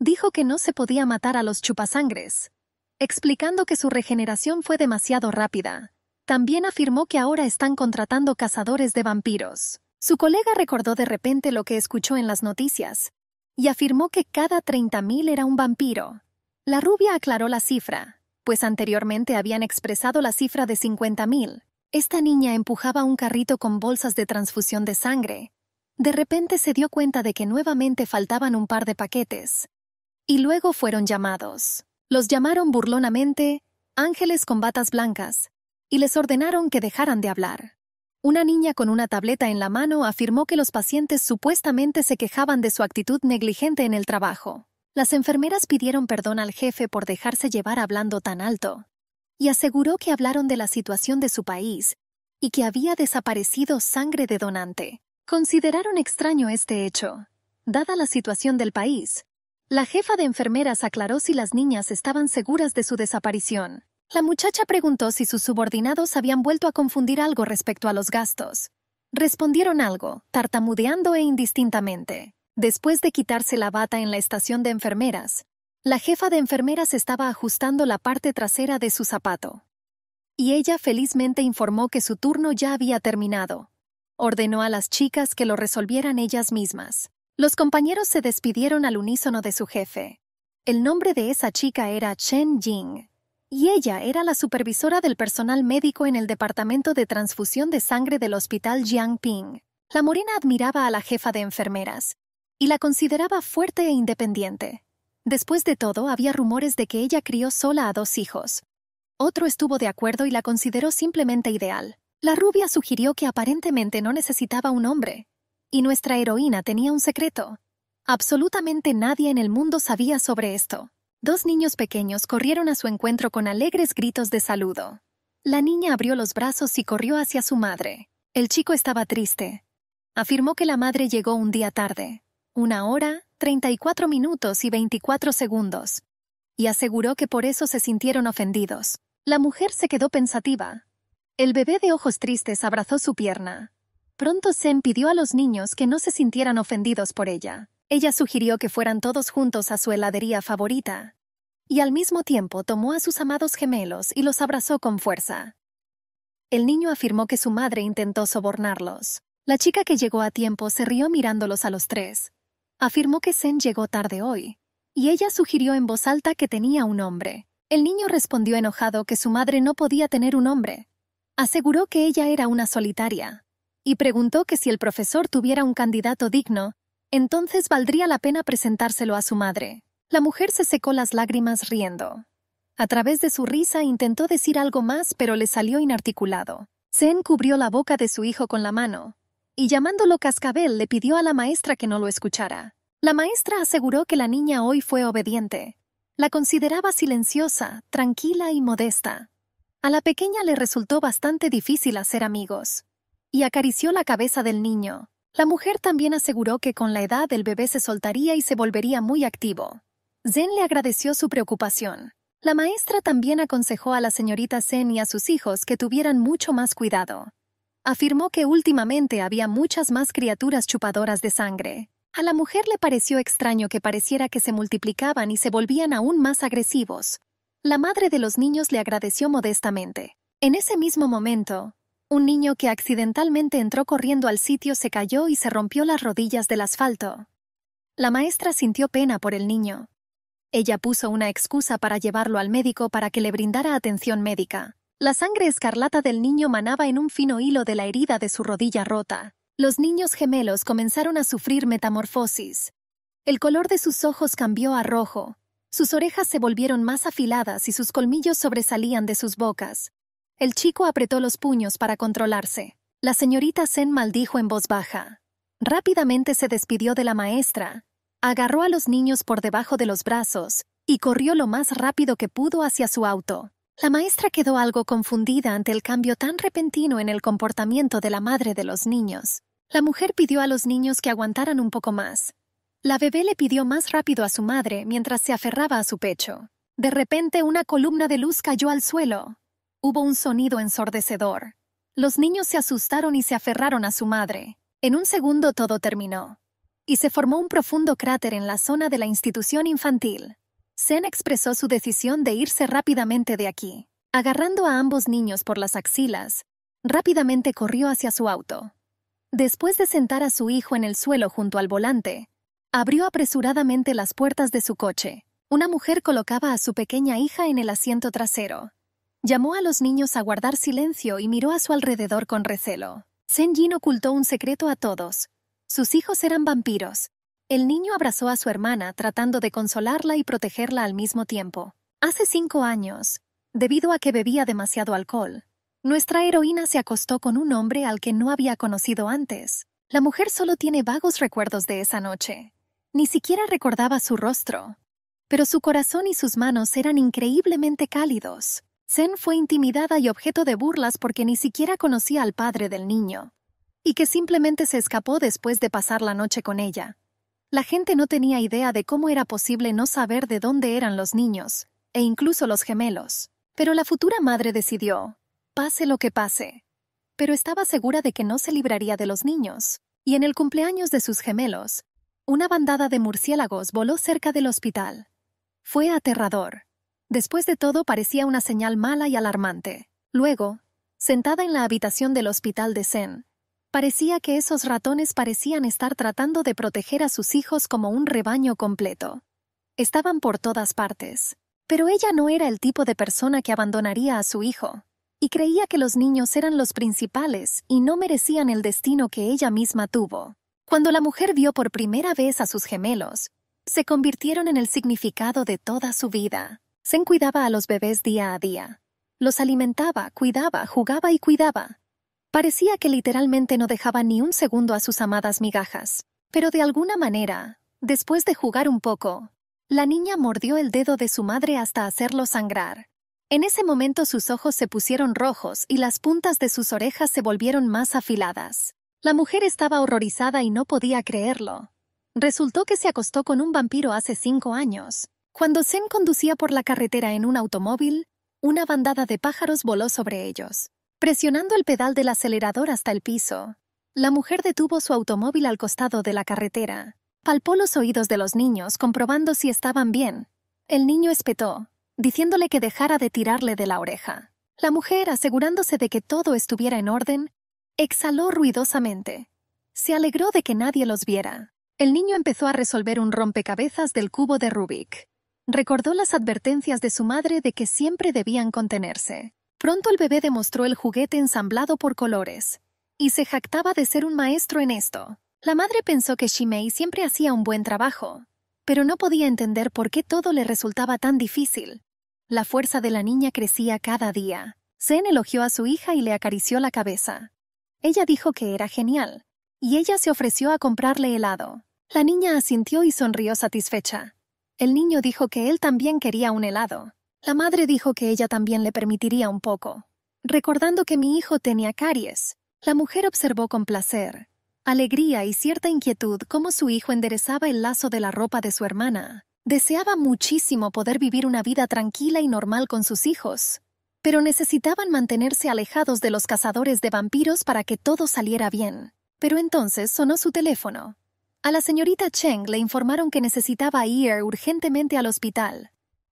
dijo que no se podía matar a los chupasangres, explicando que su regeneración fue demasiado rápida. También afirmó que ahora están contratando cazadores de vampiros. Su colega recordó de repente lo que escuchó en las noticias y afirmó que cada 30.000 era un vampiro. La rubia aclaró la cifra, pues anteriormente habían expresado la cifra de 50.000. Esta niña empujaba un carrito con bolsas de transfusión de sangre. De repente se dio cuenta de que nuevamente faltaban un par de paquetes. Y luego fueron llamados. Los llamaron burlonamente ángeles con batas blancas, y les ordenaron que dejaran de hablar. Una niña con una tableta en la mano afirmó que los pacientes supuestamente se quejaban de su actitud negligente en el trabajo. Las enfermeras pidieron perdón al jefe por dejarse llevar hablando tan alto, y aseguró que hablaron de la situación de su país y que había desaparecido sangre de donante. Consideraron extraño este hecho, dada la situación del país. La jefa de enfermeras aclaró si las niñas estaban seguras de su desaparición. La muchacha preguntó si sus subordinados habían vuelto a confundir algo respecto a los gastos. Respondieron algo, tartamudeando e indistintamente. Después de quitarse la bata en la estación de enfermeras, la jefa de enfermeras estaba ajustando la parte trasera de su zapato. Y ella felizmente informó que su turno ya había terminado. Ordenó a las chicas que lo resolvieran ellas mismas. Los compañeros se despidieron al unísono de su jefe. El nombre de esa chica era Chen Jing y ella era la supervisora del personal médico en el departamento de transfusión de sangre del hospital Jiangping. La morena admiraba a la jefa de enfermeras y la consideraba fuerte e independiente. Después de todo, había rumores de que ella crió sola a dos hijos. Otro estuvo de acuerdo y la consideró simplemente ideal. La rubia sugirió que aparentemente no necesitaba un hombre. Y nuestra heroína tenía un secreto. Absolutamente nadie en el mundo sabía sobre esto. Dos niños pequeños corrieron a su encuentro con alegres gritos de saludo. La niña abrió los brazos y corrió hacia su madre. El chico estaba triste. Afirmó que la madre llegó un día tarde, una hora, 34 minutos y 24 segundos, y aseguró que por eso se sintieron ofendidos. La mujer se quedó pensativa. El bebé de ojos tristes abrazó su pierna. Pronto Zen pidió a los niños que no se sintieran ofendidos por ella. Ella sugirió que fueran todos juntos a su heladería favorita, y al mismo tiempo tomó a sus amados gemelos y los abrazó con fuerza. El niño afirmó que su madre intentó sobornarlos. La chica que llegó a tiempo se rió mirándolos a los tres. Afirmó que Zen llegó tarde hoy, y ella sugirió en voz alta que tenía un hombre. El niño respondió enojado que su madre no podía tener un hombre. Aseguró que ella era una solitaria, y preguntó que si el profesor tuviera un candidato digno, entonces valdría la pena presentárselo a su madre. La mujer se secó las lágrimas riendo. A través de su risa intentó decir algo más, pero le salió inarticulado. Zen cubrió la boca de su hijo con la mano, y llamándolo cascabel le pidió a la maestra que no lo escuchara. La maestra aseguró que la niña hoy fue obediente. La consideraba silenciosa, tranquila y modesta. A la pequeña le resultó bastante difícil hacer amigos. Y acarició la cabeza del niño, la mujer también aseguró que con la edad el bebé se soltaría y se volvería muy activo. Zen le agradeció su preocupación. La maestra también aconsejó a la señorita Zen y a sus hijos que tuvieran mucho más cuidado. Afirmó que últimamente había muchas más criaturas chupadoras de sangre. A la mujer le pareció extraño que pareciera que se multiplicaban y se volvían aún más agresivos. La madre de los niños le agradeció modestamente. En ese mismo momento, un niño que accidentalmente entró corriendo al sitio se cayó y se rompió las rodillas del asfalto. La maestra sintió pena por el niño. Ella puso una excusa para llevarlo al médico para que le brindara atención médica. La sangre escarlata del niño manaba en un fino hilo de la herida de su rodilla rota. Los niños gemelos comenzaron a sufrir metamorfosis. El color de sus ojos cambió a rojo, sus orejas se volvieron más afiladas y sus colmillos sobresalían de sus bocas. El chico apretó los puños para controlarse. La señorita Zen maldijo en voz baja. Rápidamente se despidió de la maestra, agarró a los niños por debajo de los brazos y corrió lo más rápido que pudo hacia su auto. La maestra quedó algo confundida ante el cambio tan repentino en el comportamiento de la madre de los niños. La mujer pidió a los niños que aguantaran un poco más. La bebé le pidió más rápido a su madre mientras se aferraba a su pecho. De repente una columna de luz cayó al suelo. Hubo un sonido ensordecedor. Los niños se asustaron y se aferraron a su madre. En un segundo todo terminó. y se formó un profundo cráter en la zona de la institución infantil. Zen expresó su decisión de irse rápidamente de aquí. Agarrando a ambos niños por las axilas, rápidamente corrió hacia su auto. Después de sentar a su hijo en el suelo junto al volante, abrió apresuradamente las puertas de su coche. Una mujer colocaba a su pequeña hija en el asiento trasero. Llamó a los niños a guardar silencio y miró a su alrededor con recelo. Jin ocultó un secreto a todos. Sus hijos eran vampiros. El niño abrazó a su hermana tratando de consolarla y protegerla al mismo tiempo. Hace cinco años, debido a que bebía demasiado alcohol, nuestra heroína se acostó con un hombre al que no había conocido antes. La mujer solo tiene vagos recuerdos de esa noche. Ni siquiera recordaba su rostro. Pero su corazón y sus manos eran increíblemente cálidos. Zen fue intimidada y objeto de burlas porque ni siquiera conocía al padre del niño. Y que simplemente se escapó después de pasar la noche con ella. La gente no tenía idea de cómo era posible no saber de dónde eran los niños, e incluso los gemelos. Pero la futura madre decidió, pase lo que pase. Pero estaba segura de que no se libraría de los niños, y en el cumpleaños de sus gemelos, una bandada de murciélagos voló cerca del hospital. Fue aterrador. Después de todo parecía una señal mala y alarmante. Luego, sentada en la habitación del hospital de Zen, parecía que esos ratones parecían estar tratando de proteger a sus hijos como un rebaño completo. Estaban por todas partes, pero ella no era el tipo de persona que abandonaría a su hijo y creía que los niños eran los principales y no merecían el destino que ella misma tuvo. Cuando la mujer vio por primera vez a sus gemelos, se convirtieron en el significado de toda su vida. Zen cuidaba a los bebés día a día. Los alimentaba, cuidaba, jugaba y cuidaba. Parecía que literalmente no dejaba ni un segundo a sus amadas migajas. Pero de alguna manera, después de jugar un poco, la niña mordió el dedo de su madre hasta hacerlo sangrar. En ese momento sus ojos se pusieron rojos y las puntas de sus orejas se volvieron más afiladas. La mujer estaba horrorizada y no podía creerlo. Resultó que se acostó con un vampiro hace cinco años. Cuando Zen conducía por la carretera en un automóvil, una bandada de pájaros voló sobre ellos. Presionando el pedal del acelerador hasta el piso, la mujer detuvo su automóvil al costado de la carretera. Palpó los oídos de los niños, comprobando si estaban bien. El niño espetó, diciéndole que dejara de tirarle de la oreja. La mujer, asegurándose de que todo estuviera en orden, exhaló ruidosamente. Se alegró de que nadie los viera. El niño empezó a resolver un rompecabezas del cubo de Rubik. Recordó las advertencias de su madre de que siempre debían contenerse. Pronto el bebé demostró el juguete ensamblado por colores, y se jactaba de ser un maestro en esto. La madre pensó que Shimei siempre hacía un buen trabajo, pero no podía entender por qué todo le resultaba tan difícil. La fuerza de la niña crecía cada día. Zen elogió a su hija y le acarició la cabeza. Ella dijo que era genial, y ella se ofreció a comprarle helado. La niña asintió y sonrió satisfecha. El niño dijo que él también quería un helado. La madre dijo que ella también le permitiría un poco. Recordando que mi hijo tenía caries, la mujer observó con placer, alegría y cierta inquietud cómo su hijo enderezaba el lazo de la ropa de su hermana. Deseaba muchísimo poder vivir una vida tranquila y normal con sus hijos, pero necesitaban mantenerse alejados de los cazadores de vampiros para que todo saliera bien. Pero entonces sonó su teléfono. A la señorita Cheng le informaron que necesitaba ir urgentemente al hospital.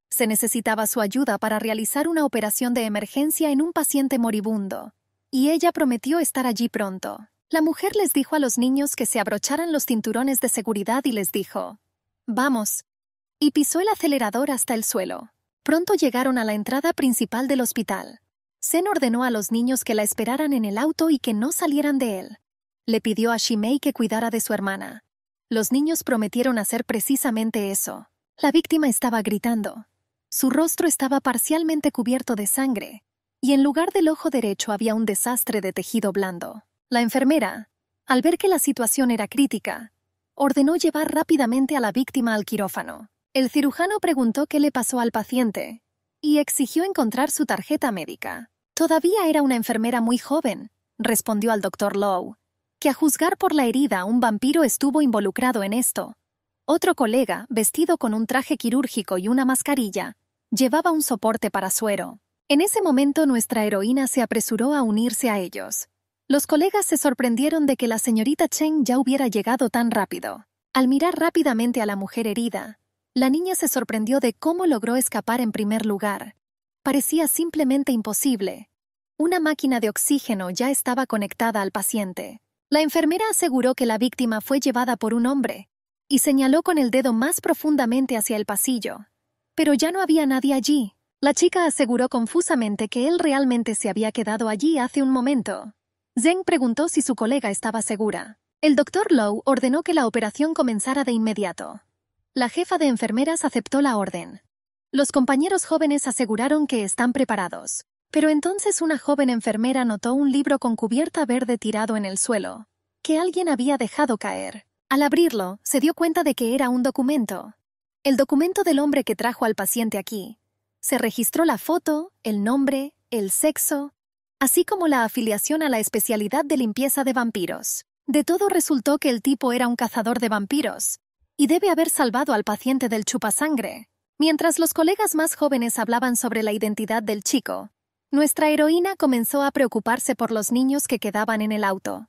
Se necesitaba su ayuda para realizar una operación de emergencia en un paciente moribundo, y ella prometió estar allí pronto. La mujer les dijo a los niños que se abrocharan los cinturones de seguridad y les dijo, Vamos, y pisó el acelerador hasta el suelo. Pronto llegaron a la entrada principal del hospital. Zen ordenó a los niños que la esperaran en el auto y que no salieran de él. Le pidió a Shimei que cuidara de su hermana. Los niños prometieron hacer precisamente eso. La víctima estaba gritando. Su rostro estaba parcialmente cubierto de sangre, y en lugar del ojo derecho había un desastre de tejido blando. La enfermera, al ver que la situación era crítica, ordenó llevar rápidamente a la víctima al quirófano. El cirujano preguntó qué le pasó al paciente y exigió encontrar su tarjeta médica. Todavía era una enfermera muy joven, respondió al doctor Lowe, que a juzgar por la herida un vampiro estuvo involucrado en esto. Otro colega, vestido con un traje quirúrgico y una mascarilla, llevaba un soporte para suero. En ese momento nuestra heroína se apresuró a unirse a ellos. Los colegas se sorprendieron de que la señorita Chen ya hubiera llegado tan rápido. Al mirar rápidamente a la mujer herida, la niña se sorprendió de cómo logró escapar en primer lugar. Parecía simplemente imposible. Una máquina de oxígeno ya estaba conectada al paciente. La enfermera aseguró que la víctima fue llevada por un hombre y señaló con el dedo más profundamente hacia el pasillo. Pero ya no había nadie allí. La chica aseguró confusamente que él realmente se había quedado allí hace un momento. Zeng preguntó si su colega estaba segura. El doctor Lowe ordenó que la operación comenzara de inmediato. La jefa de enfermeras aceptó la orden. Los compañeros jóvenes aseguraron que están preparados. Pero entonces una joven enfermera notó un libro con cubierta verde tirado en el suelo, que alguien había dejado caer. Al abrirlo, se dio cuenta de que era un documento. El documento del hombre que trajo al paciente aquí. Se registró la foto, el nombre, el sexo, así como la afiliación a la especialidad de limpieza de vampiros. De todo resultó que el tipo era un cazador de vampiros, y debe haber salvado al paciente del chupasangre. Mientras los colegas más jóvenes hablaban sobre la identidad del chico, nuestra heroína comenzó a preocuparse por los niños que quedaban en el auto.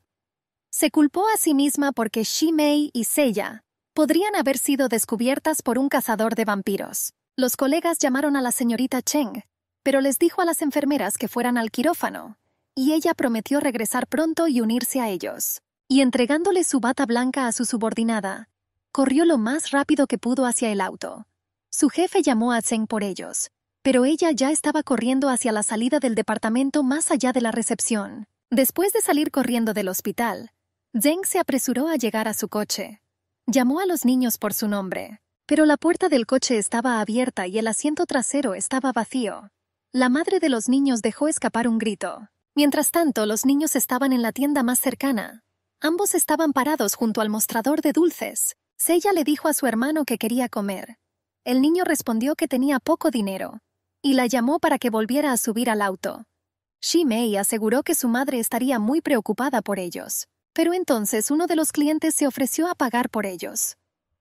Se culpó a sí misma porque Shimei y Seiya podrían haber sido descubiertas por un cazador de vampiros. Los colegas llamaron a la señorita Cheng, pero les dijo a las enfermeras que fueran al quirófano, y ella prometió regresar pronto y unirse a ellos. Y entregándole su bata blanca a su subordinada, corrió lo más rápido que pudo hacia el auto. Su jefe llamó a Zeng por ellos, pero ella ya estaba corriendo hacia la salida del departamento más allá de la recepción. Después de salir corriendo del hospital, Zeng se apresuró a llegar a su coche. Llamó a los niños por su nombre, pero la puerta del coche estaba abierta y el asiento trasero estaba vacío. La madre de los niños dejó escapar un grito. Mientras tanto, los niños estaban en la tienda más cercana. Ambos estaban parados junto al mostrador de dulces, Seiya le dijo a su hermano que quería comer. El niño respondió que tenía poco dinero, y la llamó para que volviera a subir al auto. Shimei aseguró que su madre estaría muy preocupada por ellos, pero entonces uno de los clientes se ofreció a pagar por ellos.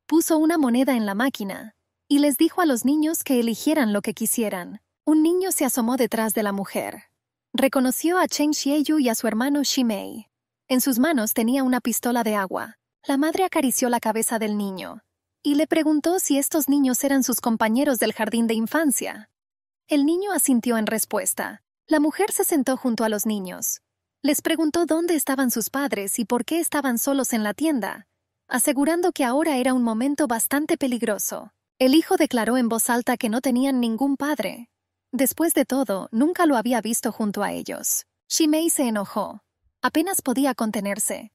Puso una moneda en la máquina, y les dijo a los niños que eligieran lo que quisieran. Un niño se asomó detrás de la mujer. Reconoció a Chen Xieyu y a su hermano Shimei. En sus manos tenía una pistola de agua. La madre acarició la cabeza del niño y le preguntó si estos niños eran sus compañeros del jardín de infancia. El niño asintió en respuesta. La mujer se sentó junto a los niños. Les preguntó dónde estaban sus padres y por qué estaban solos en la tienda, asegurando que ahora era un momento bastante peligroso. El hijo declaró en voz alta que no tenían ningún padre. Después de todo, nunca lo había visto junto a ellos. Shimei se enojó. Apenas podía contenerse.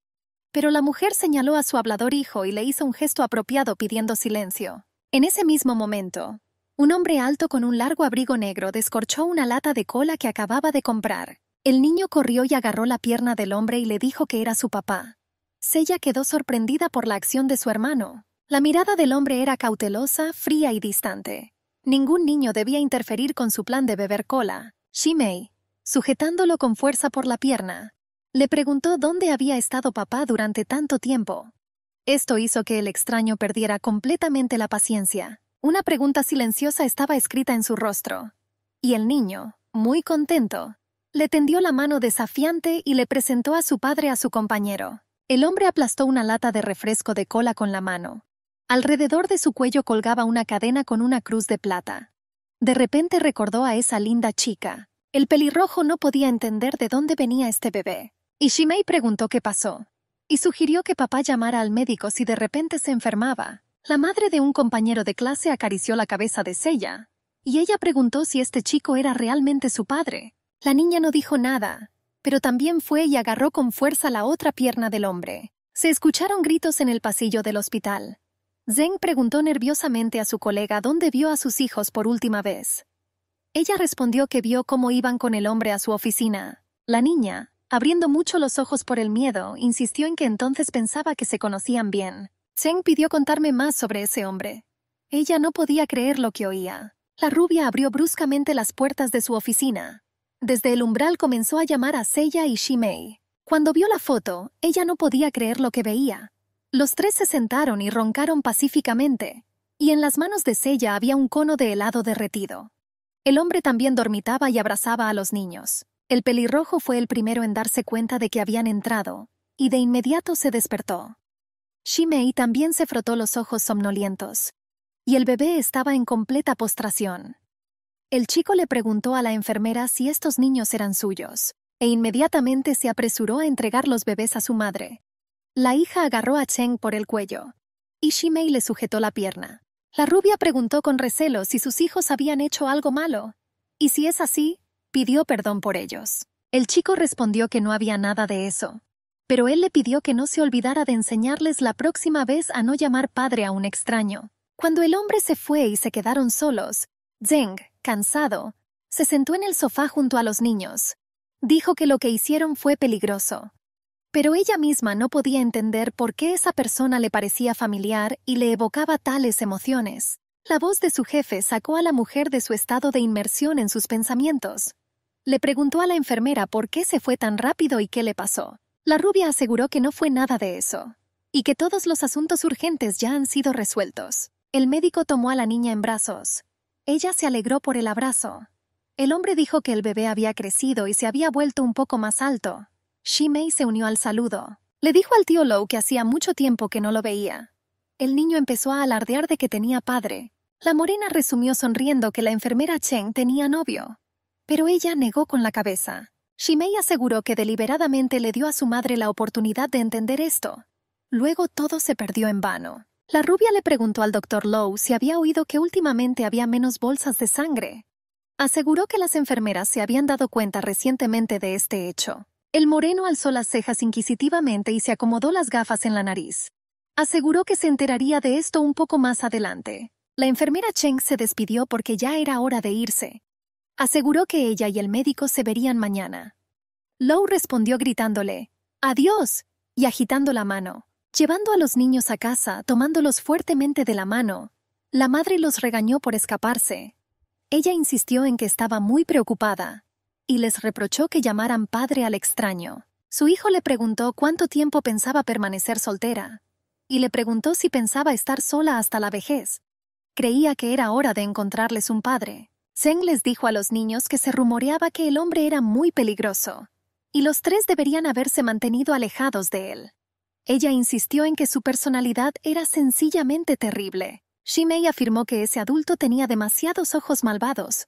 Pero la mujer señaló a su hablador hijo y le hizo un gesto apropiado pidiendo silencio. En ese mismo momento, un hombre alto con un largo abrigo negro descorchó una lata de cola que acababa de comprar. El niño corrió y agarró la pierna del hombre y le dijo que era su papá. Sella quedó sorprendida por la acción de su hermano. La mirada del hombre era cautelosa, fría y distante. Ningún niño debía interferir con su plan de beber cola. Shimei, sujetándolo con fuerza por la pierna, le preguntó dónde había estado papá durante tanto tiempo. Esto hizo que el extraño perdiera completamente la paciencia. Una pregunta silenciosa estaba escrita en su rostro. Y el niño, muy contento, le tendió la mano desafiante y le presentó a su padre a su compañero. El hombre aplastó una lata de refresco de cola con la mano. Alrededor de su cuello colgaba una cadena con una cruz de plata. De repente recordó a esa linda chica. El pelirrojo no podía entender de dónde venía este bebé. Y Shimei preguntó qué pasó, y sugirió que papá llamara al médico si de repente se enfermaba. La madre de un compañero de clase acarició la cabeza de Seiya, y ella preguntó si este chico era realmente su padre. La niña no dijo nada, pero también fue y agarró con fuerza la otra pierna del hombre. Se escucharon gritos en el pasillo del hospital. Zeng preguntó nerviosamente a su colega dónde vio a sus hijos por última vez. Ella respondió que vio cómo iban con el hombre a su oficina. La niña, Abriendo mucho los ojos por el miedo, insistió en que entonces pensaba que se conocían bien. Cheng pidió contarme más sobre ese hombre. Ella no podía creer lo que oía. La rubia abrió bruscamente las puertas de su oficina. Desde el umbral comenzó a llamar a Seiya y Shimei. Cuando vio la foto, ella no podía creer lo que veía. Los tres se sentaron y roncaron pacíficamente, y en las manos de Seiya había un cono de helado derretido. El hombre también dormitaba y abrazaba a los niños. El pelirrojo fue el primero en darse cuenta de que habían entrado, y de inmediato se despertó. Shimei también se frotó los ojos somnolientos. Y el bebé estaba en completa postración. El chico le preguntó a la enfermera si estos niños eran suyos, e inmediatamente se apresuró a entregar los bebés a su madre. La hija agarró a Cheng por el cuello, y Shimei le sujetó la pierna. La rubia preguntó con recelo si sus hijos habían hecho algo malo, y si es así, pidió perdón por ellos. El chico respondió que no había nada de eso, pero él le pidió que no se olvidara de enseñarles la próxima vez a no llamar padre a un extraño. Cuando el hombre se fue y se quedaron solos, Zeng, cansado, se sentó en el sofá junto a los niños. Dijo que lo que hicieron fue peligroso, pero ella misma no podía entender por qué esa persona le parecía familiar y le evocaba tales emociones. La voz de su jefe sacó a la mujer de su estado de inmersión en sus pensamientos. Le preguntó a la enfermera por qué se fue tan rápido y qué le pasó. La rubia aseguró que no fue nada de eso, y que todos los asuntos urgentes ya han sido resueltos. El médico tomó a la niña en brazos. Ella se alegró por el abrazo. El hombre dijo que el bebé había crecido y se había vuelto un poco más alto, Shimei se unió al saludo. Le dijo al tío Lou que hacía mucho tiempo que no lo veía. El niño empezó a alardear de que tenía padre. La morena resumió sonriendo que la enfermera Cheng tenía novio. Pero ella negó con la cabeza. Shimei aseguró que deliberadamente le dio a su madre la oportunidad de entender esto. Luego todo se perdió en vano. La rubia le preguntó al doctor Lowe si había oído que últimamente había menos bolsas de sangre. Aseguró que las enfermeras se habían dado cuenta recientemente de este hecho. El moreno alzó las cejas inquisitivamente y se acomodó las gafas en la nariz. Aseguró que se enteraría de esto un poco más adelante. La enfermera Cheng se despidió porque ya era hora de irse. Aseguró que ella y el médico se verían mañana. Lowe respondió gritándole, Adiós, y agitando la mano. Llevando a los niños a casa, tomándolos fuertemente de la mano, la madre los regañó por escaparse. Ella insistió en que estaba muy preocupada, y les reprochó que llamaran padre al extraño. Su hijo le preguntó cuánto tiempo pensaba permanecer soltera, y le preguntó si pensaba estar sola hasta la vejez. Creía que era hora de encontrarles un padre. Zeng les dijo a los niños que se rumoreaba que el hombre era muy peligroso, y los tres deberían haberse mantenido alejados de él. Ella insistió en que su personalidad era sencillamente terrible. Shimei afirmó que ese adulto tenía demasiados ojos malvados.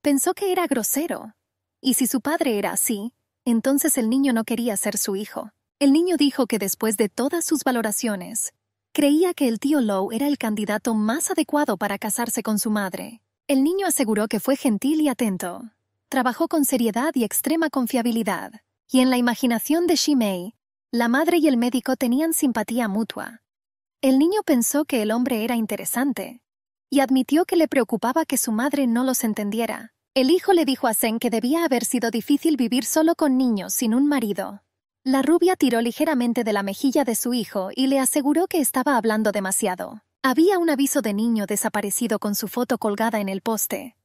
Pensó que era grosero, y si su padre era así, entonces el niño no quería ser su hijo. El niño dijo que después de todas sus valoraciones, creía que el tío Lowe era el candidato más adecuado para casarse con su madre. El niño aseguró que fue gentil y atento. Trabajó con seriedad y extrema confiabilidad. Y en la imaginación de Shimei, la madre y el médico tenían simpatía mutua. El niño pensó que el hombre era interesante y admitió que le preocupaba que su madre no los entendiera. El hijo le dijo a Zen que debía haber sido difícil vivir solo con niños sin un marido. La rubia tiró ligeramente de la mejilla de su hijo y le aseguró que estaba hablando demasiado. Había un aviso de niño desaparecido con su foto colgada en el poste.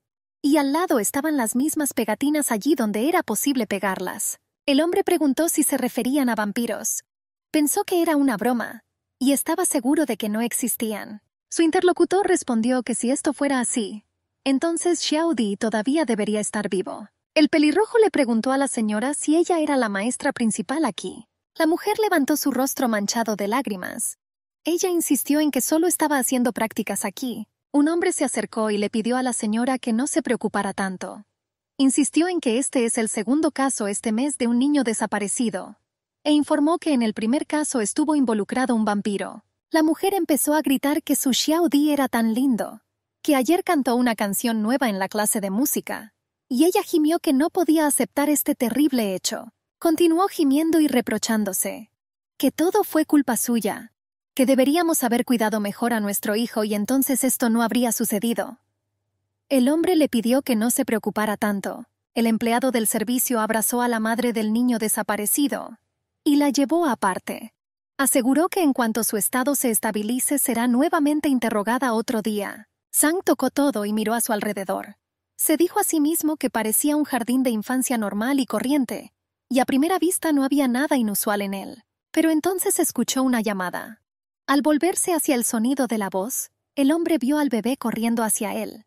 Y al lado estaban las mismas pegatinas allí donde era posible pegarlas. El hombre preguntó si se referían a vampiros. Pensó que era una broma, y estaba seguro de que no existían. Su interlocutor respondió que si esto fuera así, entonces Xiao Di todavía debería estar vivo. El pelirrojo le preguntó a la señora si ella era la maestra principal aquí. La mujer levantó su rostro manchado de lágrimas. Ella insistió en que solo estaba haciendo prácticas aquí. Un hombre se acercó y le pidió a la señora que no se preocupara tanto. Insistió en que este es el segundo caso este mes de un niño desaparecido, e informó que en el primer caso estuvo involucrado un vampiro. La mujer empezó a gritar que su Xiao Di era tan lindo, que ayer cantó una canción nueva en la clase de música, y ella gimió que no podía aceptar este terrible hecho. Continuó gimiendo y reprochándose, que todo fue culpa suya, que deberíamos haber cuidado mejor a nuestro hijo y entonces esto no habría sucedido. El hombre le pidió que no se preocupara tanto. El empleado del servicio abrazó a la madre del niño desaparecido y la llevó aparte. Aseguró que en cuanto su estado se estabilice será nuevamente interrogada otro día. Sang tocó todo y miró a su alrededor. Se dijo a sí mismo que parecía un jardín de infancia normal y corriente, y a primera vista no había nada inusual en él. Pero entonces escuchó una llamada. Al volverse hacia el sonido de la voz, el hombre vio al bebé corriendo hacia él.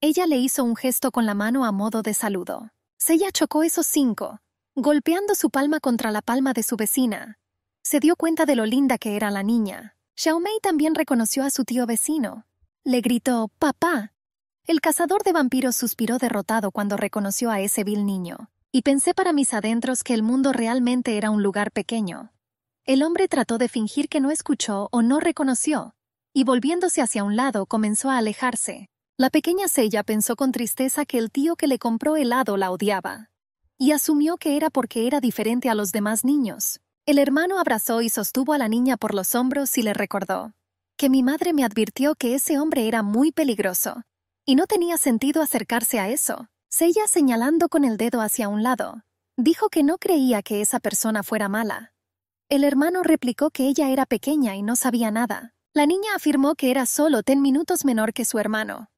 Ella le hizo un gesto con la mano a modo de saludo. Sella chocó esos cinco, golpeando su palma contra la palma de su vecina, Se dio cuenta de lo linda que era la niña. Xiaomei también reconoció a su tío vecino. Le gritó, ¡Papá! El cazador de vampiros suspiró derrotado cuando reconoció a ese vil niño. Y pensé para mis adentros que el mundo realmente era un lugar pequeño. El hombre trató de fingir que no escuchó o no reconoció, y volviéndose hacia un lado comenzó a alejarse. La pequeña Sella pensó con tristeza que el tío que le compró helado la odiaba, y asumió que era porque era diferente a los demás niños. El hermano abrazó y sostuvo a la niña por los hombros y le recordó que mi madre me advirtió que ese hombre era muy peligroso, y no tenía sentido acercarse a eso. Sella señalando con el dedo hacia un lado, dijo que no creía que esa persona fuera mala. El hermano replicó que ella era pequeña y no sabía nada. La niña afirmó que era solo ten minutos menor que su hermano.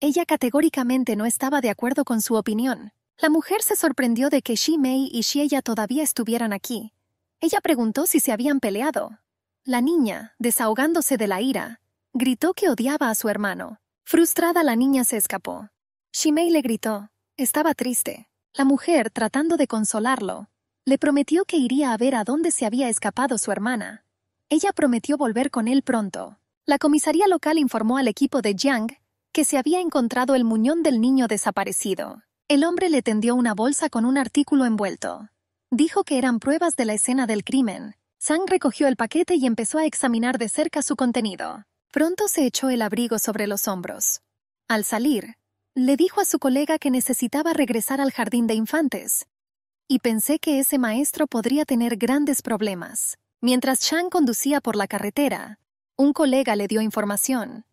Ella categóricamente no estaba de acuerdo con su opinión. La mujer se sorprendió de que Shi Mei y Xieya todavía estuvieran aquí. Ella preguntó si se habían peleado. La niña, desahogándose de la ira, gritó que odiaba a su hermano. Frustrada la niña se escapó. Shimei le gritó, estaba triste. La mujer, tratando de consolarlo, le prometió que iría a ver a dónde se había escapado su hermana. Ella prometió volver con él pronto. La comisaría local informó al equipo de Jiang que se había encontrado el muñón del niño desaparecido. El hombre le tendió una bolsa con un artículo envuelto. Dijo que eran pruebas de la escena del crimen. Sang recogió el paquete y empezó a examinar de cerca su contenido. Pronto se echó el abrigo sobre los hombros. Al salir, le dijo a su colega que necesitaba regresar al jardín de infantes. Y pensé que ese maestro podría tener grandes problemas. Mientras Chang conducía por la carretera, un colega le dio información.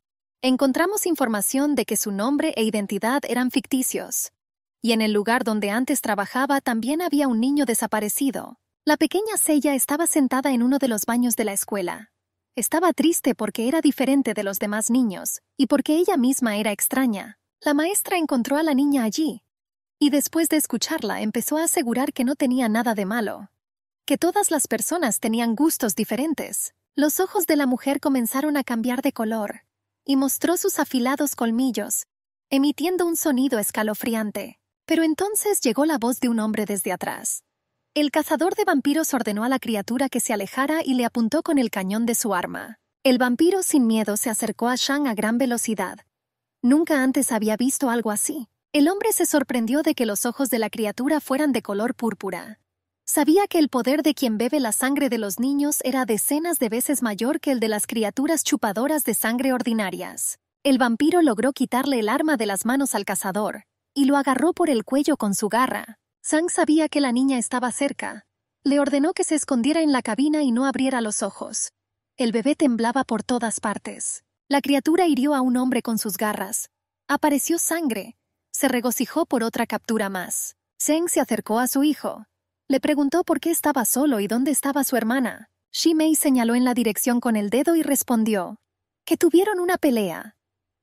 Encontramos información de que su nombre e identidad eran ficticios. Y en el lugar donde antes trabajaba también había un niño desaparecido. La pequeña Sella estaba sentada en uno de los baños de la escuela. Estaba triste porque era diferente de los demás niños y porque ella misma era extraña. La maestra encontró a la niña allí, y después de escucharla empezó a asegurar que no tenía nada de malo, que todas las personas tenían gustos diferentes. Los ojos de la mujer comenzaron a cambiar de color, y mostró sus afilados colmillos, emitiendo un sonido escalofriante. Pero entonces llegó la voz de un hombre desde atrás. El cazador de vampiros ordenó a la criatura que se alejara y le apuntó con el cañón de su arma. El vampiro sin miedo se acercó a Shang a gran velocidad, Nunca antes había visto algo así. El hombre se sorprendió de que los ojos de la criatura fueran de color púrpura. Sabía que el poder de quien bebe la sangre de los niños era decenas de veces mayor que el de las criaturas chupadoras de sangre ordinarias. El vampiro logró quitarle el arma de las manos al cazador, y lo agarró por el cuello con su garra. Sang sabía que la niña estaba cerca. Le ordenó que se escondiera en la cabina y no abriera los ojos. El bebé temblaba por todas partes. La criatura hirió a un hombre con sus garras. Apareció sangre. Se regocijó por otra captura más. Zeng se acercó a su hijo. Le preguntó por qué estaba solo y dónde estaba su hermana. Shimei señaló en la dirección con el dedo y respondió que tuvieron una pelea.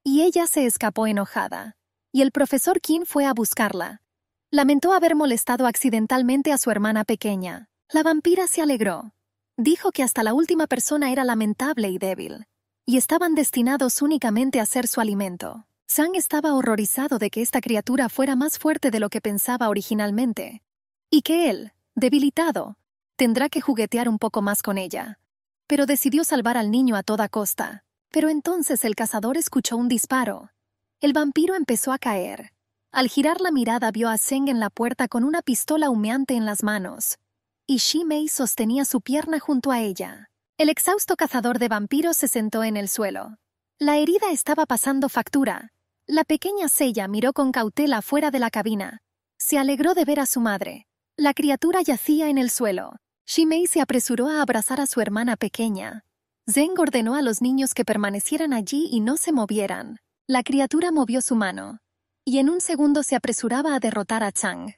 Y ella se escapó enojada. Y el profesor Qin fue a buscarla. Lamentó haber molestado accidentalmente a su hermana pequeña. La vampira se alegró. Dijo que hasta la última persona era lamentable y débil y estaban destinados únicamente a ser su alimento. Sang estaba horrorizado de que esta criatura fuera más fuerte de lo que pensaba originalmente, y que él, debilitado, tendrá que juguetear un poco más con ella. Pero decidió salvar al niño a toda costa. Pero entonces el cazador escuchó un disparo. El vampiro empezó a caer. Al girar la mirada vio a Zeng en la puerta con una pistola humeante en las manos, y Shimei sostenía su pierna junto a ella. El exhausto cazador de vampiros se sentó en el suelo. La herida estaba pasando factura. La pequeña Sella miró con cautela fuera de la cabina. Se alegró de ver a su madre. La criatura yacía en el suelo. Shimei se apresuró a abrazar a su hermana pequeña. Zeng ordenó a los niños que permanecieran allí y no se movieran. La criatura movió su mano, y en un segundo se apresuraba a derrotar a Chang.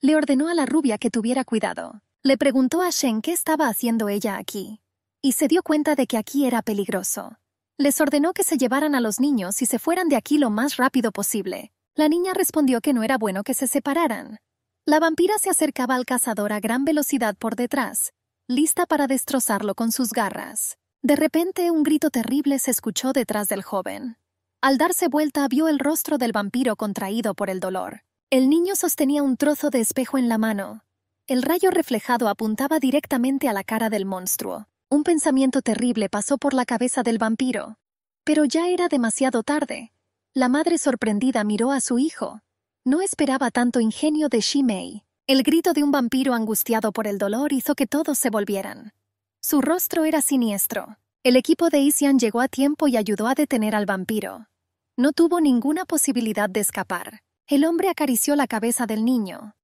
Le ordenó a la rubia que tuviera cuidado. Le preguntó a Shen qué estaba haciendo ella aquí y se dio cuenta de que aquí era peligroso. Les ordenó que se llevaran a los niños y se fueran de aquí lo más rápido posible. La niña respondió que no era bueno que se separaran. La vampira se acercaba al cazador a gran velocidad por detrás, lista para destrozarlo con sus garras. De repente un grito terrible se escuchó detrás del joven. Al darse vuelta vio el rostro del vampiro contraído por el dolor. El niño sostenía un trozo de espejo en la mano, El rayo reflejado apuntaba directamente a la cara del monstruo. Un pensamiento terrible pasó por la cabeza del vampiro. Pero ya era demasiado tarde. La madre sorprendida miró a su hijo. No esperaba tanto ingenio de Shimei. El grito de un vampiro angustiado por el dolor hizo que todos se volvieran. Su rostro era siniestro. El equipo de Isian llegó a tiempo y ayudó a detener al vampiro. No tuvo ninguna posibilidad de escapar. El hombre acarició la cabeza del niño.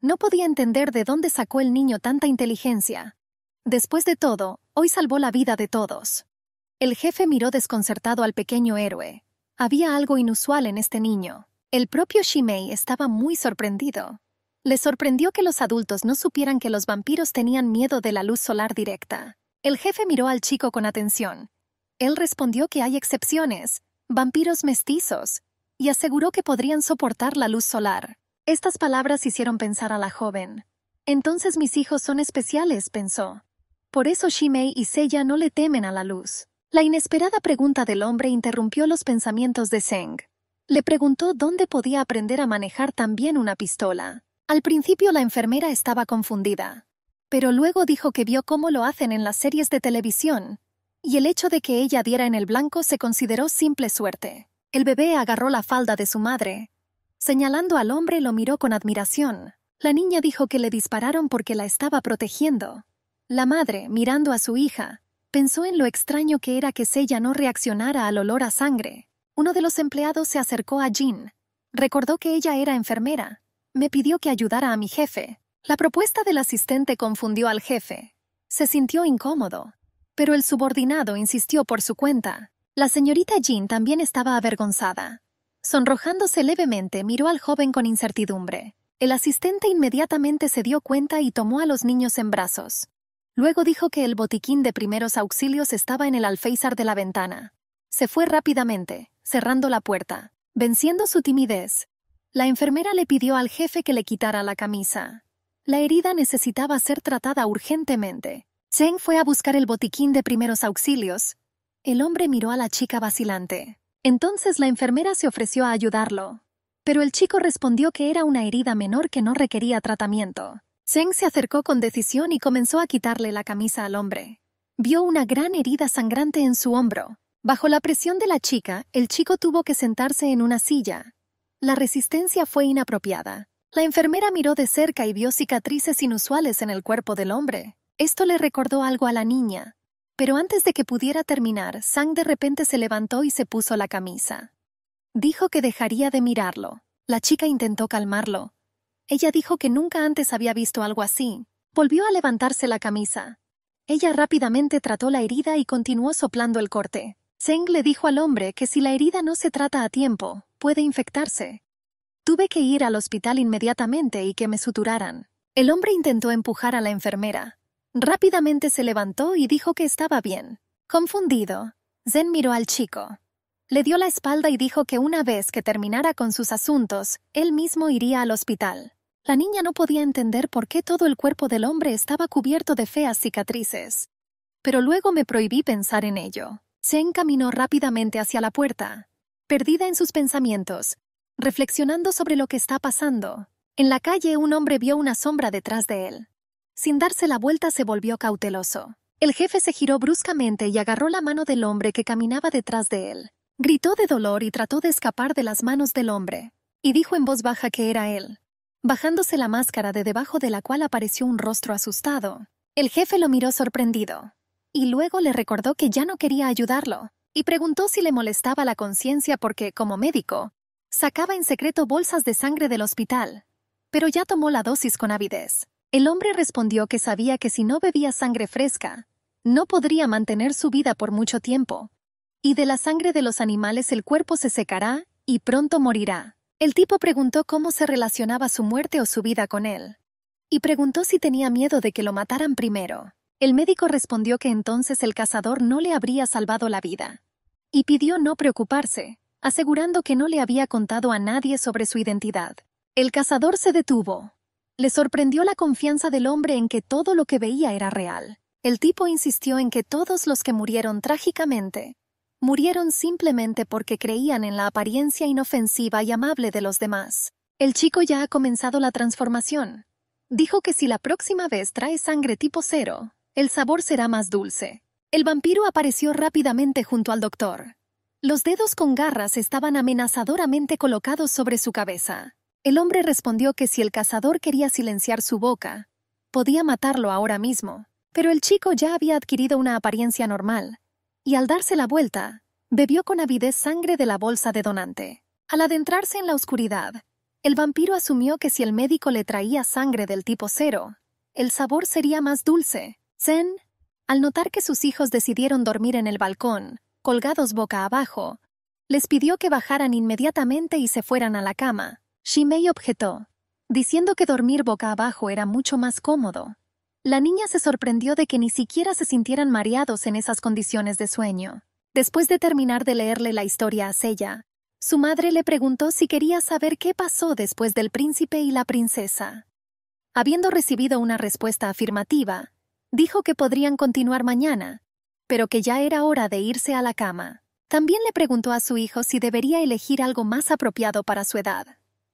No podía entender de dónde sacó el niño tanta inteligencia. Después de todo, hoy salvó la vida de todos. El jefe miró desconcertado al pequeño héroe. Había algo inusual en este niño. El propio Shimei estaba muy sorprendido. Le sorprendió que los adultos no supieran que los vampiros tenían miedo de la luz solar directa. El jefe miró al chico con atención. Él respondió que hay excepciones, vampiros mestizos, y aseguró que podrían soportar la luz solar. Estas palabras hicieron pensar a la joven. Entonces mis hijos son especiales, pensó. Por eso Shimei y Seiya no le temen a la luz. La inesperada pregunta del hombre interrumpió los pensamientos de Zeng. Le preguntó dónde podía aprender a manejar también una pistola. Al principio la enfermera estaba confundida, pero luego dijo que vio cómo lo hacen en las series de televisión, y el hecho de que ella diera en el blanco se consideró simple suerte. El bebé agarró la falda de su madre. Señalando al hombre lo miró con admiración. La niña dijo que le dispararon porque la estaba protegiendo. La madre, mirando a su hija, pensó en lo extraño que era que Sella no reaccionara al olor a sangre. Uno de los empleados se acercó a Jean. Recordó que ella era enfermera. Me pidió que ayudara a mi jefe. La propuesta del asistente confundió al jefe. Se sintió incómodo. Pero el subordinado insistió por su cuenta. La señorita Jean también estaba avergonzada. Sonrojándose levemente, miró al joven con incertidumbre. El asistente inmediatamente se dio cuenta y tomó a los niños en brazos. Luego dijo que el botiquín de primeros auxilios estaba en el alféizar de la ventana. Se fue rápidamente, cerrando la puerta. Venciendo su timidez, la enfermera le pidió al jefe que le quitara la camisa. La herida necesitaba ser tratada urgentemente. Zheng fue a buscar el botiquín de primeros auxilios. El hombre miró a la chica vacilante. Entonces la enfermera se ofreció a ayudarlo. Pero el chico respondió que era una herida menor que no requería tratamiento. Zheng se acercó con decisión y comenzó a quitarle la camisa al hombre. Vio una gran herida sangrante en su hombro. Bajo la presión de la chica, el chico tuvo que sentarse en una silla. La resistencia fue inapropiada. La enfermera miró de cerca y vio cicatrices inusuales en el cuerpo del hombre. Esto le recordó algo a la niña. Pero antes de que pudiera terminar, Sang de repente se levantó y se puso la camisa. Dijo que dejaría de mirarlo. La chica intentó calmarlo, ella dijo que nunca antes había visto algo así. Volvió a levantarse la camisa. Ella rápidamente trató la herida y continuó soplando el corte. Zeng le dijo al hombre que si la herida no se trata a tiempo, puede infectarse. Tuve que ir al hospital inmediatamente y que me suturaran. El hombre intentó empujar a la enfermera. Rápidamente se levantó y dijo que estaba bien. Confundido, Zen miró al chico. Le dio la espalda y dijo que una vez que terminara con sus asuntos, él mismo iría al hospital. La niña no podía entender por qué todo el cuerpo del hombre estaba cubierto de feas cicatrices. Pero luego me prohibí pensar en ello. Se encaminó rápidamente hacia la puerta, perdida en sus pensamientos, reflexionando sobre lo que está pasando. En la calle un hombre vio una sombra detrás de él. Sin darse la vuelta se volvió cauteloso. El jefe se giró bruscamente y agarró la mano del hombre que caminaba detrás de él. Gritó de dolor y trató de escapar de las manos del hombre, y dijo en voz baja que era él bajándose la máscara de debajo de la cual apareció un rostro asustado. El jefe lo miró sorprendido, y luego le recordó que ya no quería ayudarlo, y preguntó si le molestaba la conciencia porque, como médico, sacaba en secreto bolsas de sangre del hospital, pero ya tomó la dosis con avidez. El hombre respondió que sabía que si no bebía sangre fresca, no podría mantener su vida por mucho tiempo, y de la sangre de los animales el cuerpo se secará y pronto morirá. El tipo preguntó cómo se relacionaba su muerte o su vida con él, y preguntó si tenía miedo de que lo mataran primero. El médico respondió que entonces el cazador no le habría salvado la vida, y pidió no preocuparse, asegurando que no le había contado a nadie sobre su identidad. El cazador se detuvo. Le sorprendió la confianza del hombre en que todo lo que veía era real. El tipo insistió en que todos los que murieron trágicamente murieron simplemente porque creían en la apariencia inofensiva y amable de los demás. El chico ya ha comenzado la transformación. Dijo que si la próxima vez trae sangre tipo cero, el sabor será más dulce. El vampiro apareció rápidamente junto al doctor. Los dedos con garras estaban amenazadoramente colocados sobre su cabeza. El hombre respondió que si el cazador quería silenciar su boca, podía matarlo ahora mismo. Pero el chico ya había adquirido una apariencia normal, y al darse la vuelta, bebió con avidez sangre de la bolsa de donante. Al adentrarse en la oscuridad, el vampiro asumió que si el médico le traía sangre del tipo cero, el sabor sería más dulce. Zen, al notar que sus hijos decidieron dormir en el balcón, colgados boca abajo, les pidió que bajaran inmediatamente y se fueran a la cama. Shimei objetó, diciendo que dormir boca abajo era mucho más cómodo. La niña se sorprendió de que ni siquiera se sintieran mareados en esas condiciones de sueño. Después de terminar de leerle la historia a Sella, su madre le preguntó si quería saber qué pasó después del príncipe y la princesa. Habiendo recibido una respuesta afirmativa, dijo que podrían continuar mañana, pero que ya era hora de irse a la cama. También le preguntó a su hijo si debería elegir algo más apropiado para su edad.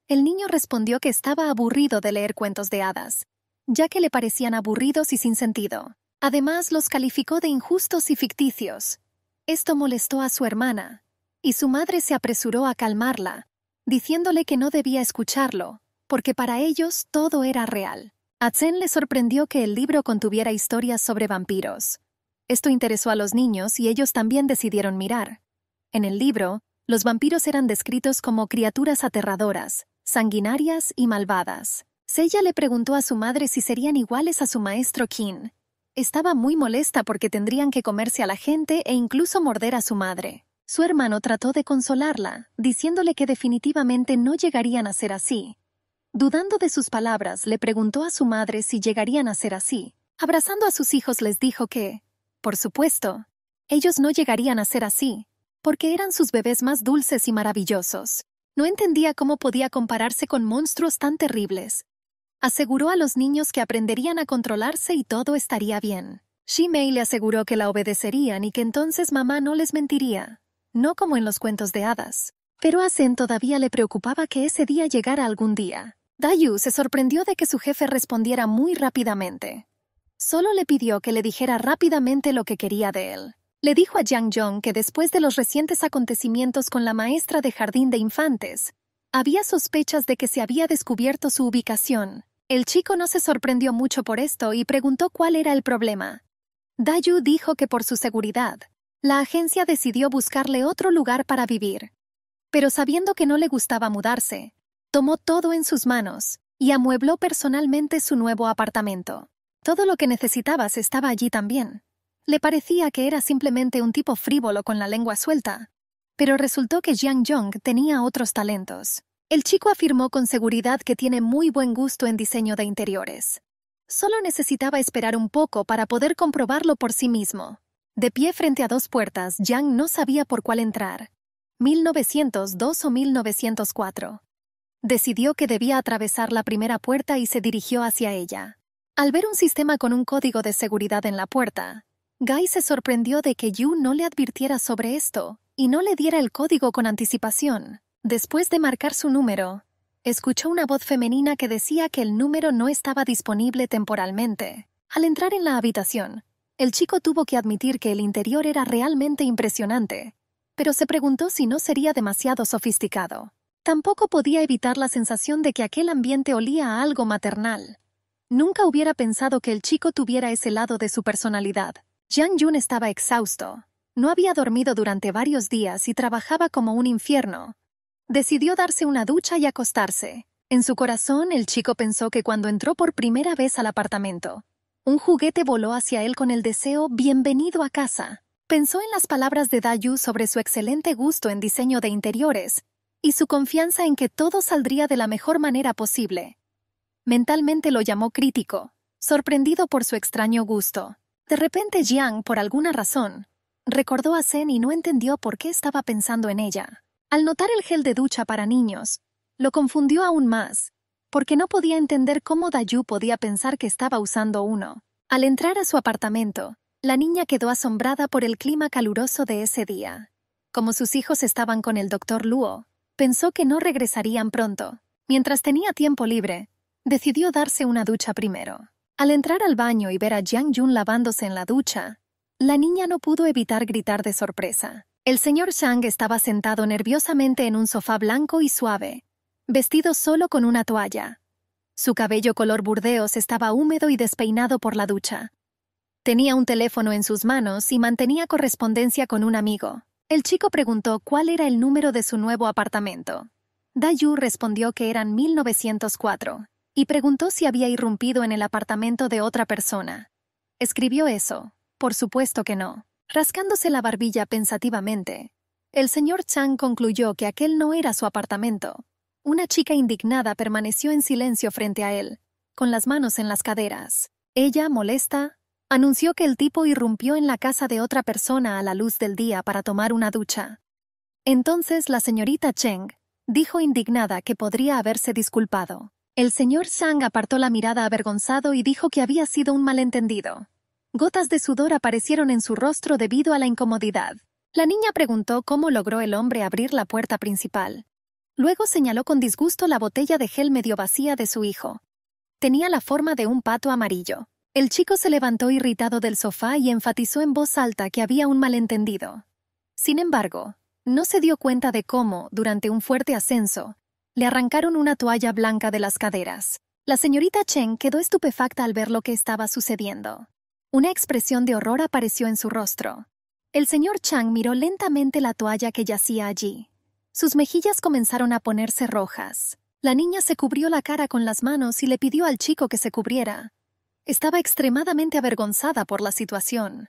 El niño respondió que estaba aburrido de leer cuentos de hadas, ya que le parecían aburridos y sin sentido. Además, los calificó de injustos y ficticios. Esto molestó a su hermana, y su madre se apresuró a calmarla, diciéndole que no debía escucharlo, porque para ellos todo era real. A Zen le sorprendió que el libro contuviera historias sobre vampiros. Esto interesó a los niños y ellos también decidieron mirar. En el libro, los vampiros eran descritos como criaturas aterradoras, sanguinarias y malvadas. Seiya le preguntó a su madre si serían iguales a su maestro Kin. Estaba muy molesta porque tendrían que comerse a la gente e incluso morder a su madre. Su hermano trató de consolarla, diciéndole que definitivamente no llegarían a ser así. Dudando de sus palabras, le preguntó a su madre si llegarían a ser así. Abrazando a sus hijos les dijo que, por supuesto, ellos no llegarían a ser así, porque eran sus bebés más dulces y maravillosos. No entendía cómo podía compararse con monstruos tan terribles. Aseguró a los niños que aprenderían a controlarse y todo estaría bien. Shimei le aseguró que la obedecerían y que entonces mamá no les mentiría no como en los cuentos de hadas. Pero a Zen todavía le preocupaba que ese día llegara algún día. Dayu se sorprendió de que su jefe respondiera muy rápidamente. Solo le pidió que le dijera rápidamente lo que quería de él. Le dijo a Jiang Jong que después de los recientes acontecimientos con la maestra de jardín de infantes, había sospechas de que se había descubierto su ubicación. El chico no se sorprendió mucho por esto y preguntó cuál era el problema. Dayu dijo que por su seguridad, la agencia decidió buscarle otro lugar para vivir. Pero sabiendo que no le gustaba mudarse, tomó todo en sus manos y amuebló personalmente su nuevo apartamento. Todo lo que necesitabas estaba allí también. Le parecía que era simplemente un tipo frívolo con la lengua suelta, pero resultó que Jiang Jong tenía otros talentos. El chico afirmó con seguridad que tiene muy buen gusto en diseño de interiores. Solo necesitaba esperar un poco para poder comprobarlo por sí mismo. De pie frente a dos puertas, Yang no sabía por cuál entrar. 1902 o 1904. Decidió que debía atravesar la primera puerta y se dirigió hacia ella. Al ver un sistema con un código de seguridad en la puerta, Guy se sorprendió de que Yu no le advirtiera sobre esto y no le diera el código con anticipación. Después de marcar su número, escuchó una voz femenina que decía que el número no estaba disponible temporalmente. Al entrar en la habitación, el chico tuvo que admitir que el interior era realmente impresionante, pero se preguntó si no sería demasiado sofisticado. Tampoco podía evitar la sensación de que aquel ambiente olía a algo maternal. Nunca hubiera pensado que el chico tuviera ese lado de su personalidad. Jiang Jun estaba exhausto. No había dormido durante varios días y trabajaba como un infierno. Decidió darse una ducha y acostarse. En su corazón, el chico pensó que cuando entró por primera vez al apartamento, un juguete voló hacia él con el deseo Bienvenido a casa. Pensó en las palabras de Dayu sobre su excelente gusto en diseño de interiores y su confianza en que todo saldría de la mejor manera posible. Mentalmente lo llamó crítico, sorprendido por su extraño gusto. De repente Jiang, por alguna razón, recordó a Zen y no entendió por qué estaba pensando en ella. Al notar el gel de ducha para niños, lo confundió aún más porque no podía entender cómo Dayu podía pensar que estaba usando uno. Al entrar a su apartamento, la niña quedó asombrada por el clima caluroso de ese día. Como sus hijos estaban con el doctor Luo, pensó que no regresarían pronto. Mientras tenía tiempo libre, decidió darse una ducha primero. Al entrar al baño y ver a Jiang Jun lavándose en la ducha, la niña no pudo evitar gritar de sorpresa. El señor Shang estaba sentado nerviosamente en un sofá blanco y suave, vestido solo con una toalla. Su cabello color burdeos estaba húmedo y despeinado por la ducha. Tenía un teléfono en sus manos y mantenía correspondencia con un amigo. El chico preguntó cuál era el número de su nuevo apartamento. Dayu respondió que eran 1904 y preguntó si había irrumpido en el apartamento de otra persona. Escribió eso. Por supuesto que no. Rascándose la barbilla pensativamente, el señor Chang concluyó que aquel no era su apartamento. Una chica indignada permaneció en silencio frente a él, con las manos en las caderas. Ella, molesta, anunció que el tipo irrumpió en la casa de otra persona a la luz del día para tomar una ducha. Entonces la señorita Cheng dijo indignada que podría haberse disculpado. El señor Shang apartó la mirada avergonzado y dijo que había sido un malentendido. Gotas de sudor aparecieron en su rostro debido a la incomodidad. La niña preguntó cómo logró el hombre abrir la puerta principal. Luego señaló con disgusto la botella de gel medio vacía de su hijo. Tenía la forma de un pato amarillo. El chico se levantó irritado del sofá y enfatizó en voz alta que había un malentendido. Sin embargo, no se dio cuenta de cómo, durante un fuerte ascenso, le arrancaron una toalla blanca de las caderas. La señorita Chen quedó estupefacta al ver lo que estaba sucediendo. Una expresión de horror apareció en su rostro. El señor Chang miró lentamente la toalla que yacía allí. Sus mejillas comenzaron a ponerse rojas. La niña se cubrió la cara con las manos y le pidió al chico que se cubriera. Estaba extremadamente avergonzada por la situación.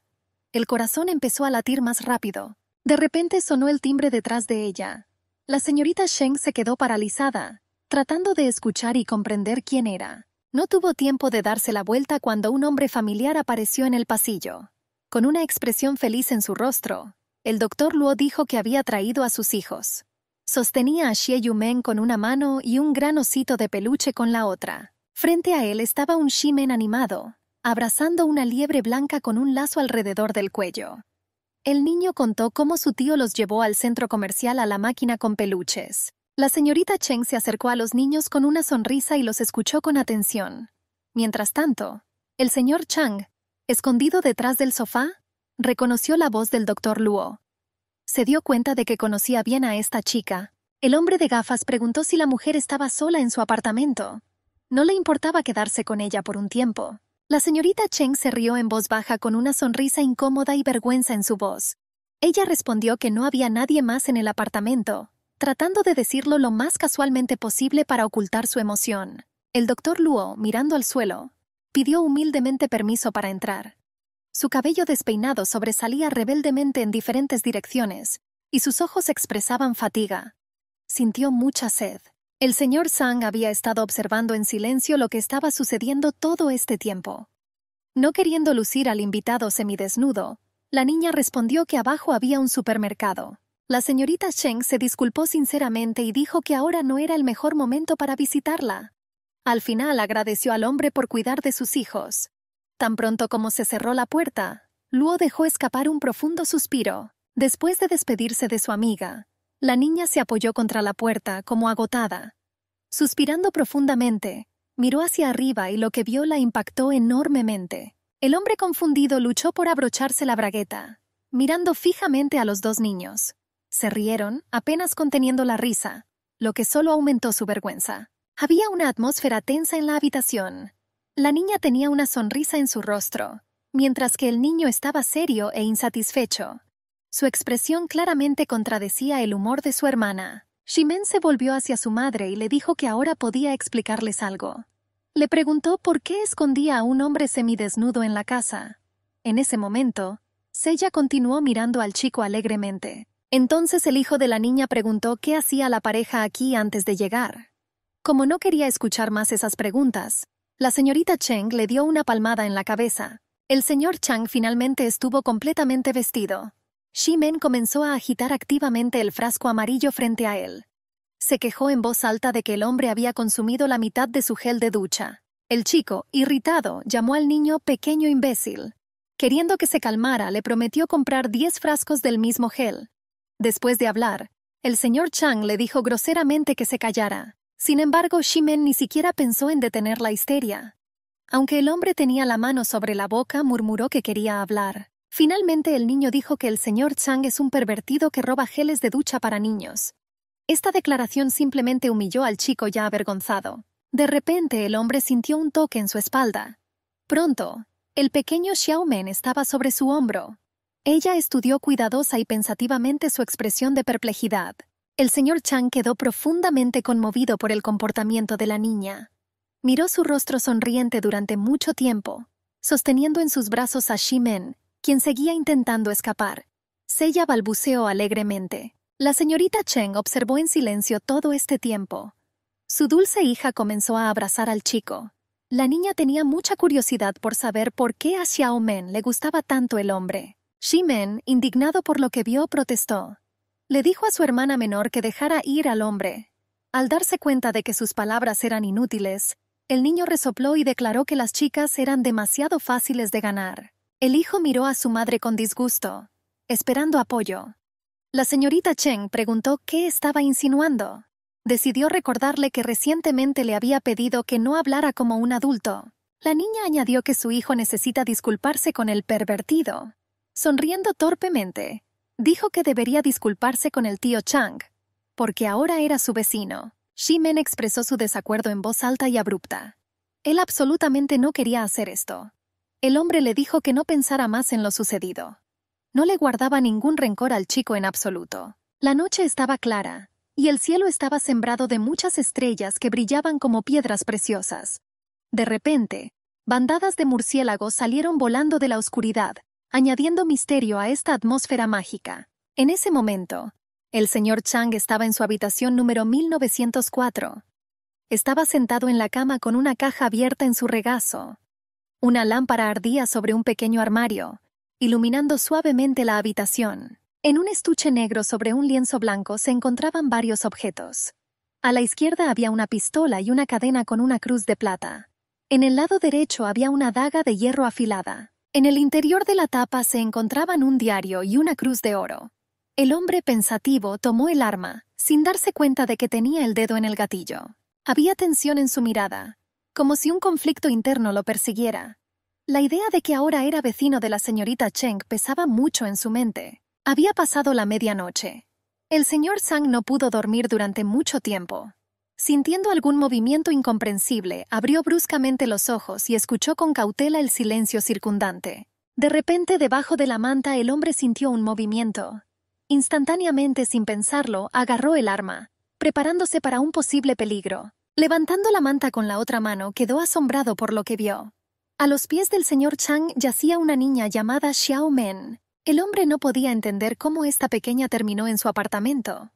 El corazón empezó a latir más rápido. De repente sonó el timbre detrás de ella. La señorita Sheng se quedó paralizada, tratando de escuchar y comprender quién era. No tuvo tiempo de darse la vuelta cuando un hombre familiar apareció en el pasillo. Con una expresión feliz en su rostro, el doctor Luo dijo que había traído a sus hijos. Sostenía a Xie Yumen con una mano y un gran osito de peluche con la otra. Frente a él estaba un Ximen animado, abrazando una liebre blanca con un lazo alrededor del cuello. El niño contó cómo su tío los llevó al centro comercial a la máquina con peluches. La señorita Cheng se acercó a los niños con una sonrisa y los escuchó con atención. Mientras tanto, el señor Chang, escondido detrás del sofá, reconoció la voz del doctor Luo. Se dio cuenta de que conocía bien a esta chica. El hombre de gafas preguntó si la mujer estaba sola en su apartamento. No le importaba quedarse con ella por un tiempo. La señorita Cheng se rió en voz baja con una sonrisa incómoda y vergüenza en su voz. Ella respondió que no había nadie más en el apartamento, tratando de decirlo lo más casualmente posible para ocultar su emoción. El doctor Luo, mirando al suelo, pidió humildemente permiso para entrar. Su cabello despeinado sobresalía rebeldemente en diferentes direcciones, y sus ojos expresaban fatiga. Sintió mucha sed. El señor Sang había estado observando en silencio lo que estaba sucediendo todo este tiempo. No queriendo lucir al invitado semidesnudo, la niña respondió que abajo había un supermercado. La señorita Sheng se disculpó sinceramente y dijo que ahora no era el mejor momento para visitarla. Al final agradeció al hombre por cuidar de sus hijos. Tan pronto como se cerró la puerta, Luo dejó escapar un profundo suspiro. Después de despedirse de su amiga, la niña se apoyó contra la puerta, como agotada. Suspirando profundamente, miró hacia arriba y lo que vio la impactó enormemente. El hombre confundido luchó por abrocharse la bragueta, mirando fijamente a los dos niños. Se rieron, apenas conteniendo la risa, lo que solo aumentó su vergüenza. Había una atmósfera tensa en la habitación. La niña tenía una sonrisa en su rostro, mientras que el niño estaba serio e insatisfecho. Su expresión claramente contradecía el humor de su hermana. Shimen se volvió hacia su madre y le dijo que ahora podía explicarles algo. Le preguntó por qué escondía a un hombre semidesnudo en la casa. En ese momento, Sella continuó mirando al chico alegremente. Entonces el hijo de la niña preguntó qué hacía la pareja aquí antes de llegar. Como no quería escuchar más esas preguntas, la señorita Cheng le dio una palmada en la cabeza. El señor Chang finalmente estuvo completamente vestido. Shimen comenzó a agitar activamente el frasco amarillo frente a él. Se quejó en voz alta de que el hombre había consumido la mitad de su gel de ducha. El chico, irritado, llamó al niño pequeño imbécil. Queriendo que se calmara, le prometió comprar diez frascos del mismo gel. Después de hablar, el señor Chang le dijo groseramente que se callara. Sin embargo, Shimen ni siquiera pensó en detener la histeria. Aunque el hombre tenía la mano sobre la boca, murmuró que quería hablar. Finalmente el niño dijo que el señor Chang es un pervertido que roba geles de ducha para niños. Esta declaración simplemente humilló al chico ya avergonzado. De repente el hombre sintió un toque en su espalda. Pronto, el pequeño Xiaomen estaba sobre su hombro. Ella estudió cuidadosa y pensativamente su expresión de perplejidad. El señor Chang quedó profundamente conmovido por el comportamiento de la niña. Miró su rostro sonriente durante mucho tiempo, sosteniendo en sus brazos a Ximen, quien seguía intentando escapar. Sella balbuceó alegremente. La señorita Cheng observó en silencio todo este tiempo. Su dulce hija comenzó a abrazar al chico. La niña tenía mucha curiosidad por saber por qué a Xiao Men le gustaba tanto el hombre. Men, indignado por lo que vio, protestó. Le dijo a su hermana menor que dejara ir al hombre. Al darse cuenta de que sus palabras eran inútiles, el niño resopló y declaró que las chicas eran demasiado fáciles de ganar. El hijo miró a su madre con disgusto, esperando apoyo. La señorita Cheng preguntó qué estaba insinuando. Decidió recordarle que recientemente le había pedido que no hablara como un adulto. La niña añadió que su hijo necesita disculparse con el pervertido. Sonriendo torpemente, dijo que debería disculparse con el tío Chang, porque ahora era su vecino. Shimen expresó su desacuerdo en voz alta y abrupta. Él absolutamente no quería hacer esto. El hombre le dijo que no pensara más en lo sucedido. No le guardaba ningún rencor al chico en absoluto. La noche estaba clara, y el cielo estaba sembrado de muchas estrellas que brillaban como piedras preciosas. De repente, bandadas de murciélagos salieron volando de la oscuridad, añadiendo misterio a esta atmósfera mágica. En ese momento, el señor Chang estaba en su habitación número 1904. Estaba sentado en la cama con una caja abierta en su regazo, una lámpara ardía sobre un pequeño armario, iluminando suavemente la habitación. En un estuche negro sobre un lienzo blanco se encontraban varios objetos. A la izquierda había una pistola y una cadena con una cruz de plata. En el lado derecho había una daga de hierro afilada. En el interior de la tapa se encontraban un diario y una cruz de oro. El hombre pensativo tomó el arma, sin darse cuenta de que tenía el dedo en el gatillo. Había tensión en su mirada, como si un conflicto interno lo persiguiera. La idea de que ahora era vecino de la señorita Cheng pesaba mucho en su mente. Había pasado la medianoche. El señor Sang no pudo dormir durante mucho tiempo. Sintiendo algún movimiento incomprensible, abrió bruscamente los ojos y escuchó con cautela el silencio circundante. De repente, debajo de la manta, el hombre sintió un movimiento. Instantáneamente, sin pensarlo, agarró el arma, preparándose para un posible peligro. Levantando la manta con la otra mano, quedó asombrado por lo que vio. A los pies del señor Chang yacía una niña llamada Xiao Men. El hombre no podía entender cómo esta pequeña terminó en su apartamento.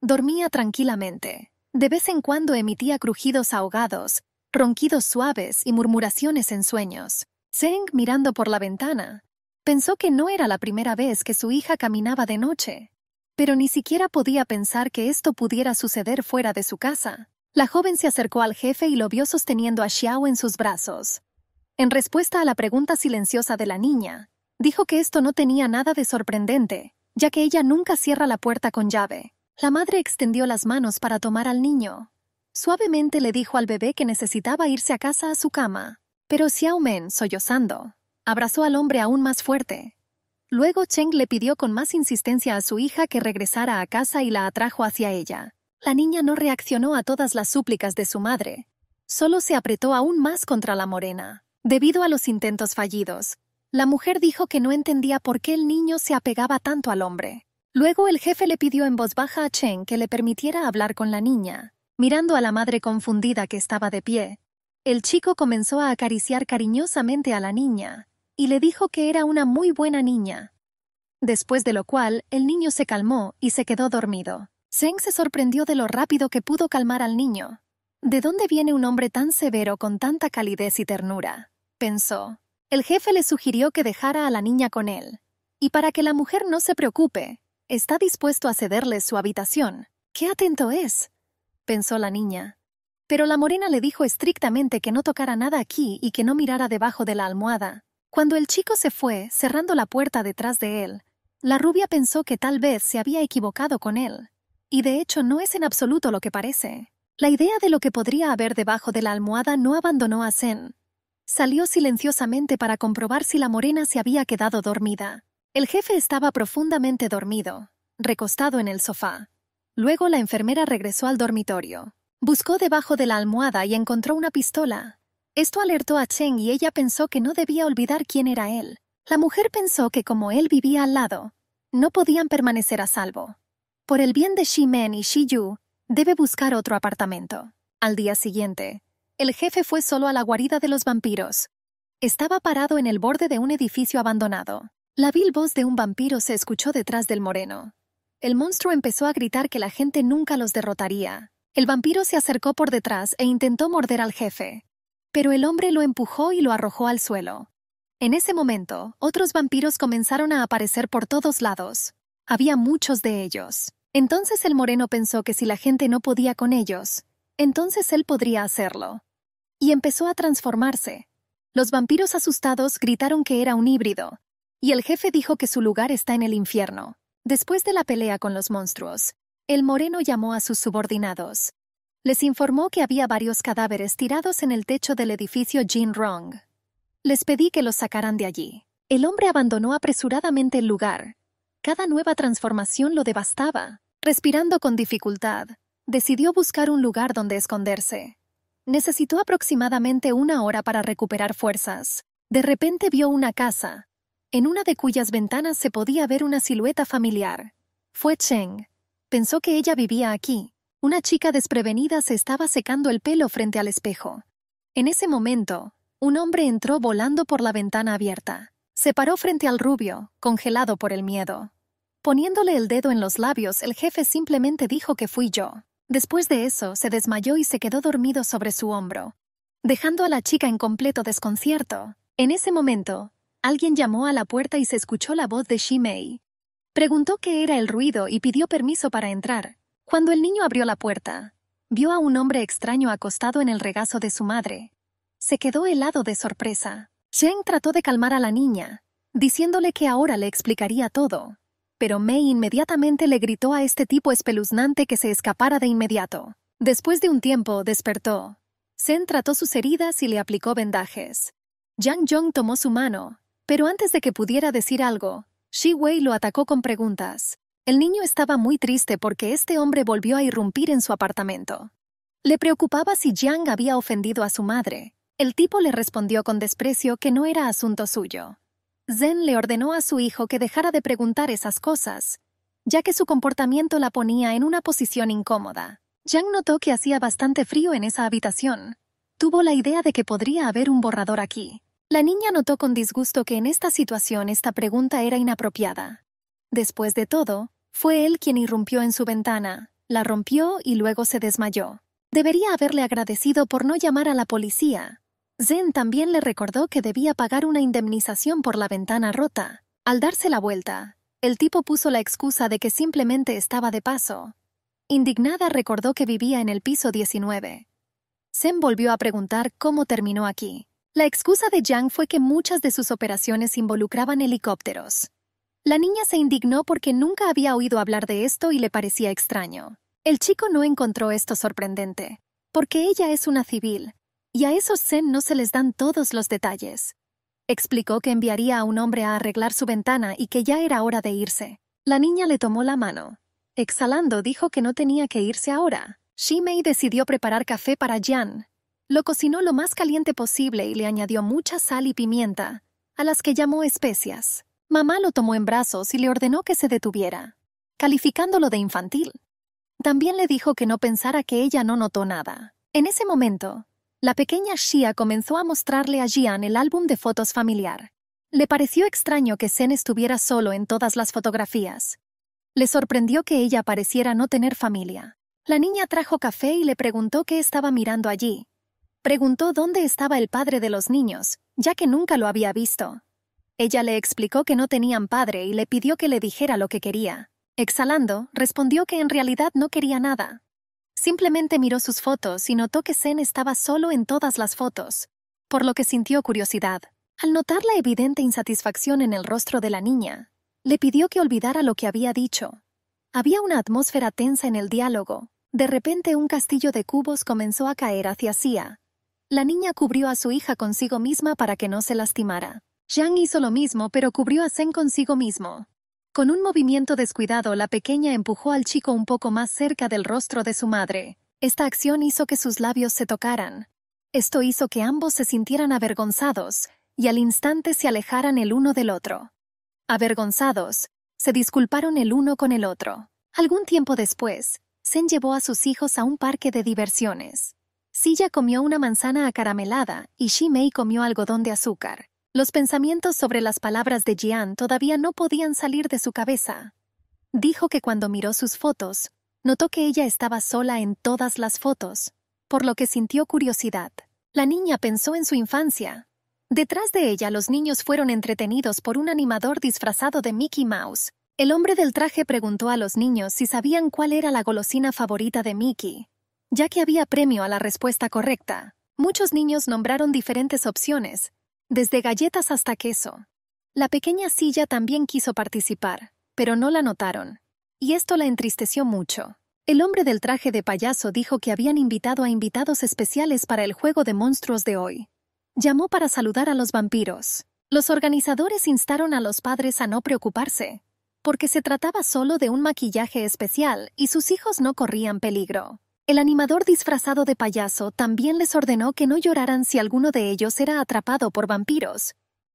Dormía tranquilamente. De vez en cuando emitía crujidos ahogados, ronquidos suaves y murmuraciones en sueños. Zeng, mirando por la ventana, pensó que no era la primera vez que su hija caminaba de noche, pero ni siquiera podía pensar que esto pudiera suceder fuera de su casa. La joven se acercó al jefe y lo vio sosteniendo a Xiao en sus brazos. En respuesta a la pregunta silenciosa de la niña, dijo que esto no tenía nada de sorprendente, ya que ella nunca cierra la puerta con llave. La madre extendió las manos para tomar al niño. Suavemente le dijo al bebé que necesitaba irse a casa a su cama, pero Xiao Men, sollozando, abrazó al hombre aún más fuerte. Luego Cheng le pidió con más insistencia a su hija que regresara a casa y la atrajo hacia ella. La niña no reaccionó a todas las súplicas de su madre, solo se apretó aún más contra la morena. Debido a los intentos fallidos, la mujer dijo que no entendía por qué el niño se apegaba tanto al hombre. Luego el jefe le pidió en voz baja a Chen que le permitiera hablar con la niña. Mirando a la madre confundida que estaba de pie, el chico comenzó a acariciar cariñosamente a la niña, y le dijo que era una muy buena niña. Después de lo cual, el niño se calmó y se quedó dormido. Zeng se sorprendió de lo rápido que pudo calmar al niño. ¿De dónde viene un hombre tan severo con tanta calidez y ternura? pensó. El jefe le sugirió que dejara a la niña con él. Y para que la mujer no se preocupe, está dispuesto a cederle su habitación. ¡Qué atento es! pensó la niña. Pero la morena le dijo estrictamente que no tocara nada aquí y que no mirara debajo de la almohada. Cuando el chico se fue, cerrando la puerta detrás de él, la rubia pensó que tal vez se había equivocado con él. Y de hecho no es en absoluto lo que parece. La idea de lo que podría haber debajo de la almohada no abandonó a Zen. Salió silenciosamente para comprobar si la morena se había quedado dormida. El jefe estaba profundamente dormido, recostado en el sofá. Luego la enfermera regresó al dormitorio. Buscó debajo de la almohada y encontró una pistola. Esto alertó a Cheng y ella pensó que no debía olvidar quién era él. La mujer pensó que como él vivía al lado, no podían permanecer a salvo. Por el bien de Shi-Men y Shi-Yu, debe buscar otro apartamento. Al día siguiente, el jefe fue solo a la guarida de los vampiros. Estaba parado en el borde de un edificio abandonado. La vil voz de un vampiro se escuchó detrás del moreno. El monstruo empezó a gritar que la gente nunca los derrotaría. El vampiro se acercó por detrás e intentó morder al jefe. Pero el hombre lo empujó y lo arrojó al suelo. En ese momento, otros vampiros comenzaron a aparecer por todos lados. Había muchos de ellos. Entonces el moreno pensó que si la gente no podía con ellos, entonces él podría hacerlo. Y empezó a transformarse. Los vampiros asustados gritaron que era un híbrido, y el jefe dijo que su lugar está en el infierno. Después de la pelea con los monstruos, el moreno llamó a sus subordinados. Les informó que había varios cadáveres tirados en el techo del edificio Jin Rong. Les pedí que los sacaran de allí. El hombre abandonó apresuradamente el lugar. Cada nueva transformación lo devastaba. Respirando con dificultad, decidió buscar un lugar donde esconderse. Necesitó aproximadamente una hora para recuperar fuerzas. De repente vio una casa, en una de cuyas ventanas se podía ver una silueta familiar. Fue Cheng. Pensó que ella vivía aquí. Una chica desprevenida se estaba secando el pelo frente al espejo. En ese momento, un hombre entró volando por la ventana abierta. Se paró frente al rubio, congelado por el miedo. Poniéndole el dedo en los labios, el jefe simplemente dijo que fui yo. Después de eso, se desmayó y se quedó dormido sobre su hombro, dejando a la chica en completo desconcierto. En ese momento, alguien llamó a la puerta y se escuchó la voz de Shimei. Preguntó qué era el ruido y pidió permiso para entrar. Cuando el niño abrió la puerta, vio a un hombre extraño acostado en el regazo de su madre. Se quedó helado de sorpresa. Zheng trató de calmar a la niña, diciéndole que ahora le explicaría todo. Pero Mei inmediatamente le gritó a este tipo espeluznante que se escapara de inmediato. Después de un tiempo, despertó. Zen trató sus heridas y le aplicó vendajes. Yang Zhong tomó su mano, pero antes de que pudiera decir algo, Shi Wei lo atacó con preguntas. El niño estaba muy triste porque este hombre volvió a irrumpir en su apartamento. Le preocupaba si Jiang había ofendido a su madre, el tipo le respondió con desprecio que no era asunto suyo. Zen le ordenó a su hijo que dejara de preguntar esas cosas, ya que su comportamiento la ponía en una posición incómoda. Yang notó que hacía bastante frío en esa habitación. Tuvo la idea de que podría haber un borrador aquí. La niña notó con disgusto que en esta situación esta pregunta era inapropiada. Después de todo, fue él quien irrumpió en su ventana, la rompió y luego se desmayó. Debería haberle agradecido por no llamar a la policía, Zen también le recordó que debía pagar una indemnización por la ventana rota. Al darse la vuelta, el tipo puso la excusa de que simplemente estaba de paso. Indignada recordó que vivía en el piso 19. Zen volvió a preguntar cómo terminó aquí. La excusa de Yang fue que muchas de sus operaciones involucraban helicópteros. La niña se indignó porque nunca había oído hablar de esto y le parecía extraño. El chico no encontró esto sorprendente, porque ella es una civil, y a esos Zen no se les dan todos los detalles. Explicó que enviaría a un hombre a arreglar su ventana y que ya era hora de irse. La niña le tomó la mano. Exhalando, dijo que no tenía que irse ahora. Shimei decidió preparar café para Jian. Lo cocinó lo más caliente posible y le añadió mucha sal y pimienta, a las que llamó especias. Mamá lo tomó en brazos y le ordenó que se detuviera, calificándolo de infantil. También le dijo que no pensara que ella no notó nada. En ese momento, la pequeña Shia comenzó a mostrarle a Jian el álbum de fotos familiar. Le pareció extraño que Zen estuviera solo en todas las fotografías. Le sorprendió que ella pareciera no tener familia. La niña trajo café y le preguntó qué estaba mirando allí. Preguntó dónde estaba el padre de los niños, ya que nunca lo había visto. Ella le explicó que no tenían padre y le pidió que le dijera lo que quería. Exhalando, respondió que en realidad no quería nada, Simplemente miró sus fotos y notó que Zen estaba solo en todas las fotos, por lo que sintió curiosidad. Al notar la evidente insatisfacción en el rostro de la niña, le pidió que olvidara lo que había dicho. Había una atmósfera tensa en el diálogo, De repente un castillo de cubos comenzó a caer hacia Sia. La niña cubrió a su hija consigo misma para que no se lastimara. Zhang hizo lo mismo, pero cubrió a Zen consigo mismo. Con un movimiento descuidado, la pequeña empujó al chico un poco más cerca del rostro de su madre. Esta acción hizo que sus labios se tocaran. Esto hizo que ambos se sintieran avergonzados y al instante se alejaran el uno del otro. Avergonzados, se disculparon el uno con el otro. Algún tiempo después, Zen llevó a sus hijos a un parque de diversiones. Silla comió una manzana acaramelada y Shimei comió algodón de azúcar. Los pensamientos sobre las palabras de Jian todavía no podían salir de su cabeza. Dijo que cuando miró sus fotos, notó que ella estaba sola en todas las fotos, por lo que sintió curiosidad. La niña pensó en su infancia. Detrás de ella los niños fueron entretenidos por un animador disfrazado de Mickey Mouse. El hombre del traje preguntó a los niños si sabían cuál era la golosina favorita de Mickey. Ya que había premio a la respuesta correcta, muchos niños nombraron diferentes opciones, desde galletas hasta queso. La pequeña silla también quiso participar, pero no la notaron, y esto la entristeció mucho. El hombre del traje de payaso dijo que habían invitado a invitados especiales para el juego de monstruos de hoy. Llamó para saludar a los vampiros. Los organizadores instaron a los padres a no preocuparse, porque se trataba solo de un maquillaje especial y sus hijos no corrían peligro. El animador disfrazado de payaso también les ordenó que no lloraran si alguno de ellos era atrapado por vampiros.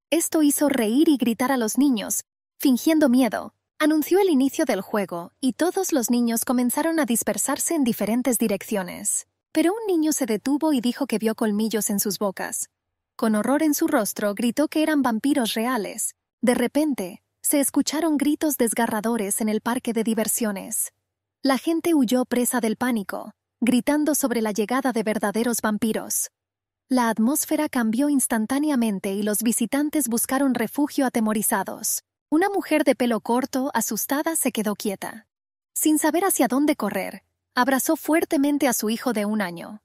Esto hizo reír y gritar a los niños, fingiendo miedo. Anunció el inicio del juego y todos los niños comenzaron a dispersarse en diferentes direcciones. Pero un niño se detuvo y dijo que vio colmillos en sus bocas. Con horror en su rostro, gritó que eran vampiros reales. De repente, se escucharon gritos desgarradores en el parque de diversiones. La gente huyó presa del pánico gritando sobre la llegada de verdaderos vampiros. La atmósfera cambió instantáneamente y los visitantes buscaron refugio atemorizados. Una mujer de pelo corto, asustada, se quedó quieta. Sin saber hacia dónde correr, abrazó fuertemente a su hijo de un año.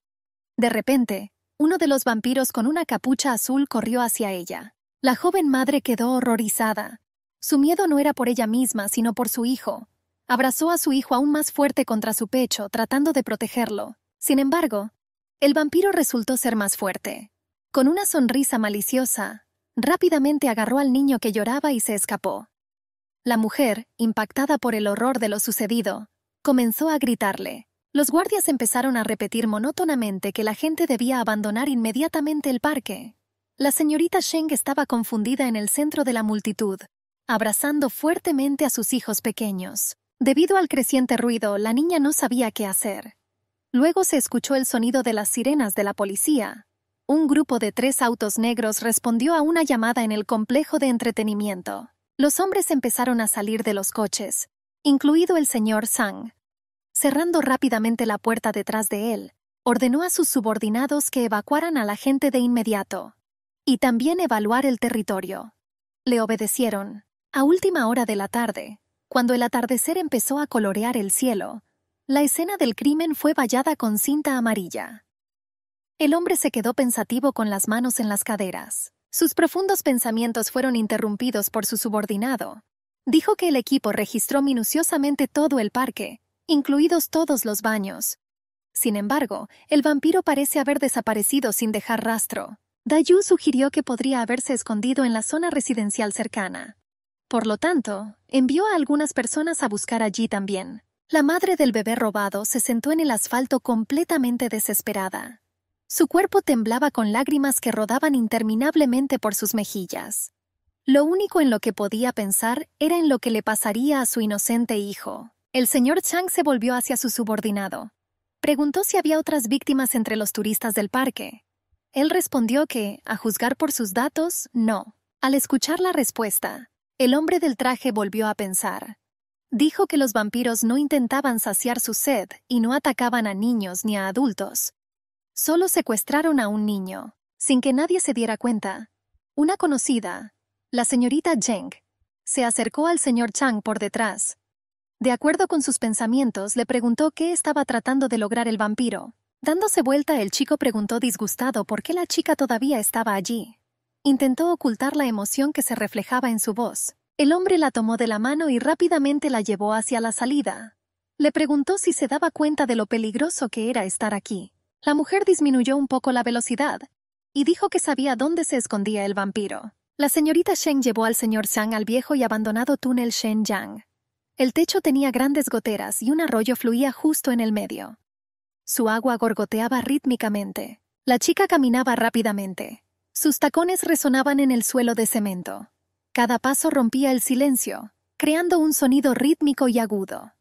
De repente, uno de los vampiros con una capucha azul corrió hacia ella. La joven madre quedó horrorizada. Su miedo no era por ella misma, sino por su hijo, Abrazó a su hijo aún más fuerte contra su pecho, tratando de protegerlo. Sin embargo, el vampiro resultó ser más fuerte. Con una sonrisa maliciosa, rápidamente agarró al niño que lloraba y se escapó. La mujer, impactada por el horror de lo sucedido, comenzó a gritarle. Los guardias empezaron a repetir monótonamente que la gente debía abandonar inmediatamente el parque. La señorita Sheng estaba confundida en el centro de la multitud, abrazando fuertemente a sus hijos pequeños. Debido al creciente ruido, la niña no sabía qué hacer. Luego se escuchó el sonido de las sirenas de la policía. Un grupo de tres autos negros respondió a una llamada en el complejo de entretenimiento. Los hombres empezaron a salir de los coches, incluido el señor Sang. Cerrando rápidamente la puerta detrás de él, ordenó a sus subordinados que evacuaran a la gente de inmediato y también evaluar el territorio. Le obedecieron. A última hora de la tarde, cuando el atardecer empezó a colorear el cielo, la escena del crimen fue vallada con cinta amarilla. El hombre se quedó pensativo con las manos en las caderas. Sus profundos pensamientos fueron interrumpidos por su subordinado. Dijo que el equipo registró minuciosamente todo el parque, incluidos todos los baños. Sin embargo, el vampiro parece haber desaparecido sin dejar rastro. Dayu sugirió que podría haberse escondido en la zona residencial cercana. Por lo tanto, envió a algunas personas a buscar allí también. La madre del bebé robado se sentó en el asfalto completamente desesperada. Su cuerpo temblaba con lágrimas que rodaban interminablemente por sus mejillas. Lo único en lo que podía pensar era en lo que le pasaría a su inocente hijo. El señor Chang se volvió hacia su subordinado. Preguntó si había otras víctimas entre los turistas del parque. Él respondió que, a juzgar por sus datos, no. Al escuchar la respuesta, el hombre del traje volvió a pensar. Dijo que los vampiros no intentaban saciar su sed y no atacaban a niños ni a adultos. Solo secuestraron a un niño, sin que nadie se diera cuenta. Una conocida, la señorita Zheng, se acercó al señor Chang por detrás. De acuerdo con sus pensamientos, le preguntó qué estaba tratando de lograr el vampiro. Dándose vuelta, el chico preguntó disgustado por qué la chica todavía estaba allí. Intentó ocultar la emoción que se reflejaba en su voz. El hombre la tomó de la mano y rápidamente la llevó hacia la salida. Le preguntó si se daba cuenta de lo peligroso que era estar aquí. La mujer disminuyó un poco la velocidad y dijo que sabía dónde se escondía el vampiro. La señorita Shen llevó al señor Zhang al viejo y abandonado túnel Shenyang. El techo tenía grandes goteras y un arroyo fluía justo en el medio. Su agua gorgoteaba rítmicamente. La chica caminaba rápidamente. Sus tacones resonaban en el suelo de cemento. Cada paso rompía el silencio, creando un sonido rítmico y agudo.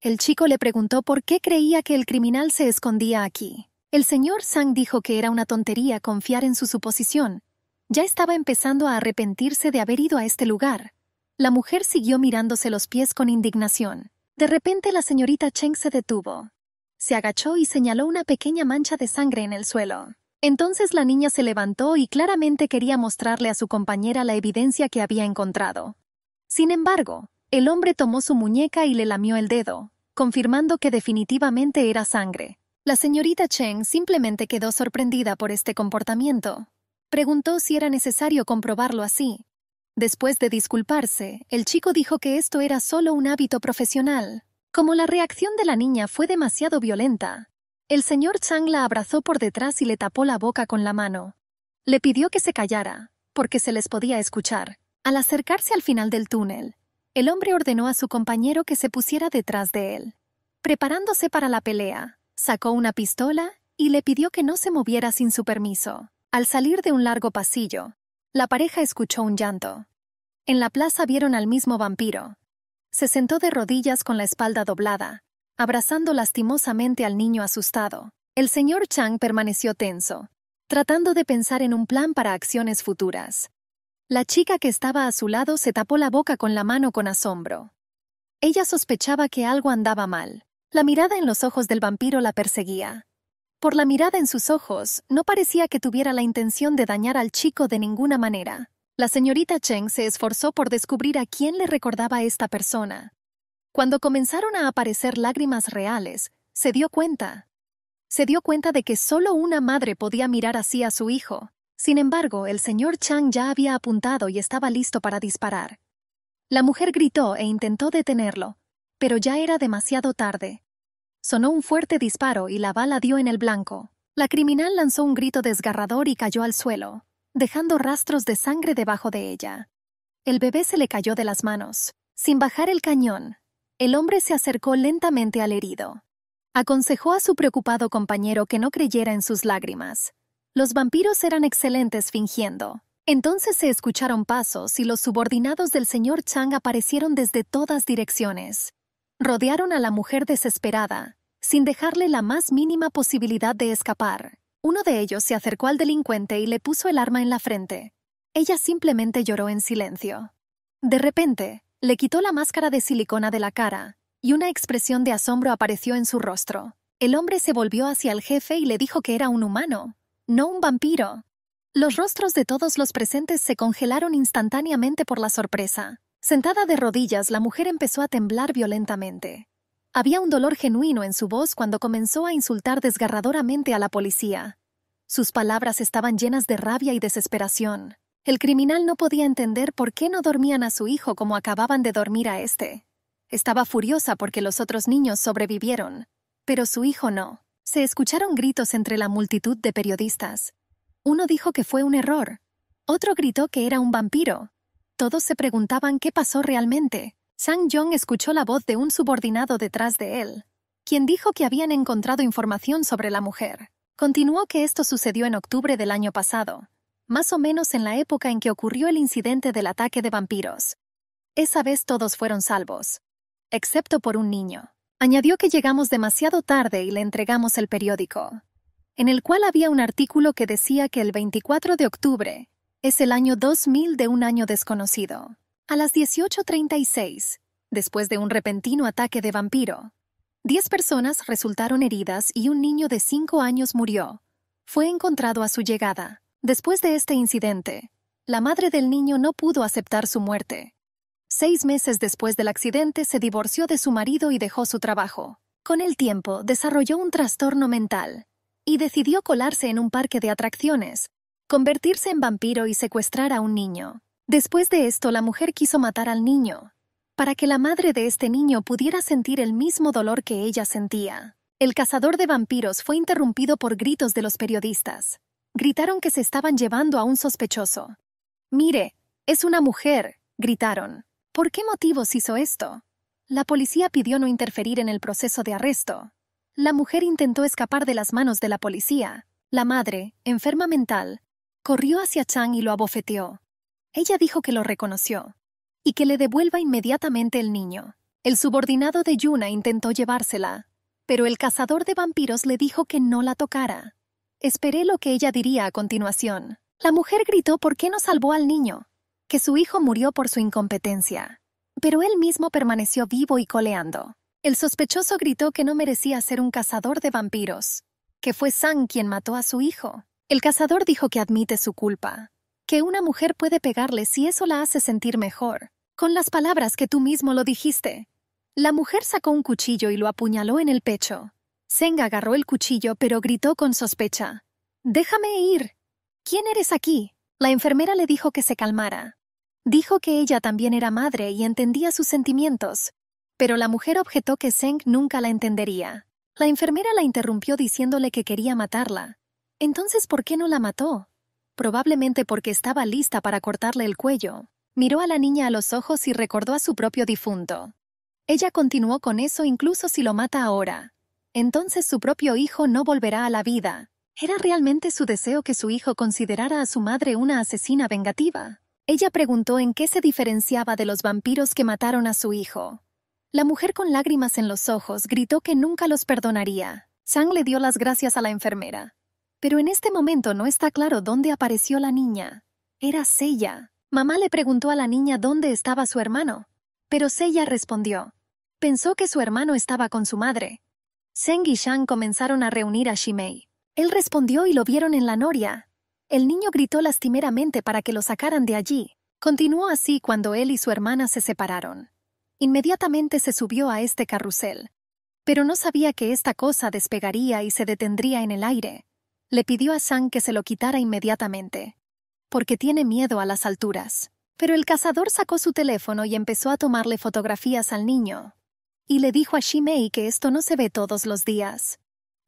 El chico le preguntó por qué creía que el criminal se escondía aquí. El señor Sang dijo que era una tontería confiar en su suposición. Ya estaba empezando a arrepentirse de haber ido a este lugar. La mujer siguió mirándose los pies con indignación. De repente la señorita Cheng se detuvo. Se agachó y señaló una pequeña mancha de sangre en el suelo. Entonces la niña se levantó y claramente quería mostrarle a su compañera la evidencia que había encontrado. Sin embargo, el hombre tomó su muñeca y le lamió el dedo, confirmando que definitivamente era sangre. La señorita Cheng simplemente quedó sorprendida por este comportamiento. Preguntó si era necesario comprobarlo así. Después de disculparse, el chico dijo que esto era solo un hábito profesional. Como la reacción de la niña fue demasiado violenta, el señor Chang la abrazó por detrás y le tapó la boca con la mano. Le pidió que se callara, porque se les podía escuchar. Al acercarse al final del túnel, el hombre ordenó a su compañero que se pusiera detrás de él. Preparándose para la pelea, sacó una pistola y le pidió que no se moviera sin su permiso. Al salir de un largo pasillo, la pareja escuchó un llanto. En la plaza vieron al mismo vampiro. Se sentó de rodillas con la espalda doblada, abrazando lastimosamente al niño asustado. El señor Chang permaneció tenso, tratando de pensar en un plan para acciones futuras. La chica que estaba a su lado se tapó la boca con la mano con asombro. Ella sospechaba que algo andaba mal. La mirada en los ojos del vampiro la perseguía. Por la mirada en sus ojos, no parecía que tuviera la intención de dañar al chico de ninguna manera. La señorita Cheng se esforzó por descubrir a quién le recordaba esta persona. Cuando comenzaron a aparecer lágrimas reales, se dio cuenta. Se dio cuenta de que solo una madre podía mirar así a su hijo. Sin embargo, el señor Chang ya había apuntado y estaba listo para disparar. La mujer gritó e intentó detenerlo, pero ya era demasiado tarde. Sonó un fuerte disparo y la bala dio en el blanco. La criminal lanzó un grito desgarrador y cayó al suelo, dejando rastros de sangre debajo de ella. El bebé se le cayó de las manos. Sin bajar el cañón, el hombre se acercó lentamente al herido. Aconsejó a su preocupado compañero que no creyera en sus lágrimas. Los vampiros eran excelentes fingiendo. Entonces se escucharon pasos y los subordinados del señor Chang aparecieron desde todas direcciones. Rodearon a la mujer desesperada, sin dejarle la más mínima posibilidad de escapar. Uno de ellos se acercó al delincuente y le puso el arma en la frente. Ella simplemente lloró en silencio. De repente, le quitó la máscara de silicona de la cara, y una expresión de asombro apareció en su rostro. El hombre se volvió hacia el jefe y le dijo que era un humano, no un vampiro. Los rostros de todos los presentes se congelaron instantáneamente por la sorpresa. Sentada de rodillas, la mujer empezó a temblar violentamente. Había un dolor genuino en su voz cuando comenzó a insultar desgarradoramente a la policía. Sus palabras estaban llenas de rabia y desesperación. El criminal no podía entender por qué no dormían a su hijo como acababan de dormir a este. Estaba furiosa porque los otros niños sobrevivieron, pero su hijo no. Se escucharon gritos entre la multitud de periodistas. Uno dijo que fue un error. Otro gritó que era un vampiro. Todos se preguntaban qué pasó realmente. Sang Jong escuchó la voz de un subordinado detrás de él, quien dijo que habían encontrado información sobre la mujer. Continuó que esto sucedió en octubre del año pasado, más o menos en la época en que ocurrió el incidente del ataque de vampiros. Esa vez todos fueron salvos, excepto por un niño. Añadió que llegamos demasiado tarde y le entregamos el periódico, en el cual había un artículo que decía que el 24 de octubre es el año 2000 de un año desconocido. A las 18.36, después de un repentino ataque de vampiro, 10 personas resultaron heridas y un niño de 5 años murió. Fue encontrado a su llegada. Después de este incidente, la madre del niño no pudo aceptar su muerte. Seis meses después del accidente se divorció de su marido y dejó su trabajo. Con el tiempo desarrolló un trastorno mental y decidió colarse en un parque de atracciones, convertirse en vampiro y secuestrar a un niño. Después de esto la mujer quiso matar al niño, para que la madre de este niño pudiera sentir el mismo dolor que ella sentía. El cazador de vampiros fue interrumpido por gritos de los periodistas. Gritaron que se estaban llevando a un sospechoso. Mire, es una mujer, gritaron. ¿Por qué motivos hizo esto? La policía pidió no interferir en el proceso de arresto. La mujer intentó escapar de las manos de la policía. La madre, enferma mental, corrió hacia Chang y lo abofeteó. Ella dijo que lo reconoció y que le devuelva inmediatamente el niño. El subordinado de Yuna intentó llevársela, pero el cazador de vampiros le dijo que no la tocara. Esperé lo que ella diría a continuación. La mujer gritó por qué no salvó al niño, que su hijo murió por su incompetencia. Pero él mismo permaneció vivo y coleando. El sospechoso gritó que no merecía ser un cazador de vampiros, que fue Sang quien mató a su hijo. El cazador dijo que admite su culpa, que una mujer puede pegarle si eso la hace sentir mejor, con las palabras que tú mismo lo dijiste. La mujer sacó un cuchillo y lo apuñaló en el pecho. Seng agarró el cuchillo pero gritó con sospecha. Déjame ir. ¿Quién eres aquí? La enfermera le dijo que se calmara. Dijo que ella también era madre y entendía sus sentimientos, pero la mujer objetó que Seng nunca la entendería. La enfermera la interrumpió diciéndole que quería matarla. Entonces, ¿por qué no la mató? Probablemente porque estaba lista para cortarle el cuello. Miró a la niña a los ojos y recordó a su propio difunto. Ella continuó con eso incluso si lo mata ahora. Entonces su propio hijo no volverá a la vida. ¿Era realmente su deseo que su hijo considerara a su madre una asesina vengativa? Ella preguntó en qué se diferenciaba de los vampiros que mataron a su hijo. La mujer con lágrimas en los ojos gritó que nunca los perdonaría. Sang le dio las gracias a la enfermera. Pero en este momento no está claro dónde apareció la niña. Era Sella. Mamá le preguntó a la niña dónde estaba su hermano, pero Seiya respondió. Pensó que su hermano estaba con su madre. Seng y Shang comenzaron a reunir a Shimei. Él respondió y lo vieron en la noria. El niño gritó lastimeramente para que lo sacaran de allí. Continuó así cuando él y su hermana se separaron. Inmediatamente se subió a este carrusel. Pero no sabía que esta cosa despegaría y se detendría en el aire. Le pidió a Shang que se lo quitara inmediatamente porque tiene miedo a las alturas. Pero el cazador sacó su teléfono y empezó a tomarle fotografías al niño. Y le dijo a Shimei que esto no se ve todos los días.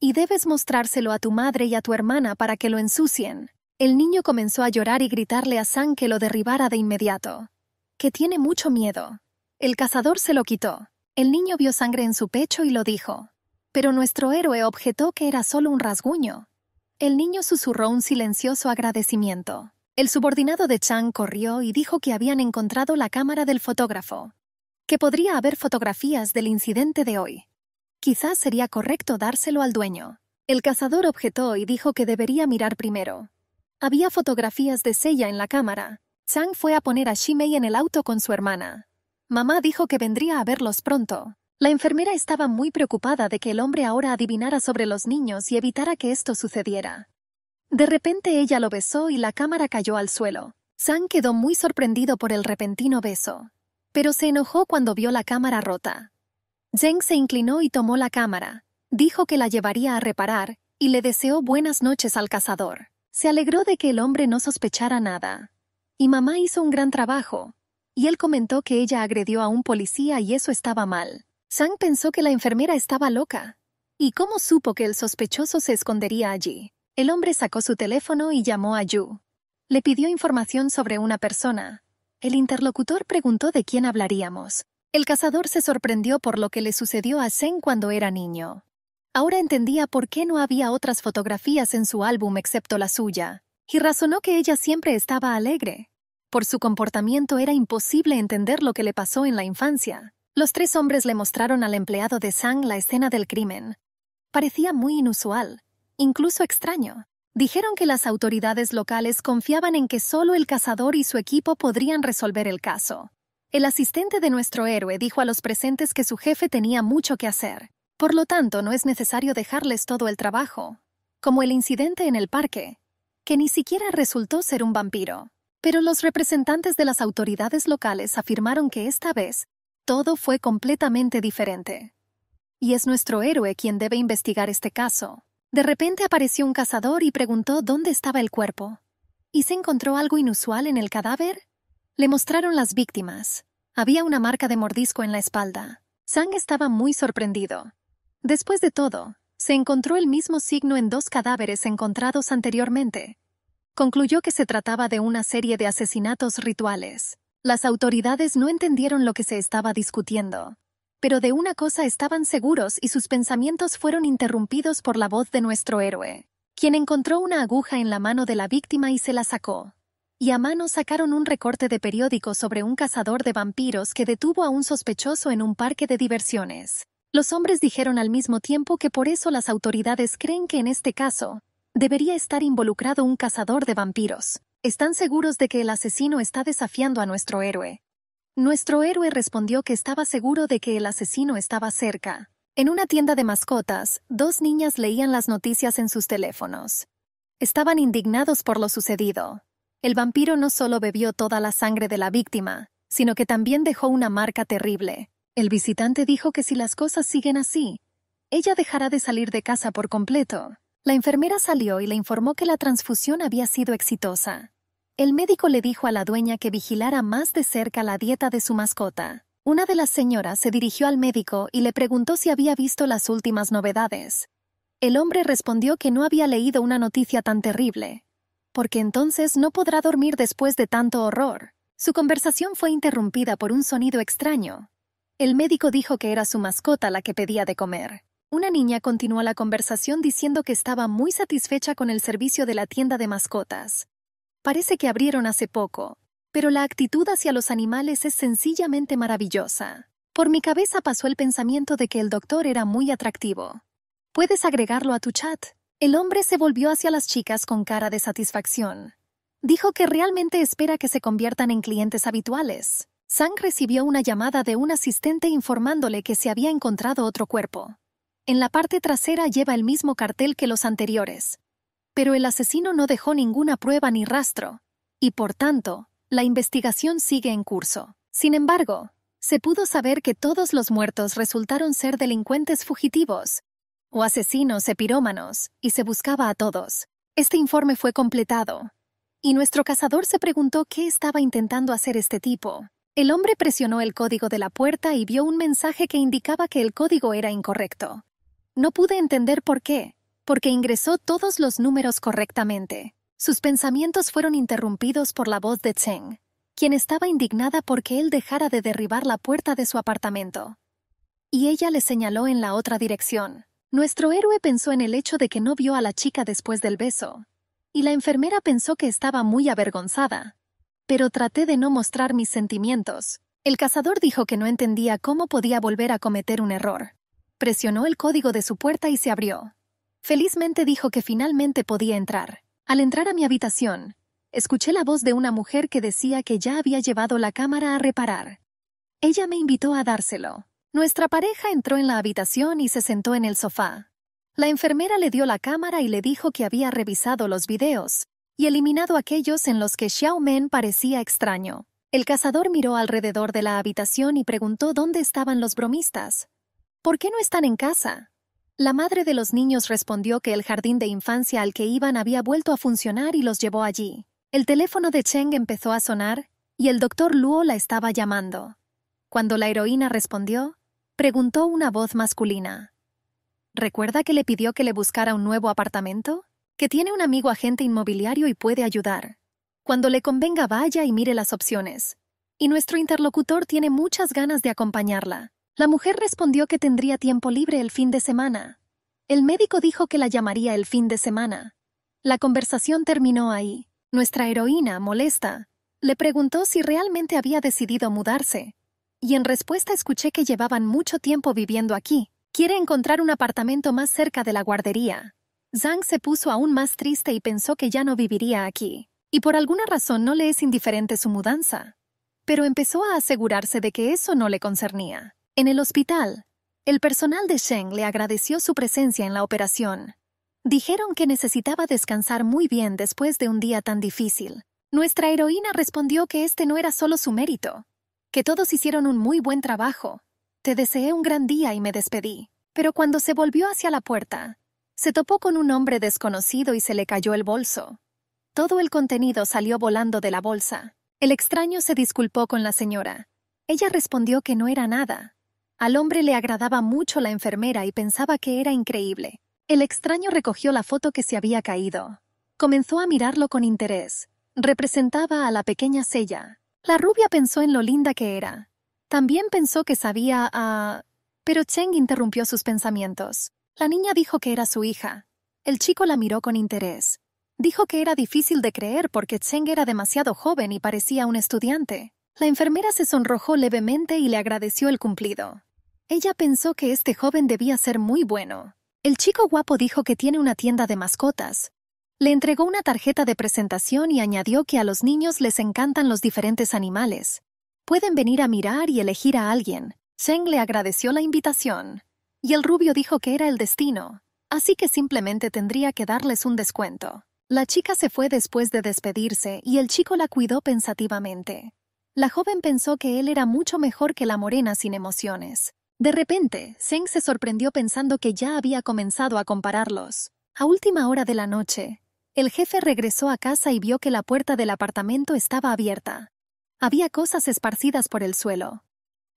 Y debes mostrárselo a tu madre y a tu hermana para que lo ensucien. El niño comenzó a llorar y gritarle a San que lo derribara de inmediato. Que tiene mucho miedo. El cazador se lo quitó. El niño vio sangre en su pecho y lo dijo. Pero nuestro héroe objetó que era solo un rasguño. El niño susurró un silencioso agradecimiento. El subordinado de Chang corrió y dijo que habían encontrado la cámara del fotógrafo, que podría haber fotografías del incidente de hoy. Quizás sería correcto dárselo al dueño. El cazador objetó y dijo que debería mirar primero. Había fotografías de Seiya en la cámara. Chang fue a poner a Shimei en el auto con su hermana. Mamá dijo que vendría a verlos pronto. La enfermera estaba muy preocupada de que el hombre ahora adivinara sobre los niños y evitara que esto sucediera. De repente ella lo besó y la cámara cayó al suelo. Sang quedó muy sorprendido por el repentino beso, pero se enojó cuando vio la cámara rota. Zheng se inclinó y tomó la cámara. Dijo que la llevaría a reparar y le deseó buenas noches al cazador. Se alegró de que el hombre no sospechara nada. Y mamá hizo un gran trabajo. Y él comentó que ella agredió a un policía y eso estaba mal. Sang pensó que la enfermera estaba loca. ¿Y cómo supo que el sospechoso se escondería allí? El hombre sacó su teléfono y llamó a Yu. Le pidió información sobre una persona. El interlocutor preguntó de quién hablaríamos. El cazador se sorprendió por lo que le sucedió a Sen cuando era niño. Ahora entendía por qué no había otras fotografías en su álbum excepto la suya, y razonó que ella siempre estaba alegre. Por su comportamiento era imposible entender lo que le pasó en la infancia. Los tres hombres le mostraron al empleado de Sang la escena del crimen. Parecía muy inusual, incluso extraño. Dijeron que las autoridades locales confiaban en que solo el cazador y su equipo podrían resolver el caso. El asistente de nuestro héroe dijo a los presentes que su jefe tenía mucho que hacer. Por lo tanto, no es necesario dejarles todo el trabajo. Como el incidente en el parque, que ni siquiera resultó ser un vampiro. Pero los representantes de las autoridades locales afirmaron que esta vez todo fue completamente diferente. Y es nuestro héroe quien debe investigar este caso. De repente apareció un cazador y preguntó dónde estaba el cuerpo. ¿Y se encontró algo inusual en el cadáver? Le mostraron las víctimas. Había una marca de mordisco en la espalda. Sang estaba muy sorprendido. Después de todo, se encontró el mismo signo en dos cadáveres encontrados anteriormente. Concluyó que se trataba de una serie de asesinatos rituales. Las autoridades no entendieron lo que se estaba discutiendo. Pero de una cosa estaban seguros y sus pensamientos fueron interrumpidos por la voz de nuestro héroe, quien encontró una aguja en la mano de la víctima y se la sacó. Y a mano sacaron un recorte de periódico sobre un cazador de vampiros que detuvo a un sospechoso en un parque de diversiones. Los hombres dijeron al mismo tiempo que por eso las autoridades creen que en este caso debería estar involucrado un cazador de vampiros. Están seguros de que el asesino está desafiando a nuestro héroe. Nuestro héroe respondió que estaba seguro de que el asesino estaba cerca. En una tienda de mascotas, dos niñas leían las noticias en sus teléfonos. Estaban indignados por lo sucedido. El vampiro no solo bebió toda la sangre de la víctima, sino que también dejó una marca terrible. El visitante dijo que si las cosas siguen así, ella dejará de salir de casa por completo. La enfermera salió y le informó que la transfusión había sido exitosa. El médico le dijo a la dueña que vigilara más de cerca la dieta de su mascota. Una de las señoras se dirigió al médico y le preguntó si había visto las últimas novedades. El hombre respondió que no había leído una noticia tan terrible, porque entonces no podrá dormir después de tanto horror. Su conversación fue interrumpida por un sonido extraño. El médico dijo que era su mascota la que pedía de comer. Una niña continuó la conversación diciendo que estaba muy satisfecha con el servicio de la tienda de mascotas. Parece que abrieron hace poco, pero la actitud hacia los animales es sencillamente maravillosa. Por mi cabeza pasó el pensamiento de que el doctor era muy atractivo. Puedes agregarlo a tu chat. El hombre se volvió hacia las chicas con cara de satisfacción. Dijo que realmente espera que se conviertan en clientes habituales. Sang recibió una llamada de un asistente informándole que se había encontrado otro cuerpo. En la parte trasera lleva el mismo cartel que los anteriores, pero el asesino no dejó ninguna prueba ni rastro, y por tanto, la investigación sigue en curso. Sin embargo, se pudo saber que todos los muertos resultaron ser delincuentes fugitivos o asesinos epirómanos, y se buscaba a todos. Este informe fue completado, y nuestro cazador se preguntó qué estaba intentando hacer este tipo. El hombre presionó el código de la puerta y vio un mensaje que indicaba que el código era incorrecto. No pude entender por qué, porque ingresó todos los números correctamente. Sus pensamientos fueron interrumpidos por la voz de Cheng, quien estaba indignada porque él dejara de derribar la puerta de su apartamento. Y ella le señaló en la otra dirección. Nuestro héroe pensó en el hecho de que no vio a la chica después del beso, y la enfermera pensó que estaba muy avergonzada. Pero traté de no mostrar mis sentimientos. El cazador dijo que no entendía cómo podía volver a cometer un error. Presionó el código de su puerta y se abrió. Felizmente dijo que finalmente podía entrar. Al entrar a mi habitación, escuché la voz de una mujer que decía que ya había llevado la cámara a reparar. Ella me invitó a dárselo. Nuestra pareja entró en la habitación y se sentó en el sofá. La enfermera le dio la cámara y le dijo que había revisado los videos y eliminado aquellos en los que Xiao Men parecía extraño. El cazador miró alrededor de la habitación y preguntó dónde estaban los bromistas. ¿Por qué no están en casa? La madre de los niños respondió que el jardín de infancia al que iban había vuelto a funcionar y los llevó allí. El teléfono de Cheng empezó a sonar y el doctor Luo la estaba llamando. Cuando la heroína respondió, preguntó una voz masculina. ¿Recuerda que le pidió que le buscara un nuevo apartamento? Que tiene un amigo agente inmobiliario y puede ayudar. Cuando le convenga vaya y mire las opciones. Y nuestro interlocutor tiene muchas ganas de acompañarla. La mujer respondió que tendría tiempo libre el fin de semana. El médico dijo que la llamaría el fin de semana. La conversación terminó ahí. Nuestra heroína, molesta, le preguntó si realmente había decidido mudarse. Y en respuesta escuché que llevaban mucho tiempo viviendo aquí. Quiere encontrar un apartamento más cerca de la guardería. Zhang se puso aún más triste y pensó que ya no viviría aquí. Y por alguna razón no le es indiferente su mudanza. Pero empezó a asegurarse de que eso no le concernía. En el hospital, el personal de Sheng le agradeció su presencia en la operación. Dijeron que necesitaba descansar muy bien después de un día tan difícil. Nuestra heroína respondió que este no era solo su mérito, que todos hicieron un muy buen trabajo. Te deseé un gran día y me despedí. Pero cuando se volvió hacia la puerta, se topó con un hombre desconocido y se le cayó el bolso. Todo el contenido salió volando de la bolsa. El extraño se disculpó con la señora, Ella respondió que no era nada. Al hombre le agradaba mucho la enfermera y pensaba que era increíble. El extraño recogió la foto que se había caído. Comenzó a mirarlo con interés. Representaba a la pequeña Sella. La rubia pensó en lo linda que era. También pensó que sabía a... Pero Cheng interrumpió sus pensamientos. La niña dijo que era su hija. El chico la miró con interés. Dijo que era difícil de creer porque Cheng era demasiado joven y parecía un estudiante. La enfermera se sonrojó levemente y le agradeció el cumplido. Ella pensó que este joven debía ser muy bueno. El chico guapo dijo que tiene una tienda de mascotas. Le entregó una tarjeta de presentación y añadió que a los niños les encantan los diferentes animales. Pueden venir a mirar y elegir a alguien. Cheng le agradeció la invitación. Y el rubio dijo que era el destino así que simplemente tendría que darles un descuento. La chica se fue después de despedirse y el chico la cuidó pensativamente. La joven pensó que él era mucho mejor que la morena sin emociones. De repente, Zeng se sorprendió pensando que ya había comenzado a compararlos. A última hora de la noche, el jefe regresó a casa y vio que la puerta del apartamento estaba abierta. Había cosas esparcidas por el suelo.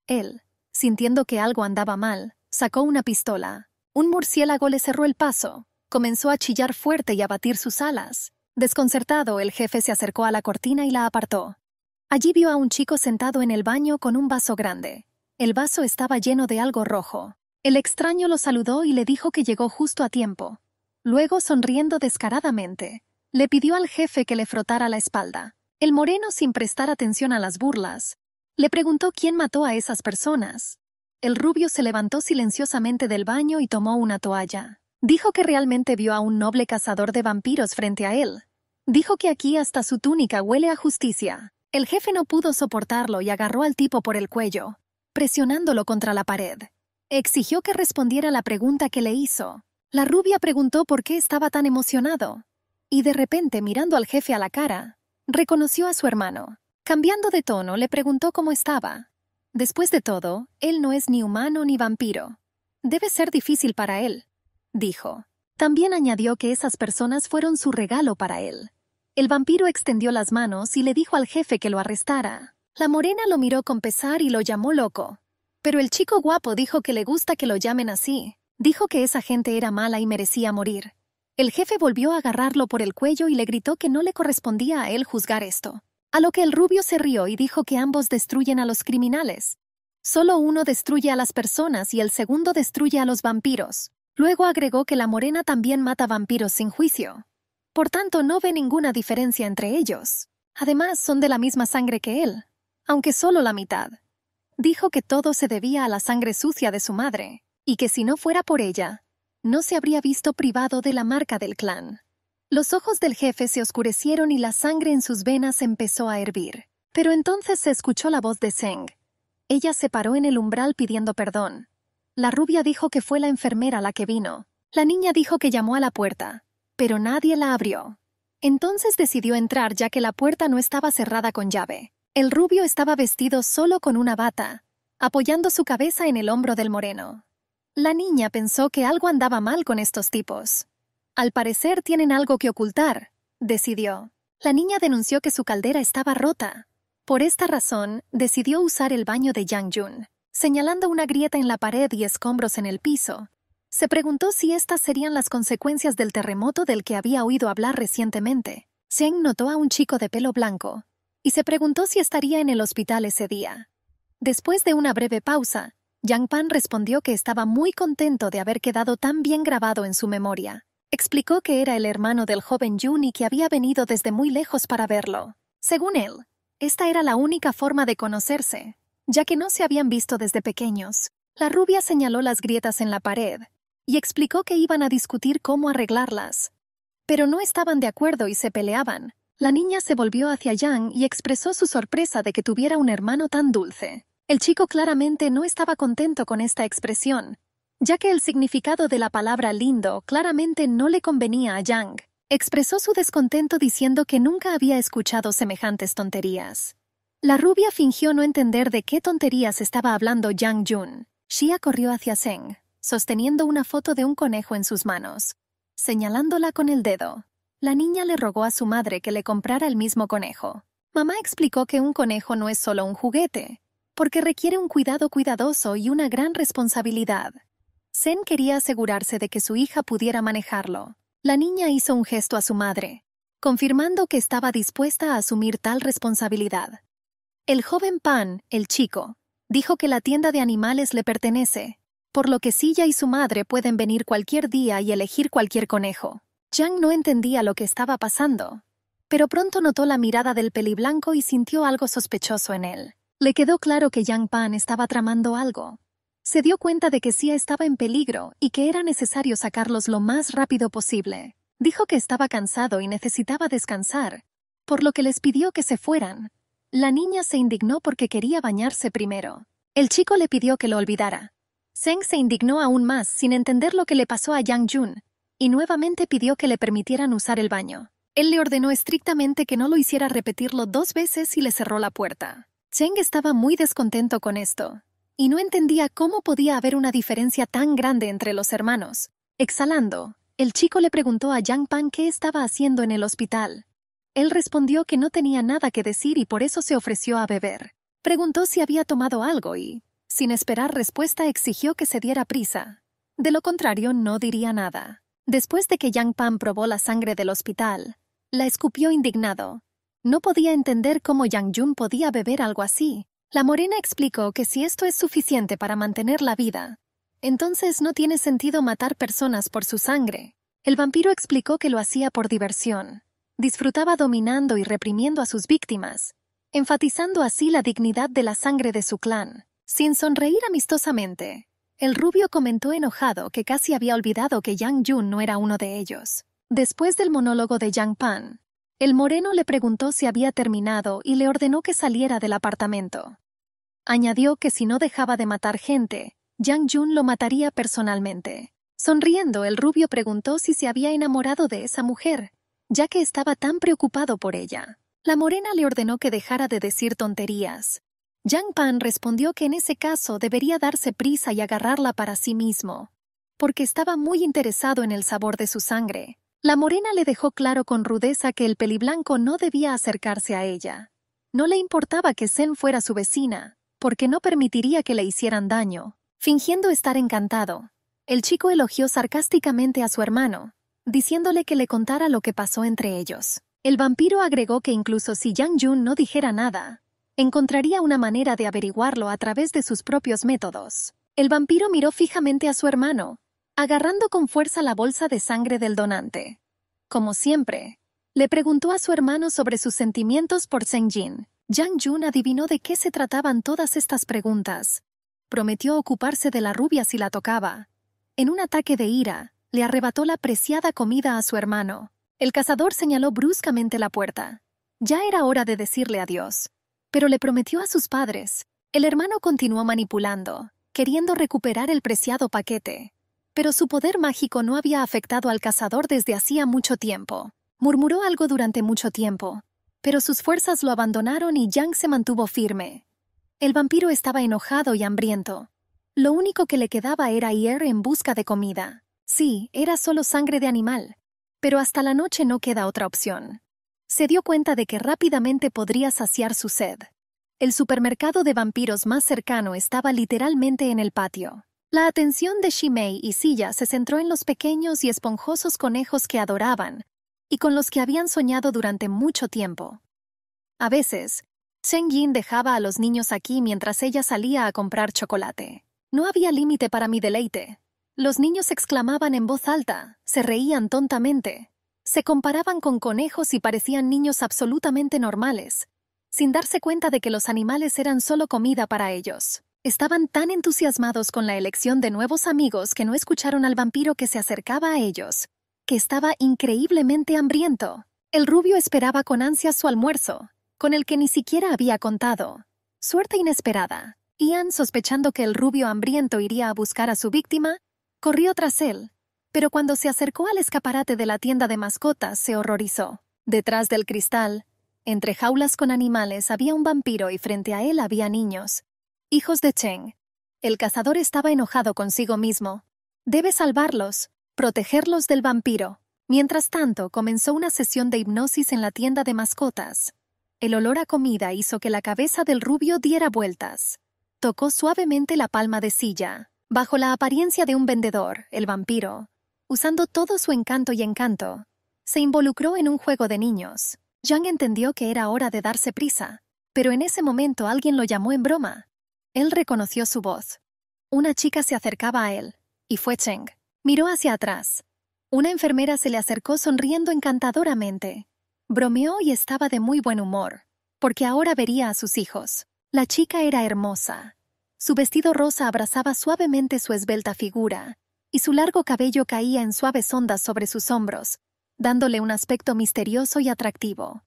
Él, sintiendo que algo andaba mal, sacó una pistola, un murciélago le cerró el paso. Comenzó a chillar fuerte y a batir sus alas. Desconcertado, el jefe se acercó a la cortina y la apartó. Allí vio a un chico sentado en el baño con un vaso grande. El vaso estaba lleno de algo rojo. El extraño lo saludó y le dijo que llegó justo a tiempo. Luego, sonriendo descaradamente, le pidió al jefe que le frotara la espalda. El moreno, sin prestar atención a las burlas, le preguntó quién mató a esas personas. El rubio se levantó silenciosamente del baño y tomó una toalla. Dijo que realmente vio a un noble cazador de vampiros frente a él. Dijo que aquí hasta su túnica huele a justicia. El jefe no pudo soportarlo y agarró al tipo por el cuello, presionándolo contra la pared. Exigió que respondiera la pregunta que le hizo. La rubia preguntó por qué estaba tan emocionado. Y de repente, mirando al jefe a la cara, reconoció a su hermano. Cambiando de tono, le preguntó cómo estaba. Después de todo, él no es ni humano ni vampiro. Debe ser difícil para él, dijo. También añadió que esas personas fueron su regalo para él. El vampiro extendió las manos y le dijo al jefe que lo arrestara. La morena lo miró con pesar y lo llamó loco. Pero el chico guapo dijo que le gusta que lo llamen así. Dijo que esa gente era mala y merecía morir. El jefe volvió a agarrarlo por el cuello y le gritó que no le correspondía a él juzgar esto. A lo que el rubio se rió y dijo que ambos destruyen a los criminales. Solo uno destruye a las personas y el segundo destruye a los vampiros. Luego agregó que la morena también mata vampiros sin juicio. Por tanto, no ve ninguna diferencia entre ellos. Además, son de la misma sangre que él, aunque solo la mitad. Dijo que todo se debía a la sangre sucia de su madre, y que si no fuera por ella, no se habría visto privado de la marca del clan. Los ojos del jefe se oscurecieron y la sangre en sus venas empezó a hervir. Pero entonces se escuchó la voz de Zeng. Ella se paró en el umbral pidiendo perdón. La rubia dijo que fue la enfermera la que vino. La niña dijo que llamó a la puerta, pero nadie la abrió. Entonces decidió entrar ya que la puerta no estaba cerrada con llave. El rubio estaba vestido solo con una bata, apoyando su cabeza en el hombro del moreno. La niña pensó que algo andaba mal con estos tipos. Al parecer tienen algo que ocultar, decidió. La niña denunció que su caldera estaba rota. Por esta razón, decidió usar el baño de Yang Jun, señalando una grieta en la pared y escombros en el piso. Se preguntó si estas serían las consecuencias del terremoto del que había oído hablar recientemente. Zheng notó a un chico de pelo blanco y se preguntó si estaría en el hospital ese día. Después de una breve pausa, Yang Pan respondió que estaba muy contento de haber quedado tan bien grabado en su memoria. Explicó que era el hermano del joven Jun y que había venido desde muy lejos para verlo. Según él, esta era la única forma de conocerse, ya que no se habían visto desde pequeños. La rubia señaló las grietas en la pared y explicó que iban a discutir cómo arreglarlas. Pero no estaban de acuerdo y se peleaban. La niña se volvió hacia Yang y expresó su sorpresa de que tuviera un hermano tan dulce. El chico claramente no estaba contento con esta expresión, ya que el significado de la palabra lindo claramente no le convenía a Yang. Expresó su descontento diciendo que nunca había escuchado semejantes tonterías. La rubia fingió no entender de qué tonterías estaba hablando Yang Jun. Xia corrió hacia Zeng, sosteniendo una foto de un conejo en sus manos, señalándola con el dedo. La niña le rogó a su madre que le comprara el mismo conejo. Mamá explicó que un conejo no es solo un juguete, porque requiere un cuidado cuidadoso y una gran responsabilidad. Zen quería asegurarse de que su hija pudiera manejarlo. La niña hizo un gesto a su madre, confirmando que estaba dispuesta a asumir tal responsabilidad. El joven Pan, el chico, dijo que la tienda de animales le pertenece, por lo que Silla y su madre pueden venir cualquier día y elegir cualquier conejo. Yang no entendía lo que estaba pasando, pero pronto notó la mirada del peliblanco y sintió algo sospechoso en él. Le quedó claro que Yang Pan estaba tramando algo. Se dio cuenta de que Sia estaba en peligro y que era necesario sacarlos lo más rápido posible. Dijo que estaba cansado y necesitaba descansar, por lo que les pidió que se fueran. La niña se indignó porque quería bañarse primero. El chico le pidió que lo olvidara. Zeng se indignó aún más sin entender lo que le pasó a Yang Jun, y nuevamente pidió que le permitieran usar el baño. Él le ordenó estrictamente que no lo hiciera repetirlo dos veces y le cerró la puerta. Cheng estaba muy descontento con esto, y no entendía cómo podía haber una diferencia tan grande entre los hermanos. Exhalando, el chico le preguntó a Yang Pan qué estaba haciendo en el hospital. Él respondió que no tenía nada que decir y por eso se ofreció a beber. Preguntó si había tomado algo y, sin esperar respuesta, exigió que se diera prisa. De lo contrario, no diría nada. Después de que Yang Pan probó la sangre del hospital, la escupió indignado. No podía entender cómo Yang Jun podía beber algo así. La morena explicó que si esto es suficiente para mantener la vida, entonces no tiene sentido matar personas por su sangre. El vampiro explicó que lo hacía por diversión. Disfrutaba dominando y reprimiendo a sus víctimas, enfatizando así la dignidad de la sangre de su clan. Sin sonreír amistosamente, el rubio comentó enojado que casi había olvidado que Yang Jun no era uno de ellos. Después del monólogo de Yang Pan, el moreno le preguntó si había terminado y le ordenó que saliera del apartamento. Añadió que si no dejaba de matar gente, Yang Jun lo mataría personalmente. Sonriendo, el rubio preguntó si se había enamorado de esa mujer, ya que estaba tan preocupado por ella. La morena le ordenó que dejara de decir tonterías, Yang Pan respondió que en ese caso debería darse prisa y agarrarla para sí mismo, porque estaba muy interesado en el sabor de su sangre. La morena le dejó claro con rudeza que el peliblanco no debía acercarse a ella. No le importaba que Zen fuera su vecina, porque no permitiría que le hicieran daño. Fingiendo estar encantado, el chico elogió sarcásticamente a su hermano, diciéndole que le contara lo que pasó entre ellos. El vampiro agregó que incluso si Yang Jun no dijera nada, encontraría una manera de averiguarlo a través de sus propios métodos. El vampiro miró fijamente a su hermano, agarrando con fuerza la bolsa de sangre del donante. Como siempre, le preguntó a su hermano sobre sus sentimientos por Jin. Yang Jun adivinó de qué se trataban todas estas preguntas. Prometió ocuparse de la rubia si la tocaba. En un ataque de ira, le arrebató la preciada comida a su hermano. El cazador señaló bruscamente la puerta. Ya era hora de decirle adiós pero le prometió a sus padres. El hermano continuó manipulando, queriendo recuperar el preciado paquete. Pero su poder mágico no había afectado al cazador desde hacía mucho tiempo. Murmuró algo durante mucho tiempo, pero sus fuerzas lo abandonaron y Yang se mantuvo firme. El vampiro estaba enojado y hambriento. Lo único que le quedaba era ir en busca de comida. Sí, era solo sangre de animal, pero hasta la noche no queda otra opción se dio cuenta de que rápidamente podría saciar su sed. El supermercado de vampiros más cercano estaba literalmente en el patio. La atención de Shimei y Silla se centró en los pequeños y esponjosos conejos que adoraban y con los que habían soñado durante mucho tiempo. A veces, Shen Yin dejaba a los niños aquí mientras ella salía a comprar chocolate. No había límite para mi deleite. Los niños exclamaban en voz alta, se reían tontamente, se comparaban con conejos y parecían niños absolutamente normales, sin darse cuenta de que los animales eran solo comida para ellos. Estaban tan entusiasmados con la elección de nuevos amigos que no escucharon al vampiro que se acercaba a ellos, que estaba increíblemente hambriento. El rubio esperaba con ansias su almuerzo, con el que ni siquiera había contado. Suerte inesperada. Ian, sospechando que el rubio hambriento iría a buscar a su víctima, corrió tras él, pero cuando se acercó al escaparate de la tienda de mascotas se horrorizó. Detrás del cristal, entre jaulas con animales, había un vampiro y frente a él había niños. Hijos de Cheng. El cazador estaba enojado consigo mismo. Debe salvarlos, protegerlos del vampiro. Mientras tanto, comenzó una sesión de hipnosis en la tienda de mascotas. El olor a comida hizo que la cabeza del rubio diera vueltas. Tocó suavemente la palma de silla, bajo la apariencia de un vendedor, el vampiro. Usando todo su encanto y encanto, se involucró en un juego de niños. Yang entendió que era hora de darse prisa, pero en ese momento alguien lo llamó en broma. Él reconoció su voz. Una chica se acercaba a él, y fue Cheng. Miró hacia atrás. Una enfermera se le acercó sonriendo encantadoramente. Bromeó y estaba de muy buen humor, porque ahora vería a sus hijos. La chica era hermosa. Su vestido rosa abrazaba suavemente su esbelta figura, y su largo cabello caía en suaves ondas sobre sus hombros, dándole un aspecto misterioso y atractivo.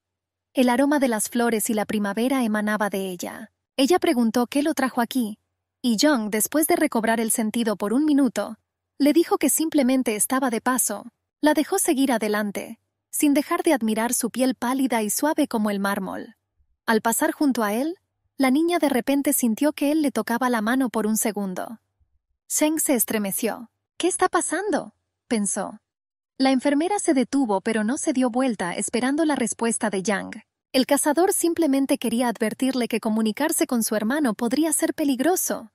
El aroma de las flores y la primavera emanaba de ella. Ella preguntó qué lo trajo aquí, y John, después de recobrar el sentido por un minuto, le dijo que simplemente estaba de paso. La dejó seguir adelante, sin dejar de admirar su piel pálida y suave como el mármol. Al pasar junto a él, la niña de repente sintió que él le tocaba la mano por un segundo. Sheng se estremeció. ¿Qué está pasando? pensó. La enfermera se detuvo pero no se dio vuelta esperando la respuesta de Yang. El cazador simplemente quería advertirle que comunicarse con su hermano podría ser peligroso.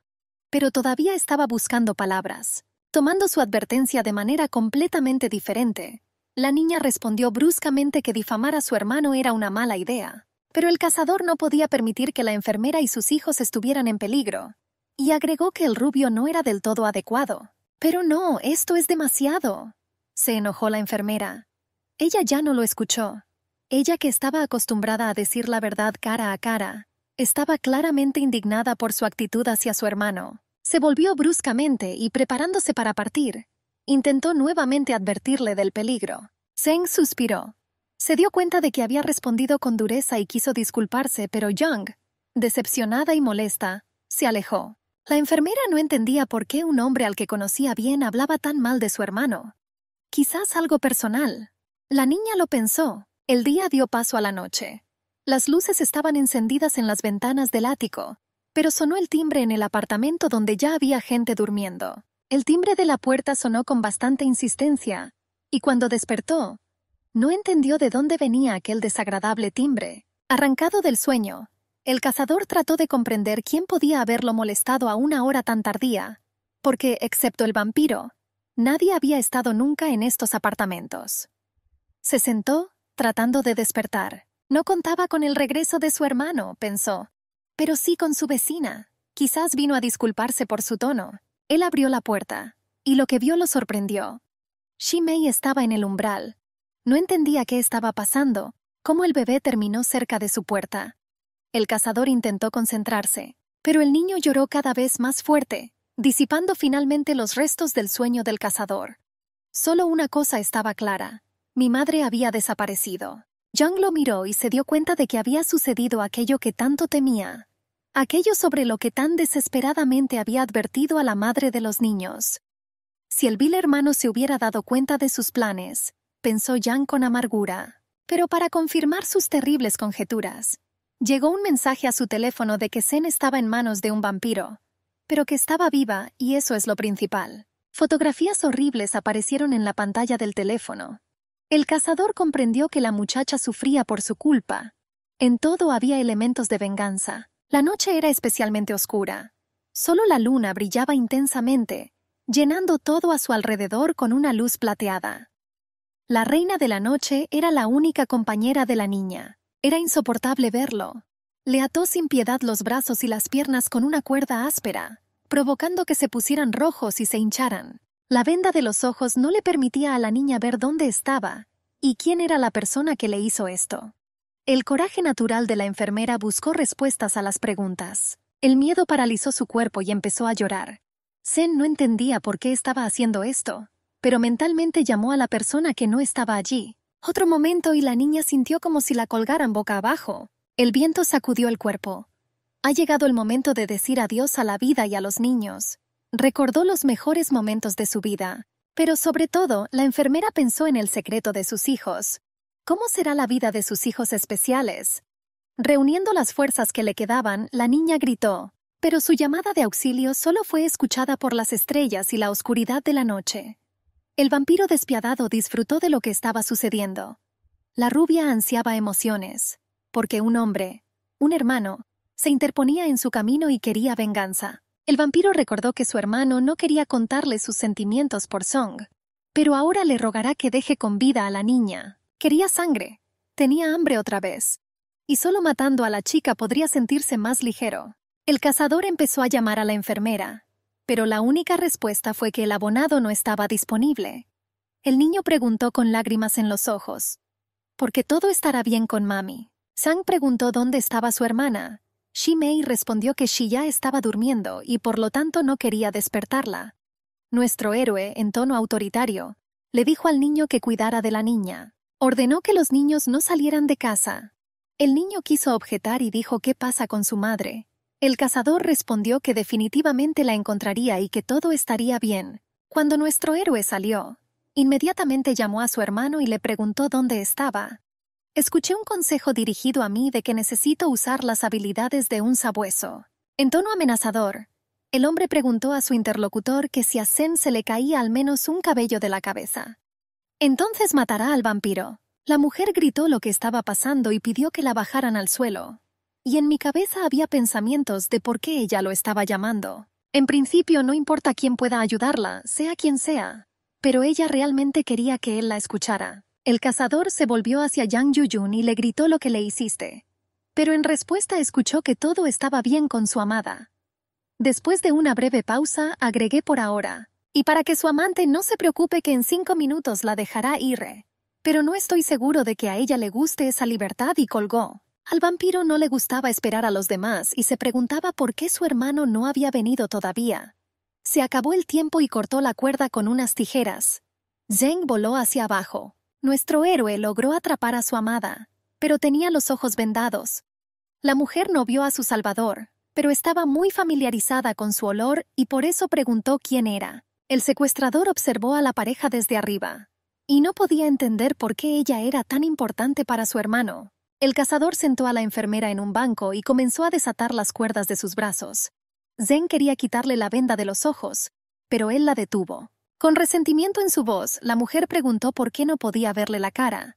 Pero todavía estaba buscando palabras. Tomando su advertencia de manera completamente diferente, la niña respondió bruscamente que difamar a su hermano era una mala idea. Pero el cazador no podía permitir que la enfermera y sus hijos estuvieran en peligro, y agregó que el rubio no era del todo adecuado. Pero no, esto es demasiado. Se enojó la enfermera. Ella ya no lo escuchó. Ella que estaba acostumbrada a decir la verdad cara a cara, estaba claramente indignada por su actitud hacia su hermano. Se volvió bruscamente y preparándose para partir, Intentó nuevamente advertirle del peligro. Zeng suspiró. Se dio cuenta de que había respondido con dureza y quiso disculparse, pero Young, decepcionada y molesta, se alejó. La enfermera no entendía por qué un hombre al que conocía bien hablaba tan mal de su hermano. Quizás algo personal. La niña lo pensó. El día dio paso a la noche. Las luces estaban encendidas en las ventanas del ático, pero sonó el timbre en el apartamento donde ya había gente durmiendo. El timbre de la puerta sonó con bastante insistencia, y cuando despertó, no entendió de dónde venía aquel desagradable timbre. Arrancado del sueño, el cazador trató de comprender quién podía haberlo molestado a una hora tan tardía, porque, excepto el vampiro, nadie había estado nunca en estos apartamentos. Se sentó, tratando de despertar. No contaba con el regreso de su hermano, pensó, pero sí con su vecina. Quizás vino a disculparse por su tono. Él abrió la puerta, y lo que vio lo sorprendió. Shimei estaba en el umbral. No entendía qué estaba pasando, cómo el bebé terminó cerca de su puerta. El cazador intentó concentrarse, pero el niño lloró cada vez más fuerte, disipando finalmente los restos del sueño del cazador. Solo una cosa estaba clara. Mi madre había desaparecido. Young lo miró y se dio cuenta de que había sucedido aquello que tanto temía aquello sobre lo que tan desesperadamente había advertido a la madre de los niños. Si el vil hermano se hubiera dado cuenta de sus planes, pensó Jan con amargura. Pero para confirmar sus terribles conjeturas, llegó un mensaje a su teléfono de que Zen estaba en manos de un vampiro, pero que estaba viva y eso es lo principal. Fotografías horribles aparecieron en la pantalla del teléfono. El cazador comprendió que la muchacha sufría por su culpa. En todo había elementos de venganza. La noche era especialmente oscura. Solo la luna brillaba intensamente, llenando todo a su alrededor con una luz plateada. La reina de la noche era la única compañera de la niña. Era insoportable verlo. Le ató sin piedad los brazos y las piernas con una cuerda áspera, provocando que se pusieran rojos y se hincharan. La venda de los ojos no le permitía a la niña ver dónde estaba y quién era la persona que le hizo esto. El coraje natural de la enfermera buscó respuestas a las preguntas. El miedo paralizó su cuerpo y empezó a llorar. Zen no entendía por qué estaba haciendo esto, pero mentalmente llamó a la persona que no estaba allí. Otro momento y la niña sintió como si la colgaran boca abajo. El viento sacudió el cuerpo. Ha llegado el momento de decir adiós a la vida y a los niños. Recordó los mejores momentos de su vida, pero sobre todo la enfermera pensó en el secreto de sus hijos, ¿Cómo será la vida de sus hijos especiales? Reuniendo las fuerzas que le quedaban, la niña gritó, pero su llamada de auxilio solo fue escuchada por las estrellas y la oscuridad de la noche. El vampiro despiadado disfrutó de lo que estaba sucediendo. La rubia ansiaba emociones, porque un hombre, un hermano, Se interponía en su camino y quería venganza. El vampiro recordó que su hermano no quería contarle sus sentimientos por Song, pero ahora le rogará que deje con vida a la niña. Quería sangre. Tenía hambre otra vez. Y solo matando a la chica podría sentirse más ligero. El cazador empezó a llamar a la enfermera, pero la única respuesta fue que el abonado no estaba disponible. El niño preguntó con lágrimas en los ojos. Porque todo estará bien con mami. Sang preguntó dónde estaba su hermana. Shimei respondió que ya estaba durmiendo y por lo tanto no quería despertarla. Nuestro héroe, en tono autoritario, le dijo al niño que cuidara de la niña. Ordenó que los niños no salieran de casa. El niño quiso objetar y dijo qué pasa con su madre. El cazador respondió que definitivamente la encontraría y que todo estaría bien. Cuando nuestro héroe salió, inmediatamente llamó a su hermano y le preguntó dónde estaba. Escuché un consejo dirigido a mí de que necesito usar las habilidades de un sabueso. En tono amenazador, el hombre preguntó a su interlocutor que si a Zen se le caía al menos un cabello de la cabeza. Entonces matará al vampiro. La mujer gritó lo que estaba pasando y pidió que la bajaran al suelo. Y en mi cabeza había pensamientos de por qué ella lo estaba llamando. En principio no importa quién pueda ayudarla, sea quien sea. Pero ella realmente quería que él la escuchara. El cazador se volvió hacia Yang Yuyun y le gritó lo que le hiciste. Pero en respuesta escuchó que todo estaba bien con su amada. Después de una breve pausa, agregué por ahora, y para que su amante no se preocupe que en cinco minutos la dejará ir. Pero no estoy seguro de que a ella le guste esa libertad y colgó. Al vampiro no le gustaba esperar a los demás y se preguntaba por qué su hermano no había venido todavía. Se acabó el tiempo y cortó la cuerda con unas tijeras. Zeng voló hacia abajo. Nuestro héroe logró atrapar a su amada, pero tenía los ojos vendados. La mujer no vio a su salvador, pero estaba muy familiarizada con su olor y por eso preguntó quién era. El secuestrador observó a la pareja desde arriba, y no podía entender por qué ella era tan importante para su hermano. El cazador sentó a la enfermera en un banco y comenzó a desatar las cuerdas de sus brazos. Zen quería quitarle la venda de los ojos, pero él la detuvo. Con resentimiento en su voz, la mujer preguntó por qué no podía verle la cara.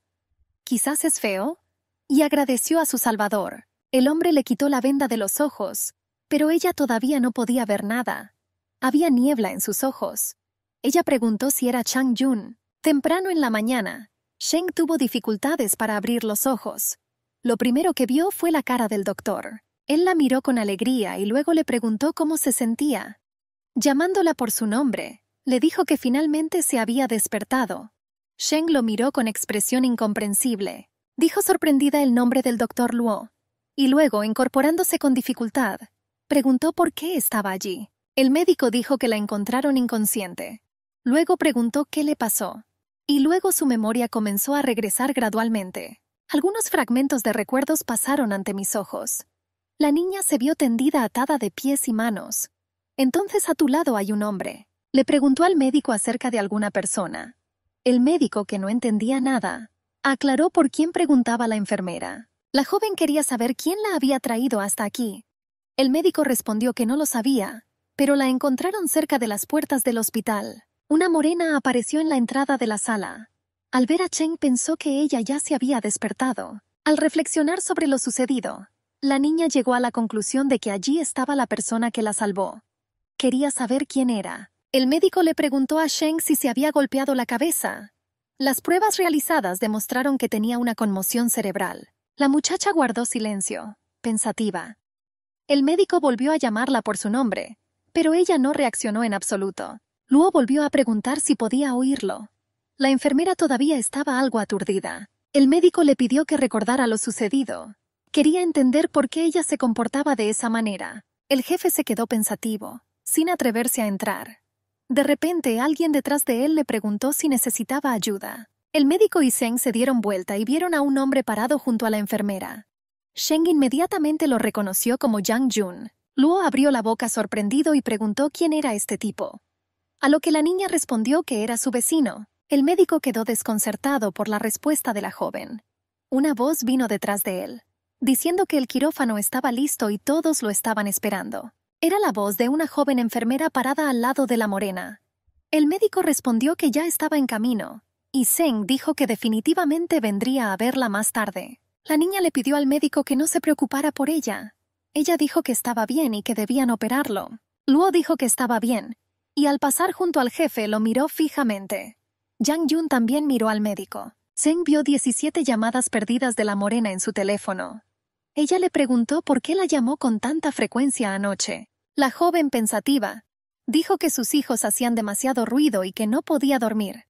Quizás es feo, y agradeció a su salvador. El hombre le quitó la venda de los ojos, pero ella todavía no podía ver nada. Había niebla en sus ojos. Ella preguntó si era Chang Yun. Temprano en la mañana, Sheng tuvo dificultades para abrir los ojos. Lo primero que vio fue la cara del doctor. Él la miró con alegría y luego le preguntó cómo se sentía. Llamándola por su nombre, le dijo que finalmente se había despertado. Sheng lo miró con expresión incomprensible. Dijo sorprendida el nombre del doctor Luo y luego, incorporándose con dificultad, preguntó por qué estaba allí. El médico dijo que la encontraron inconsciente. Luego preguntó qué le pasó. Y luego su memoria comenzó a regresar gradualmente. Algunos fragmentos de recuerdos pasaron ante mis ojos. La niña se vio tendida atada de pies y manos. Entonces a tu lado hay un hombre. Le preguntó al médico acerca de alguna persona. El médico, que no entendía nada, aclaró por quién preguntaba la enfermera. La joven quería saber quién la había traído hasta aquí. El médico respondió que no lo sabía, pero la encontraron cerca de las puertas del hospital. Una morena apareció en la entrada de la sala. Al ver a Cheng pensó que ella ya se había despertado. Al reflexionar sobre lo sucedido, la niña llegó a la conclusión de que allí estaba la persona que la salvó. Quería saber quién era. El médico le preguntó a Sheng si se había golpeado la cabeza. Las pruebas realizadas demostraron que tenía una conmoción cerebral. La muchacha guardó silencio, pensativa. El médico volvió a llamarla por su nombre, pero ella no reaccionó en absoluto. Luo volvió a preguntar si podía oírlo. La enfermera todavía estaba algo aturdida. El médico le pidió que recordara lo sucedido. Quería entender por qué ella se comportaba de esa manera. El jefe se quedó pensativo, sin atreverse a entrar. De repente alguien detrás de él le preguntó si necesitaba ayuda. El médico y Zeng se dieron vuelta y vieron a un hombre parado junto a la enfermera. Sheng inmediatamente lo reconoció como Yang Jun. Luo abrió la boca sorprendido y preguntó quién era este tipo. A lo que la niña respondió que era su vecino. El médico quedó desconcertado por la respuesta de la joven. Una voz vino detrás de él, diciendo que el quirófano estaba listo y todos lo estaban esperando. Era la voz de una joven enfermera parada al lado de la morena. El médico respondió que ya estaba en camino, y Zeng dijo que definitivamente vendría a verla más tarde. La niña le pidió al médico que no se preocupara por ella. Ella dijo que estaba bien y que debían operarlo. Luo dijo que estaba bien, y al pasar junto al jefe lo miró fijamente. Yang Yun también miró al médico. Zeng vio 17 llamadas perdidas de la morena en su teléfono. Ella le preguntó por qué la llamó con tanta frecuencia anoche. La joven pensativa dijo que sus hijos hacían demasiado ruido y que no podía dormir.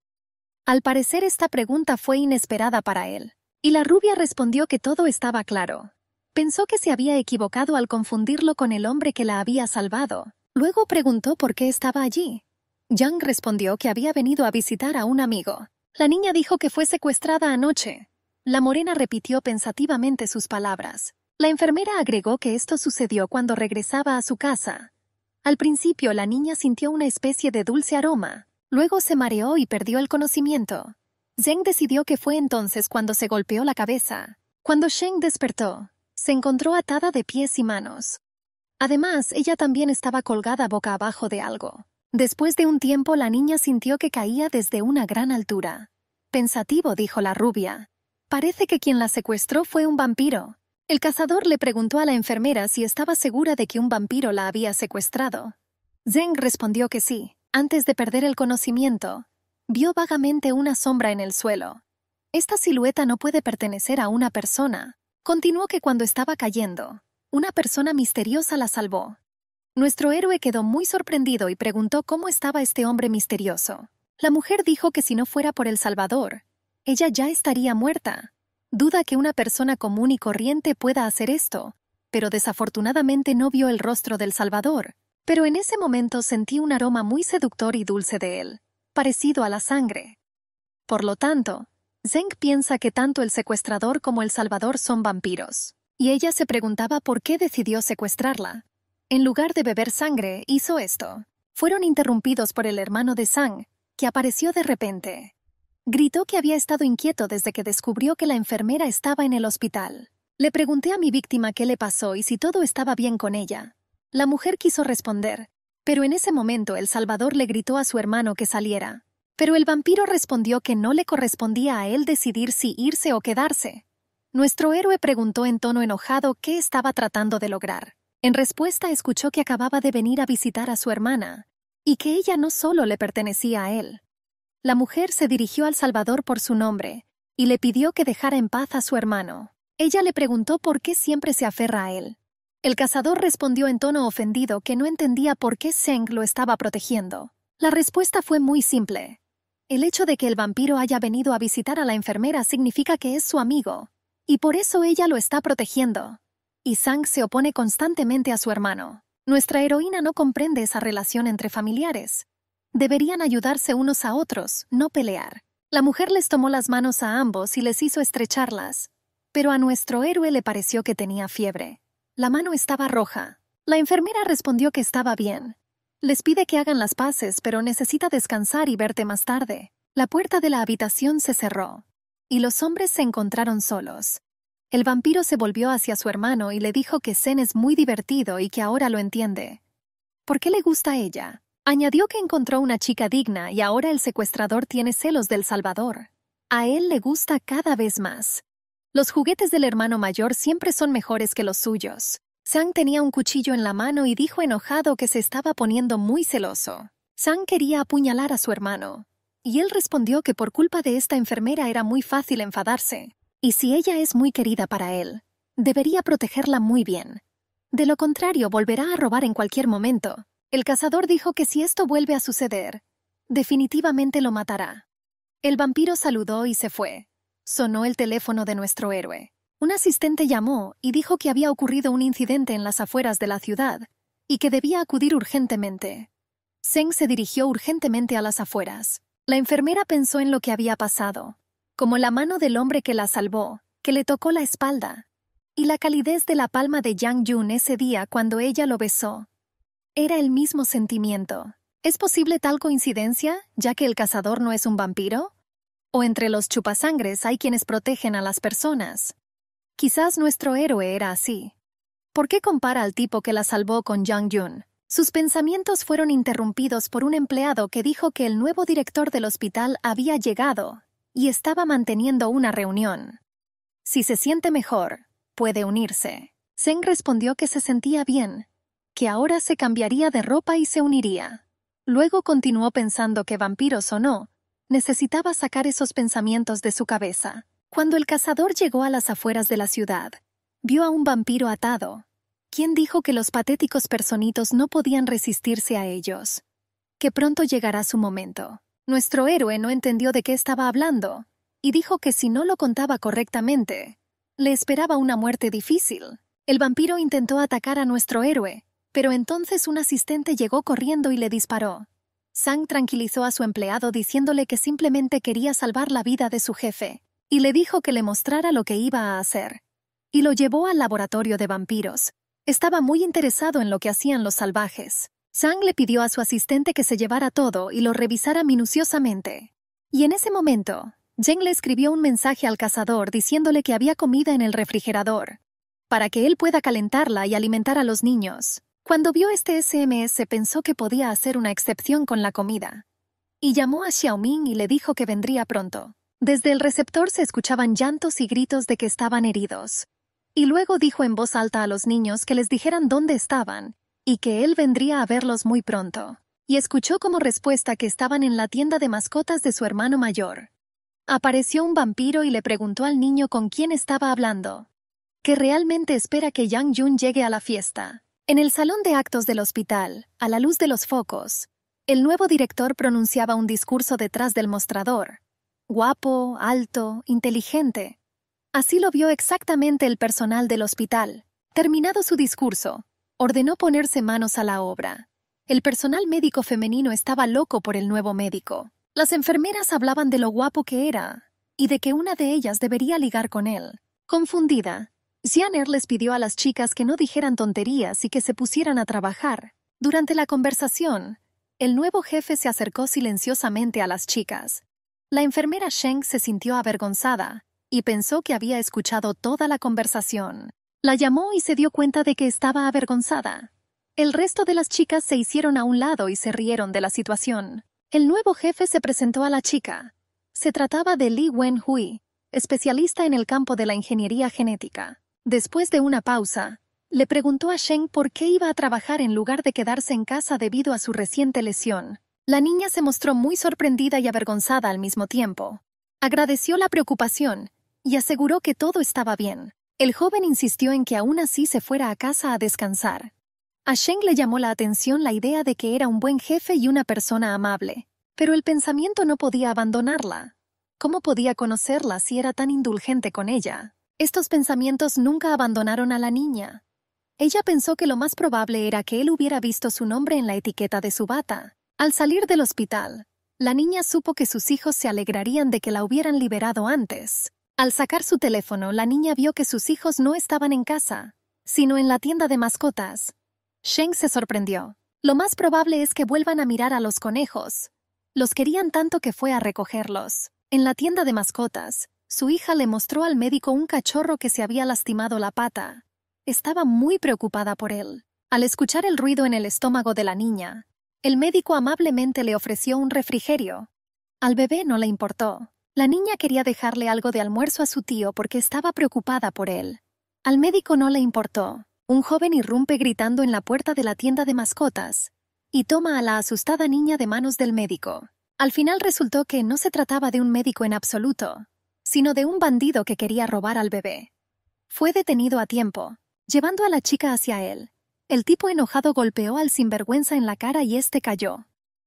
Al parecer esta pregunta fue inesperada para él, y la rubia respondió que todo estaba claro. Pensó que se había equivocado al confundirlo con el hombre que la había salvado. Luego preguntó por qué estaba allí. Yang respondió que había venido a visitar a un amigo. La niña dijo que fue secuestrada anoche. La morena repitió pensativamente sus palabras. La enfermera agregó que esto sucedió cuando regresaba a su casa. Al principio la niña sintió una especie de dulce aroma, luego se mareó y perdió el conocimiento. Zheng decidió que fue entonces cuando se golpeó la cabeza. Cuando Sheng despertó, se encontró atada de pies y manos. Además, ella también estaba colgada boca abajo de algo. Después de un tiempo la niña sintió que caía desde una gran altura. Pensativo, dijo la rubia. Parece que quien la secuestró fue un vampiro. El cazador le preguntó a la enfermera si estaba segura de que un vampiro la había secuestrado. Zeng respondió que sí. Antes de perder el conocimiento, vio vagamente una sombra en el suelo. Esta silueta no puede pertenecer a una persona. Continuó que cuando estaba cayendo, una persona misteriosa la salvó. Nuestro héroe quedó muy sorprendido y preguntó cómo estaba este hombre misterioso. La mujer dijo que si no fuera por el Salvador, ella ya estaría muerta. Duda que una persona común y corriente pueda hacer esto, pero desafortunadamente no vio el rostro del Salvador. Pero en ese momento sentí un aroma muy seductor y dulce de él, parecido a la sangre. Por lo tanto, Zeng piensa que tanto el secuestrador como el Salvador son vampiros, y ella se preguntaba por qué decidió secuestrarla. En lugar de beber sangre, hizo esto. Fueron interrumpidos por el hermano de Sang, que apareció de repente. Gritó que había estado inquieto desde que descubrió que la enfermera estaba en el hospital. Le pregunté a mi víctima qué le pasó y si todo estaba bien con ella. La mujer quiso responder, pero en ese momento el Salvador le gritó a su hermano que saliera. Pero el vampiro respondió que no le correspondía a él decidir si irse o quedarse. Nuestro héroe preguntó en tono enojado qué estaba tratando de lograr. En respuesta escuchó que acababa de venir a visitar a su hermana, y que ella no solo le pertenecía a él. La mujer se dirigió al Salvador por su nombre y le pidió que dejara en paz a su hermano. Ella le preguntó por qué siempre se aferra a él. El cazador respondió en tono ofendido que no entendía por qué Zeng lo estaba protegiendo. La respuesta fue muy simple. El hecho de que el vampiro haya venido a visitar a la enfermera significa que es su amigo, y por eso ella lo está protegiendo. Y Zhang se opone constantemente a su hermano. Nuestra heroína no comprende esa relación entre familiares. Deberían ayudarse unos a otros, no pelear. La mujer les tomó las manos a ambos y les hizo estrecharlas, pero a nuestro héroe le pareció que tenía fiebre. La mano estaba roja. La enfermera respondió que estaba bien. Les pide que hagan las paces, pero necesita descansar y verte más tarde. La puerta de la habitación se cerró, y los hombres se encontraron solos. El vampiro se volvió hacia su hermano y le dijo que Zen es muy divertido y que ahora lo entiende. ¿Por qué le gusta a ella? Añadió que encontró una chica digna y ahora el secuestrador tiene celos del Salvador. A él le gusta cada vez más. Los juguetes del hermano mayor siempre son mejores que los suyos. Sang tenía un cuchillo en la mano y dijo enojado que se estaba poniendo muy celoso. Sang quería apuñalar a su hermano, y él respondió que por culpa de esta enfermera era muy fácil enfadarse, y si ella es muy querida para él, debería protegerla muy bien. De lo contrario, volverá a robar en cualquier momento, el cazador dijo que si esto vuelve a suceder, definitivamente lo matará. El vampiro saludó y se fue. Sonó el teléfono de nuestro héroe. Un asistente llamó y dijo que había ocurrido un incidente en las afueras de la ciudad y que debía acudir urgentemente. Zeng se dirigió urgentemente a las afueras. La enfermera pensó en lo que había pasado, como la mano del hombre que la salvó, que le tocó la espalda, y la calidez de la palma de Yang Yun ese día cuando ella lo besó, era el mismo sentimiento. ¿Es posible tal coincidencia, ya que el cazador no es un vampiro? ¿O entre los chupasangres hay quienes protegen a las personas? Quizás nuestro héroe era así. ¿Por qué compara al tipo que la salvó con Jang Yun? Sus pensamientos fueron interrumpidos por un empleado que dijo que el nuevo director del hospital había llegado y estaba manteniendo una reunión. Si se siente mejor, puede unirse. Zeng respondió que se sentía bien, que ahora se cambiaría de ropa y se uniría. Luego continuó pensando que vampiros o no, necesitaba sacar esos pensamientos de su cabeza. Cuando el cazador llegó a las afueras de la ciudad, vio a un vampiro atado. ¿Quién dijo que los patéticos personitos no podían resistirse a ellos? Que pronto llegará su momento. Nuestro héroe no entendió de qué estaba hablando, y dijo que si no lo contaba correctamente, le esperaba una muerte difícil. El vampiro intentó atacar a nuestro héroe, pero entonces un asistente llegó corriendo y le disparó. Sang tranquilizó a su empleado diciéndole que simplemente quería salvar la vida de su jefe, y le dijo que le mostrara lo que iba a hacer. Y lo llevó al laboratorio de vampiros. Estaba muy interesado en lo que hacían los salvajes. Sang le pidió a su asistente que se llevara todo y lo revisara minuciosamente. Y en ese momento, Jen le escribió un mensaje al cazador diciéndole que había comida en el refrigerador, para que él pueda calentarla y alimentar a los niños. Cuando vio este SMS pensó que podía hacer una excepción con la comida. Y llamó a Xiaoming y le dijo que vendría pronto. Desde el receptor se escuchaban llantos y gritos de que estaban heridos. Y luego dijo en voz alta a los niños que les dijeran dónde estaban, y que él vendría a verlos muy pronto. Y escuchó como respuesta que estaban en la tienda de mascotas de su hermano mayor. Apareció un vampiro y le preguntó al niño con quién estaba hablando que realmente espera que Yang Jun llegue a la fiesta. En el salón de actos del hospital, a la luz de los focos, el nuevo director pronunciaba un discurso detrás del mostrador. Guapo, alto, inteligente. Así lo vio exactamente el personal del hospital. Terminado su discurso, ordenó ponerse manos a la obra. El personal médico femenino estaba loco por el nuevo médico. Las enfermeras hablaban de lo guapo que era y de que una de ellas debería ligar con él. Confundida, Xianer les pidió a las chicas que no dijeran tonterías y que se pusieran a trabajar. Durante la conversación, el nuevo jefe se acercó silenciosamente a las chicas. La enfermera Sheng se sintió avergonzada y pensó que había escuchado toda la conversación. La llamó y se dio cuenta de que estaba avergonzada. El resto de las chicas se hicieron a un lado y se rieron de la situación. El nuevo jefe se presentó a la chica. Se trataba de Li Wenhui, especialista en el campo de la ingeniería genética. Después de una pausa, le preguntó a Sheng por qué iba a trabajar en lugar de quedarse en casa debido a su reciente lesión. La niña se mostró muy sorprendida y avergonzada al mismo tiempo. Agradeció la preocupación y aseguró que todo estaba bien. El joven insistió en que aún así se fuera a casa a descansar. A Sheng le llamó la atención la idea de que era un buen jefe y una persona amable, pero el pensamiento no podía abandonarla. ¿Cómo podía conocerla si era tan indulgente con ella? Estos pensamientos nunca abandonaron a la niña. Ella pensó que lo más probable era que él hubiera visto su nombre en la etiqueta de su bata. Al salir del hospital, la niña supo que sus hijos se alegrarían de que la hubieran liberado antes. Al sacar su teléfono, la niña vio que sus hijos no estaban en casa, sino en la tienda de mascotas. Sheng se sorprendió. Lo más probable es que vuelvan a mirar a los conejos. Los querían tanto que fue a recogerlos. En la tienda de mascotas, su hija le mostró al médico un cachorro que se había lastimado la pata. Estaba muy preocupada por él. Al escuchar el ruido en el estómago de la niña, el médico amablemente le ofreció un refrigerio. Al bebé no le importó. La niña quería dejarle algo de almuerzo a su tío porque estaba preocupada por él. Al médico no le importó. Un joven irrumpe gritando en la puerta de la tienda de mascotas y toma a la asustada niña de manos del médico. Al final resultó que no se trataba de un médico en absoluto, sino de un bandido que quería robar al bebé. Fue detenido a tiempo, llevando a la chica hacia él. El tipo enojado golpeó al sinvergüenza en la cara y éste cayó.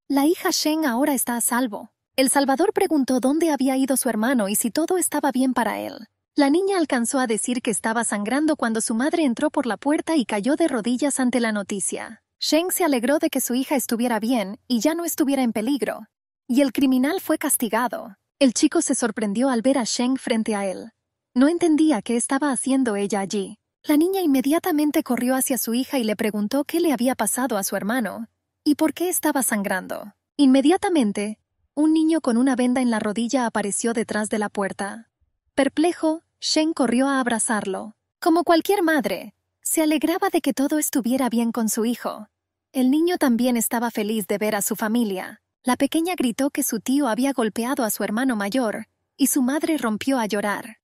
La hija Shen ahora está a salvo. El Salvador preguntó dónde había ido su hermano y si todo estaba bien para él. La niña alcanzó a decir que estaba sangrando cuando su madre entró por la puerta y cayó de rodillas ante la noticia. Shen se alegró de que su hija estuviera bien y ya no estuviera en peligro. Y el criminal fue castigado. El chico se sorprendió al ver a Sheng frente a él. No entendía qué estaba haciendo ella allí. La niña inmediatamente corrió hacia su hija y le preguntó qué le había pasado a su hermano y por qué estaba sangrando. Inmediatamente, un niño con una venda en la rodilla apareció detrás de la puerta. Perplejo, Shen corrió a abrazarlo. Como cualquier madre, se alegraba de que todo estuviera bien con su hijo. El niño también estaba feliz de ver a su familia. La pequeña gritó que su tío había golpeado a su hermano mayor, y su madre rompió a llorar.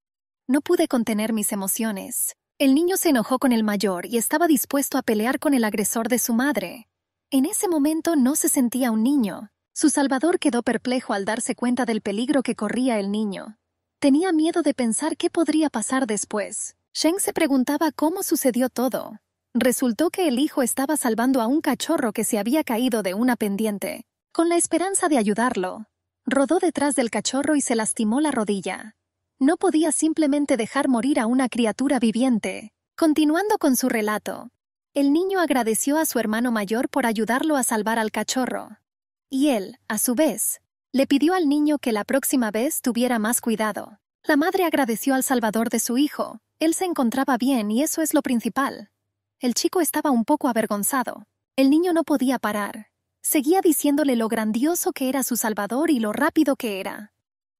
No pude contener mis emociones. El niño se enojó con el mayor y estaba dispuesto a pelear con el agresor de su madre. En ese momento no se sentía un niño. Su salvador quedó perplejo al darse cuenta del peligro que corría el niño. Tenía miedo de pensar qué podría pasar después. Sheng se preguntaba cómo sucedió todo. Resultó que el hijo estaba salvando a un cachorro que se había caído de una pendiente. Con la esperanza de ayudarlo, rodó detrás del cachorro y se lastimó la rodilla. No podía simplemente dejar morir a una criatura viviente. Continuando con su relato, el niño agradeció a su hermano mayor por ayudarlo a salvar al cachorro. Y él, a su vez, le pidió al niño que la próxima vez tuviera más cuidado. La madre agradeció al salvador de su hijo. Él se encontraba bien y eso es lo principal. El chico estaba un poco avergonzado. El niño no podía parar. Seguía diciéndole lo grandioso que era su salvador y lo rápido que era.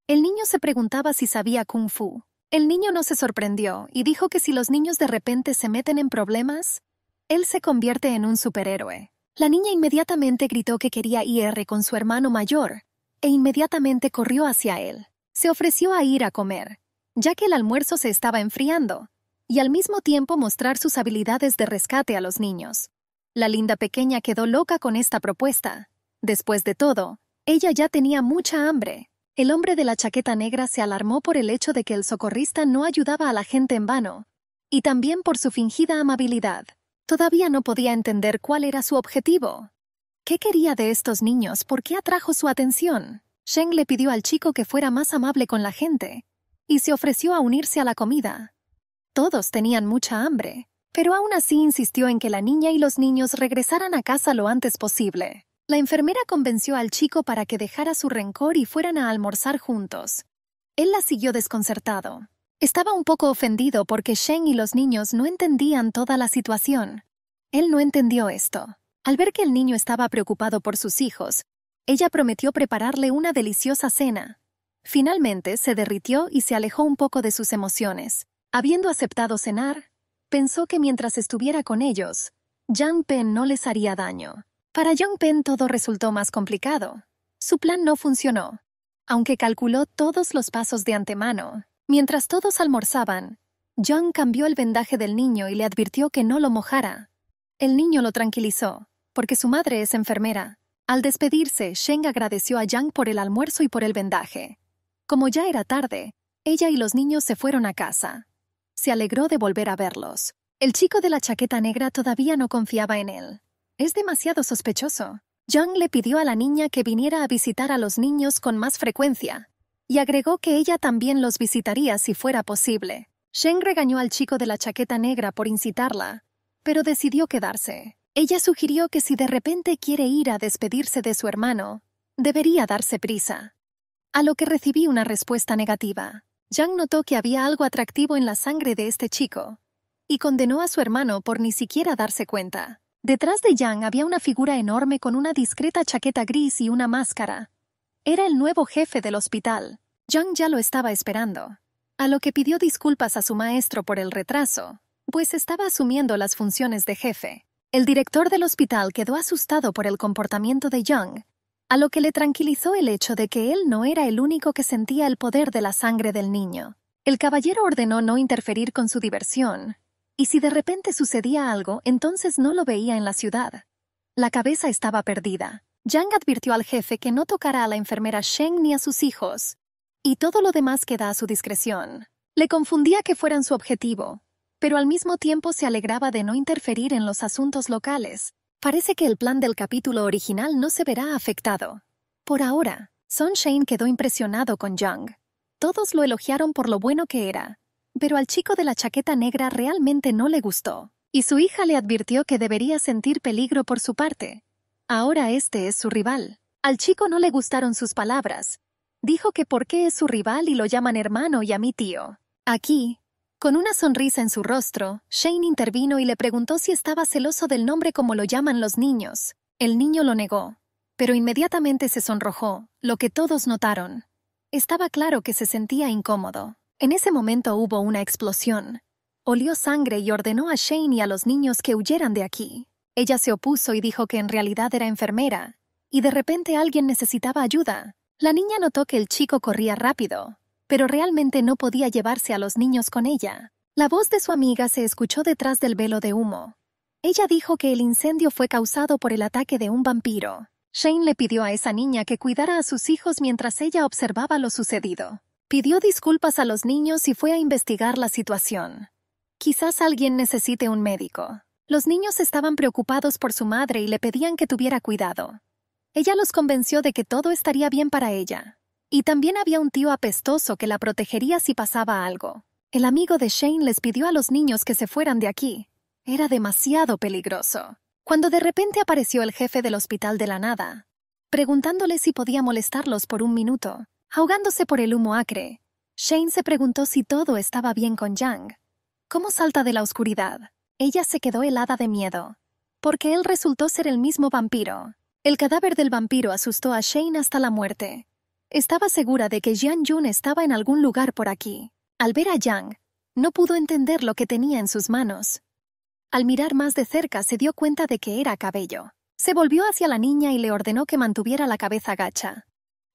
El niño se preguntaba si sabía kung fu. El niño no se sorprendió y dijo que si los niños de repente se meten en problemas, él se convierte en un superhéroe. La niña inmediatamente gritó que quería ir con su hermano mayor, e inmediatamente corrió hacia él. Se ofreció a ir a comer, ya que el almuerzo se estaba enfriando, y al mismo tiempo mostrar sus habilidades de rescate a los niños. La linda pequeña quedó loca con esta propuesta. Después de todo, ella ya tenía mucha hambre, el hombre de la chaqueta negra se alarmó por el hecho de que el socorrista no ayudaba a la gente en vano, y también por su fingida amabilidad. Todavía no podía entender cuál era su objetivo. ¿Qué quería de estos niños? ¿Por qué atrajo su atención? Sheng le pidió al chico que fuera más amable con la gente, y se ofreció a unirse a la comida. Todos tenían mucha hambre, pero aún así insistió en que la niña y los niños regresaran a casa lo antes posible. La enfermera convenció al chico para que dejara su rencor y fueran a almorzar juntos. Él la siguió desconcertado. Estaba un poco ofendido porque Shen y los niños no entendían toda la situación. Él no entendió esto. Al ver que el niño estaba preocupado por sus hijos, ella prometió prepararle una deliciosa cena. Finalmente se derritió y se alejó un poco de sus emociones. Habiendo aceptado cenar, pensó que mientras estuviera con ellos, Yang Pen no les haría daño. Para Young Pen todo resultó más complicado. Su plan no funcionó. Aunque calculó todos los pasos de antemano, mientras todos almorzaban, John cambió el vendaje del niño y le advirtió que no lo mojara. El niño lo tranquilizó, porque su madre es enfermera. Al despedirse, Sheng agradeció a Yang por el almuerzo y por el vendaje. Como ya era tarde, ella y los niños se fueron a casa. Se alegró de volver a verlos. El chico de la chaqueta negra todavía no confiaba en él. Es demasiado sospechoso. Young le pidió a la niña que viniera a visitar a los niños con más frecuencia, y agregó que ella también los visitaría si fuera posible. Sheng regañó al chico de la chaqueta negra por incitarla, pero decidió quedarse. Ella sugirió que si de repente quiere ir a despedirse de su hermano, debería darse prisa. A lo que recibí una respuesta negativa. Yang notó que había algo atractivo en la sangre de este chico, y condenó a su hermano por ni siquiera darse cuenta. Detrás de Yang había una figura enorme con una discreta chaqueta gris y una máscara. Era el nuevo jefe del hospital. Yang ya lo estaba esperando, a lo que pidió disculpas a su maestro por el retraso, pues estaba asumiendo las funciones de jefe. El director del hospital quedó asustado por el comportamiento de Young, a lo que le tranquilizó el hecho de que él no era el único que sentía el poder de la sangre del niño. El caballero ordenó no interferir con su diversión, y si de repente sucedía algo, entonces no lo veía en la ciudad. La cabeza estaba perdida. Yang advirtió al jefe que no tocara a la enfermera Sheng ni a sus hijos, y todo lo demás queda a su discreción. Le confundía que fueran su objetivo, pero al mismo tiempo se alegraba de no interferir en los asuntos locales. Parece que el plan del capítulo original no se verá afectado. Por ahora, Son Shane quedó impresionado con Young. Todos lo elogiaron por lo bueno que era, pero al chico de la chaqueta negra realmente no le gustó, y su hija le advirtió que debería sentir peligro por su parte. Ahora este es su rival. Al chico no le gustaron sus palabras. Dijo que por qué es su rival y lo llaman hermano y a mi tío. Aquí, con una sonrisa en su rostro, Shane intervino y le preguntó si estaba celoso del nombre como lo llaman los niños. El niño lo negó, pero inmediatamente se sonrojó, lo que todos notaron. Estaba claro que se sentía incómodo. En ese momento hubo una explosión. Olió sangre y ordenó a Shane y a los niños que huyeran de aquí. Ella se opuso y dijo que en realidad era enfermera, y de repente alguien necesitaba ayuda. La niña notó que el chico corría rápido, pero realmente no podía llevarse a los niños con ella. La voz de su amiga se escuchó detrás del velo de humo. Ella dijo que el incendio fue causado por el ataque de un vampiro. Shane le pidió a esa niña que cuidara a sus hijos mientras ella observaba lo sucedido. Pidió disculpas a los niños y fue a investigar la situación. Quizás alguien necesite un médico. Los niños estaban preocupados por su madre y le pedían que tuviera cuidado. Ella los convenció de que todo estaría bien para ella. Y también había un tío apestoso que la protegería si pasaba algo. El amigo de Shane les pidió a los niños que se fueran de aquí. Era demasiado peligroso. Cuando de repente apareció el jefe del hospital de la nada, preguntándole si podía molestarlos por un minuto, ahogándose por el humo acre, Shane se preguntó si todo estaba bien con Yang. ¿Cómo salta de la oscuridad? Ella se quedó helada de miedo, porque él resultó ser el mismo vampiro, el cadáver del vampiro asustó a Shane hasta la muerte. Estaba segura de que Jian Jun estaba en algún lugar por aquí. Al ver a Yang, no pudo entender lo que tenía en sus manos. Al mirar más de cerca se dio cuenta de que era cabello. Se volvió hacia la niña y le ordenó que mantuviera la cabeza gacha.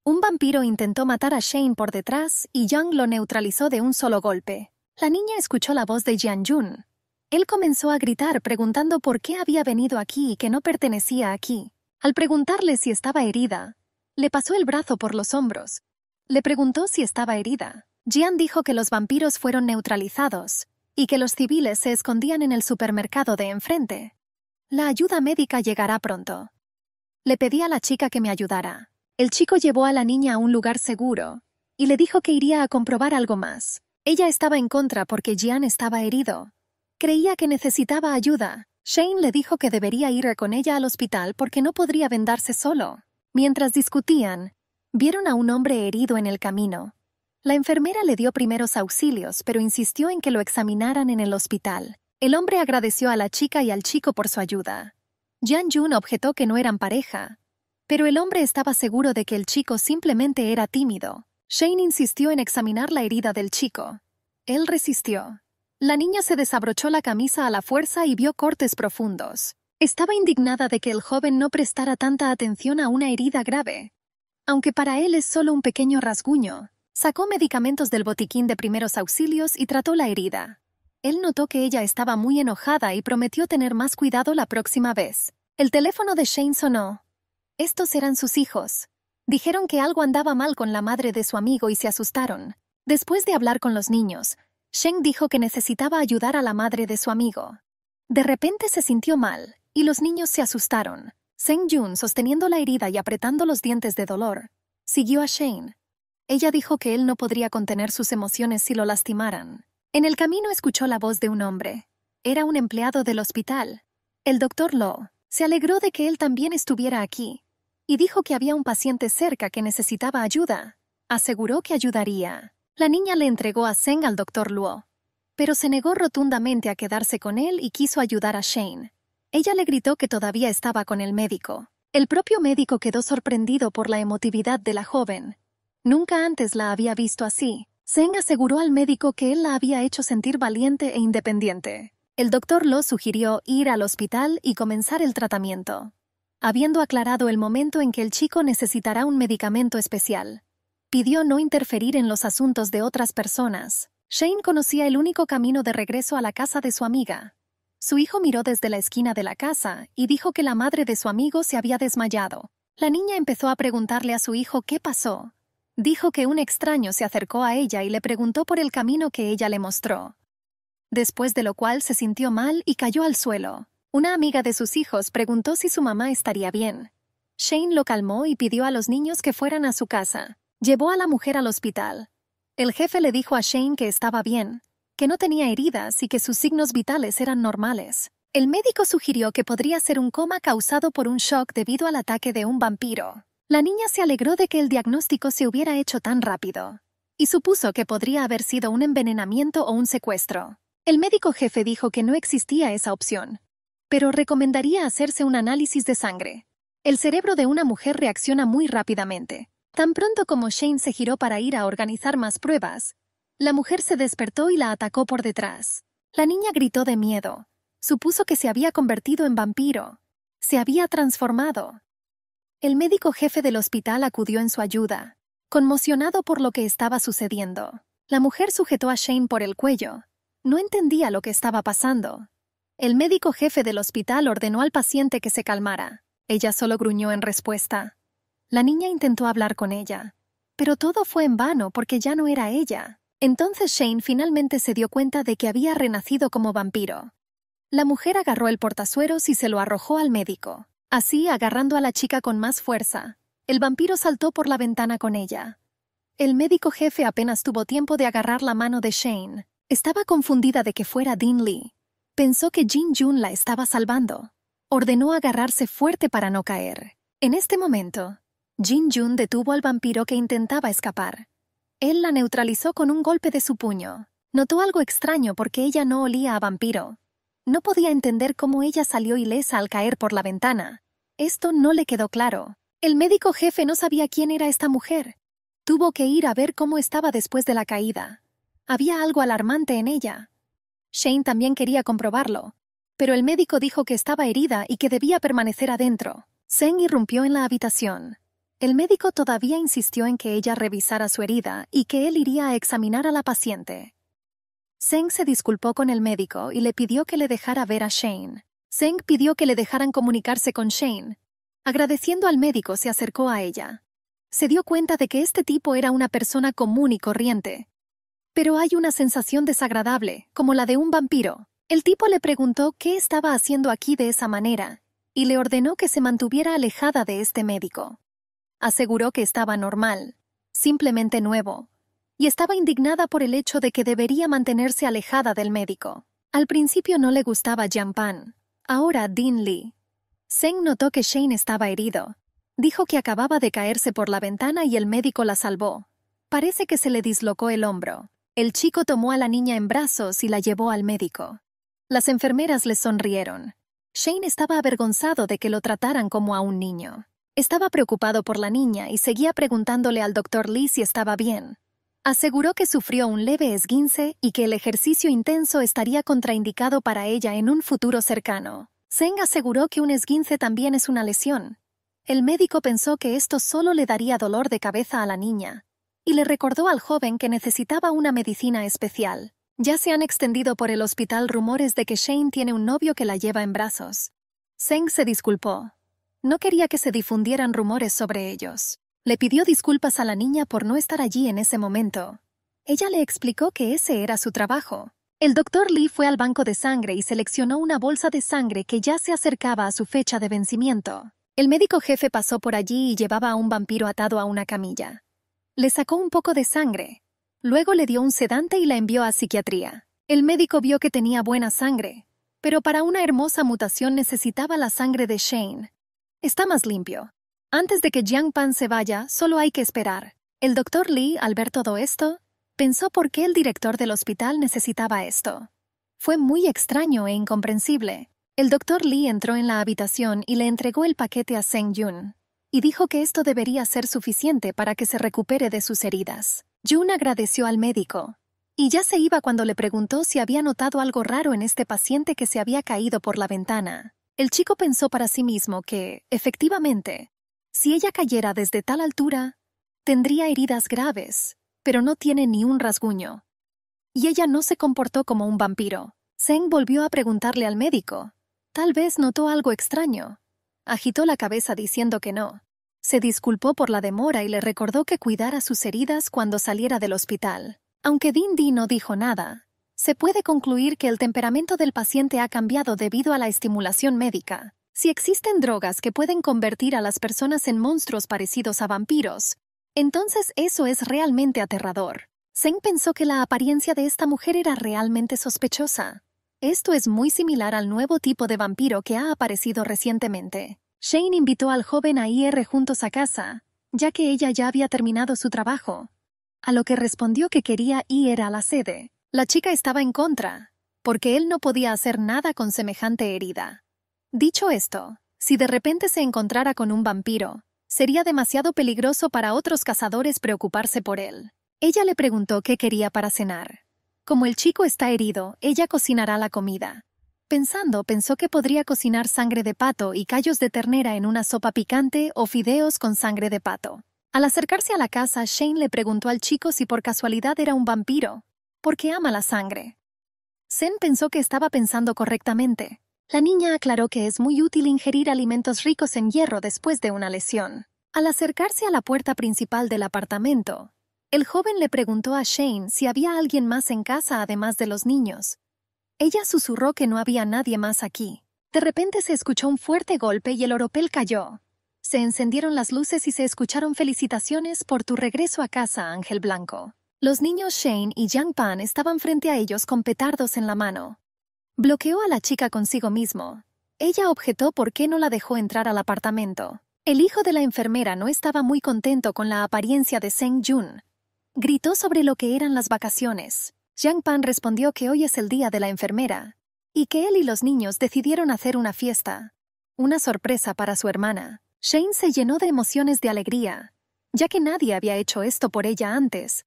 Un vampiro intentó matar a Shane por detrás y Yang lo neutralizó de un solo golpe. La niña escuchó la voz de Jian Jun. Él comenzó a gritar preguntando por qué había venido aquí y que no pertenecía aquí. Al preguntarle si estaba herida, le pasó el brazo por los hombros. Le preguntó si estaba herida. Jian dijo que los vampiros fueron neutralizados y que los civiles se escondían en el supermercado de enfrente. La ayuda médica llegará pronto. Le pedí a la chica que me ayudara. El chico llevó a la niña a un lugar seguro y le dijo que iría a comprobar algo más. Ella estaba en contra porque Jian estaba herido. Creía que necesitaba ayuda Shane le dijo que debería ir con ella al hospital porque no podría vendarse solo. Mientras discutían, vieron a un hombre herido en el camino. La enfermera le dio primeros auxilios, pero insistió en que lo examinaran en el hospital. El hombre agradeció a la chica y al chico por su ayuda. Jian Jun objetó que no eran pareja, pero el hombre estaba seguro de que el chico simplemente era tímido. Shane insistió en examinar la herida del chico. Él resistió. La niña se desabrochó la camisa a la fuerza y vio cortes profundos. Estaba indignada de que el joven no prestara tanta atención a una herida grave. Aunque para él es solo un pequeño rasguño, sacó medicamentos del botiquín de primeros auxilios y trató la herida. Él notó que ella estaba muy enojada y prometió tener más cuidado la próxima vez. El teléfono de Shane sonó. Estos eran sus hijos. Dijeron que algo andaba mal con la madre de su amigo y se asustaron. Después de hablar con los niños, Sheng dijo que necesitaba ayudar a la madre de su amigo. De repente se sintió mal, y los niños se asustaron. Seng Jun, sosteniendo la herida y apretando los dientes de dolor, siguió a Shane. Ella dijo que él no podría contener sus emociones si lo lastimaran. En el camino escuchó la voz de un hombre. Era un empleado del hospital. El doctor Lo se alegró de que él también estuviera aquí, y dijo que había un paciente cerca que necesitaba ayuda. Aseguró que ayudaría. La niña le entregó a Zeng al doctor Luo, pero se negó rotundamente a quedarse con él y quiso ayudar a Shane. Ella le gritó que todavía estaba con el médico. El propio médico quedó sorprendido por la emotividad de la joven. Nunca antes la había visto así. Zeng aseguró al médico que él la había hecho sentir valiente e independiente. El doctor Lo sugirió ir al hospital y comenzar el tratamiento, habiendo aclarado el momento en que el chico necesitará un medicamento especial pidió no interferir en los asuntos de otras personas. Shane conocía el único camino de regreso a la casa de su amiga. Su hijo miró desde la esquina de la casa y dijo que la madre de su amigo se había desmayado. La niña empezó a preguntarle a su hijo qué pasó. Dijo que un extraño se acercó a ella y le preguntó por el camino que ella le mostró. Después de lo cual se sintió mal y cayó al suelo. Una amiga de sus hijos preguntó si su mamá estaría bien. Shane lo calmó y pidió a los niños que fueran a su casa. Llevó a la mujer al hospital. El jefe le dijo a Shane que estaba bien, que no tenía heridas y que sus signos vitales eran normales. El médico sugirió que podría ser un coma causado por un shock debido al ataque de un vampiro. La niña se alegró de que el diagnóstico se hubiera hecho tan rápido, y supuso que podría haber sido un envenenamiento o un secuestro. El médico jefe dijo que no existía esa opción, pero recomendaría hacerse un análisis de sangre. El cerebro de una mujer reacciona muy rápidamente, Tan pronto como Shane se giró para ir a organizar más pruebas, la mujer se despertó y la atacó por detrás. La niña gritó de miedo. Supuso que se había convertido en vampiro. Se había transformado. El médico jefe del hospital acudió en su ayuda, conmocionado por lo que estaba sucediendo. La mujer sujetó a Shane por el cuello, No entendía lo que estaba pasando. El médico jefe del hospital ordenó al paciente que se calmara. Ella solo gruñó en respuesta. La niña intentó hablar con ella, pero todo fue en vano porque ya no era ella. Entonces Shane finalmente se dio cuenta de que había renacido como vampiro. La mujer agarró el portazueros y se lo arrojó al médico. Así, agarrando a la chica con más fuerza, el vampiro saltó por la ventana con ella. El médico jefe apenas tuvo tiempo de agarrar la mano de Shane. Estaba confundida de que fuera Dean Lee. Pensó que Jin Jun la estaba salvando. Ordenó agarrarse fuerte para no caer. En este momento, Jin Jun detuvo al vampiro que intentaba escapar. Él la neutralizó con un golpe de su puño. Notó algo extraño porque ella no olía a vampiro. No podía entender cómo ella salió ilesa al caer por la ventana. Esto no le quedó claro. El médico jefe no sabía quién era esta mujer. Tuvo que ir a ver cómo estaba después de la caída. Había algo alarmante en ella. Shane también quería comprobarlo, pero el médico dijo que estaba herida y que debía permanecer adentro. Zeng irrumpió en la habitación. El médico todavía insistió en que ella revisara su herida y que él iría a examinar a la paciente. Zeng se disculpó con el médico y le pidió que le dejara ver a Shane. Zeng pidió que le dejaran comunicarse con Shane. Agradeciendo al médico, se acercó a ella. Se dio cuenta de que este tipo era una persona común y corriente, pero hay una sensación desagradable, como la de un vampiro. El tipo le preguntó qué estaba haciendo aquí de esa manera, y le ordenó que se mantuviera alejada de este médico. Aseguró que estaba normal, simplemente nuevo, y estaba indignada por el hecho de que debería mantenerse alejada del médico. Al principio no le gustaba Jian Pan, ahora Dean Lee. Zeng notó que Shane estaba herido. Dijo que acababa de caerse por la ventana y el médico la salvó. Parece que se le dislocó el hombro. El chico tomó a la niña en brazos y la llevó al médico. Las enfermeras le sonrieron. Shane estaba avergonzado de que lo trataran como a un niño. Estaba preocupado por la niña y seguía preguntándole al doctor Lee si estaba bien. Aseguró que sufrió un leve esguince y que el ejercicio intenso estaría contraindicado para ella en un futuro cercano. Zeng aseguró que un esguince también es una lesión. El médico pensó que esto solo le daría dolor de cabeza a la niña, y le recordó al joven que necesitaba una medicina especial. Ya se han extendido por el hospital rumores de que Shane tiene un novio que la lleva en brazos. Zeng se disculpó. No quería que se difundieran rumores sobre ellos. Le pidió disculpas a la niña por no estar allí en ese momento. Ella le explicó que ese era su trabajo. El doctor Lee fue al banco de sangre y seleccionó una bolsa de sangre que ya se acercaba a su fecha de vencimiento. El médico jefe pasó por allí y llevaba a un vampiro atado a una camilla. Le sacó un poco de sangre. Luego le dio un sedante y la envió a psiquiatría. El médico vio que tenía buena sangre, pero para una hermosa mutación necesitaba la sangre de Shane. Está más limpio. Antes de que Jiang Pan se vaya, solo hay que esperar. El doctor Lee, al ver todo esto, pensó por qué el director del hospital necesitaba esto. Fue muy extraño e incomprensible. El doctor Lee entró en la habitación y le entregó el paquete a Zeng Yun y dijo que esto debería ser suficiente para que se recupere de sus heridas. Jun agradeció al médico, y ya se iba cuando le preguntó si había notado algo raro en este paciente que se había caído por la ventana. El chico pensó para sí mismo que, efectivamente, si ella cayera desde tal altura, tendría heridas graves, pero no tiene ni un rasguño. Y ella no se comportó como un vampiro. Zeng volvió a preguntarle al médico. Tal vez notó algo extraño. Agitó la cabeza diciendo que no. Se disculpó por la demora y le recordó que cuidara sus heridas cuando saliera del hospital. Aunque Dindy no dijo nada, se puede concluir que el temperamento del paciente ha cambiado debido a la estimulación médica. Si existen drogas que pueden convertir a las personas en monstruos parecidos a vampiros, entonces eso es realmente aterrador. Zeng pensó que la apariencia de esta mujer era realmente sospechosa. Esto es muy similar al nuevo tipo de vampiro que ha aparecido recientemente. Shane invitó al joven a ir juntos a casa, ya que ella ya había terminado su trabajo. A lo que respondió que quería ir a la sede. La chica estaba en contra, porque él no podía hacer nada con semejante herida. Dicho esto, si de repente se encontrara con un vampiro, sería demasiado peligroso para otros cazadores preocuparse por él. Ella le preguntó qué quería para cenar. Como el chico está herido, ella cocinará la comida. Pensando, pensó que podría cocinar sangre de pato y callos de ternera en una sopa picante o fideos con sangre de pato. Al acercarse a la casa, Shane le preguntó al chico si por casualidad era un vampiro, porque ama la sangre. Zen pensó que estaba pensando correctamente. La niña aclaró que es muy útil ingerir alimentos ricos en hierro después de una lesión. Al acercarse a la puerta principal del apartamento, el joven le preguntó a Shane si había alguien más en casa además de los niños. Ella susurró que no había nadie más aquí. De repente se escuchó un fuerte golpe y el oropel cayó. Se encendieron las luces y se escucharon felicitaciones por tu regreso a casa, Ángel Blanco. Los niños Shane y Yang Pan estaban frente a ellos con petardos en la mano. Bloqueó a la chica consigo mismo. Ella objetó por qué no la dejó entrar al apartamento. El hijo de la enfermera no estaba muy contento con la apariencia de Seng Jun. Gritó sobre lo que eran las vacaciones. Yang Pan respondió que hoy es el día de la enfermera y que él y los niños decidieron hacer una fiesta, una sorpresa para su hermana. Shane se llenó de emociones de alegría, ya que nadie había hecho esto por ella antes.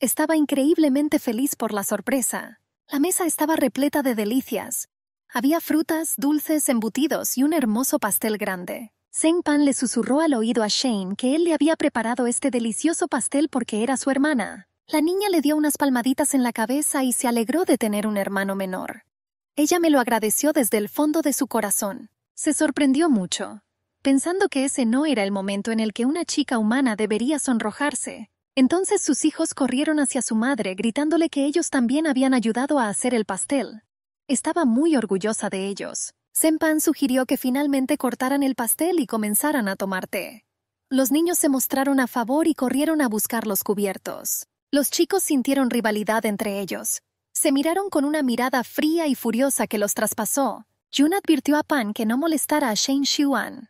Estaba increíblemente feliz por la sorpresa. La mesa estaba repleta de delicias. Había frutas, dulces, embutidos y un hermoso pastel grande. Seng Pan le susurró al oído a Shane que él le había preparado este delicioso pastel porque era su hermana. La niña le dio unas palmaditas en la cabeza y se alegró de tener un hermano menor. Ella me lo agradeció desde el fondo de su corazón. Se sorprendió mucho, pensando que ese no era el momento en el que una chica humana debería sonrojarse. Entonces sus hijos corrieron hacia su madre gritándole que ellos también habían ayudado a hacer el pastel. Estaba muy orgullosa de ellos. Senpan sugirió que finalmente cortaran el pastel y comenzaran a tomar té. Los niños se mostraron a favor y corrieron a buscar los cubiertos. Los chicos sintieron rivalidad entre ellos. Se miraron con una mirada fría y furiosa que los traspasó. Jun advirtió a Pan que no molestara a Shane Xuan,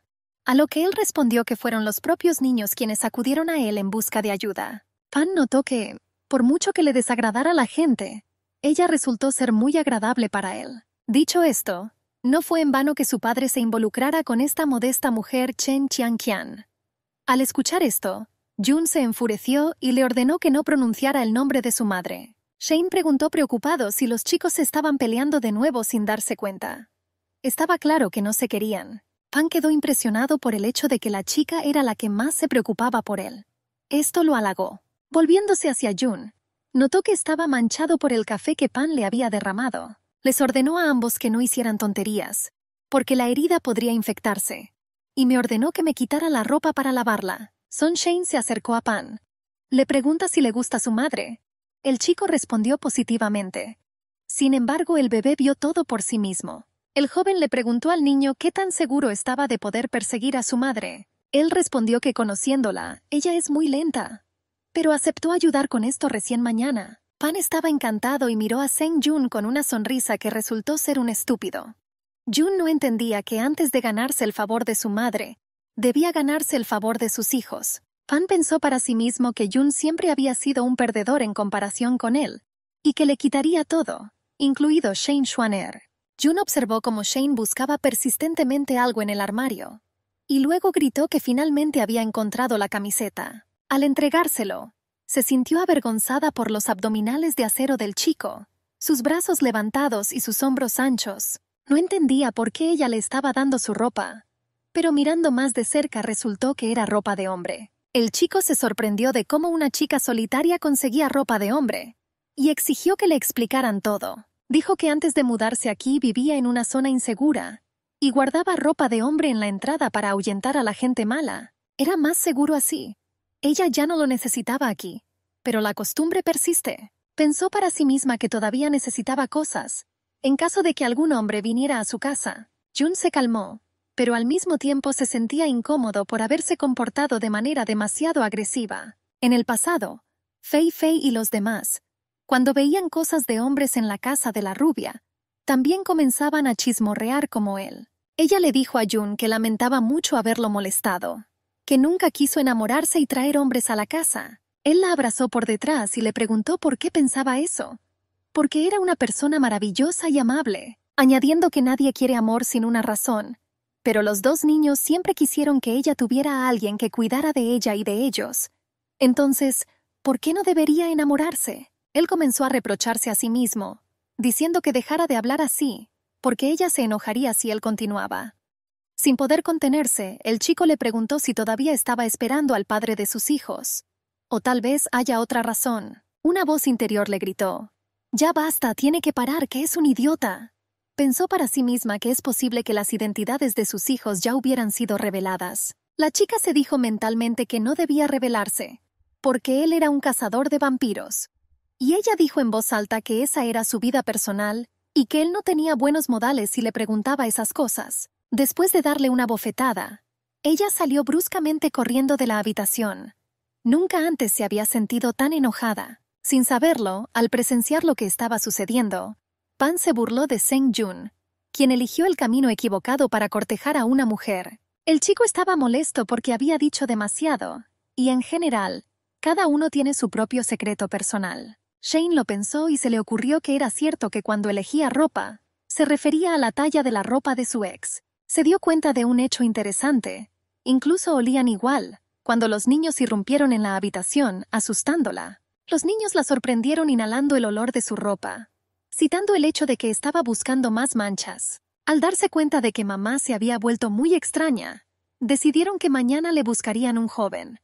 a lo que él respondió que fueron los propios niños quienes acudieron a él en busca de ayuda. Pan notó que, por mucho que le desagradara a la gente, ella resultó ser muy agradable para él. Dicho esto, no fue en vano que su padre se involucrara con esta modesta mujer Chen Qian. Al escuchar esto, Jun se enfureció y le ordenó que no pronunciara el nombre de su madre. Shane preguntó preocupado si los chicos estaban peleando de nuevo sin darse cuenta. Estaba claro que no se querían. Pan quedó impresionado por el hecho de que la chica era la que más se preocupaba por él. Esto lo halagó. Volviéndose hacia Jun, notó que estaba manchado por el café que Pan le había derramado. Les ordenó a ambos que no hicieran tonterías, porque la herida podría infectarse, y me ordenó que me quitara la ropa para lavarla. Son Shane se acercó a Pan. Le pregunta si le gusta su madre. El chico respondió positivamente. Sin embargo, el bebé vio todo por sí mismo. El joven le preguntó al niño qué tan seguro estaba de poder perseguir a su madre. Él respondió que conociéndola, ella es muy lenta. Pero aceptó ayudar con esto recién mañana. Pan estaba encantado y miró a Seng Jun con una sonrisa que resultó ser un estúpido. Jun no entendía que antes de ganarse el favor de su madre, debía ganarse el favor de sus hijos. Pan pensó para sí mismo que Jun siempre había sido un perdedor en comparación con él, y que le quitaría todo, incluido Shane Schwanner. Jun observó cómo Shane buscaba persistentemente algo en el armario, y luego gritó que finalmente había encontrado la camiseta. Al entregárselo, se sintió avergonzada por los abdominales de acero del chico, sus brazos levantados y sus hombros anchos. No entendía por qué ella le estaba dando su ropa, pero mirando más de cerca resultó que era ropa de hombre. El chico se sorprendió de cómo una chica solitaria conseguía ropa de hombre, y exigió que le explicaran todo. Dijo que antes de mudarse aquí vivía en una zona insegura, y guardaba ropa de hombre en la entrada para ahuyentar a la gente mala. Era más seguro así. Ella ya no lo necesitaba aquí, pero la costumbre persiste. Pensó para sí misma que todavía necesitaba cosas, en caso de que algún hombre viniera a su casa. Jun se calmó, pero al mismo tiempo se sentía incómodo por haberse comportado de manera demasiado agresiva. En el pasado, Fei Fei y los demás, cuando veían cosas de hombres en la casa de la rubia, también comenzaban a chismorrear como él. Ella le dijo a Jun que lamentaba mucho haberlo molestado, que nunca quiso enamorarse y traer hombres a la casa. Él la abrazó por detrás y le preguntó por qué pensaba eso. Porque era una persona maravillosa y amable, añadiendo que nadie quiere amor sin una razón. Pero los dos niños siempre quisieron que ella tuviera a alguien que cuidara de ella y de ellos. Entonces, ¿por qué no debería enamorarse? Él comenzó a reprocharse a sí mismo, diciendo que dejara de hablar así, porque ella se enojaría si él continuaba. Sin poder contenerse, el chico le preguntó si todavía estaba esperando al padre de sus hijos. O tal vez haya otra razón. Una voz interior le gritó. Ya basta, tiene que parar, que es un idiota. Pensó para sí misma que es posible que las identidades de sus hijos ya hubieran sido reveladas. La chica se dijo mentalmente que no debía revelarse, porque él era un cazador de vampiros. Y ella dijo en voz alta que esa era su vida personal y que él no tenía buenos modales si le preguntaba esas cosas. Después de darle una bofetada, ella salió bruscamente corriendo de la habitación. Nunca antes se había sentido tan enojada. Sin saberlo, al presenciar lo que estaba sucediendo, Pan se burló de Seng Jun, quien eligió el camino equivocado para cortejar a una mujer. El chico estaba molesto porque había dicho demasiado, y en general, cada uno tiene su propio secreto personal. Shane lo pensó y se le ocurrió que era cierto que cuando elegía ropa, se refería a la talla de la ropa de su ex. Se dio cuenta de un hecho interesante. Incluso olían igual, cuando los niños irrumpieron en la habitación, asustándola. Los niños la sorprendieron inhalando el olor de su ropa, citando el hecho de que estaba buscando más manchas. Al darse cuenta de que mamá se había vuelto muy extraña, decidieron que mañana le buscarían un joven.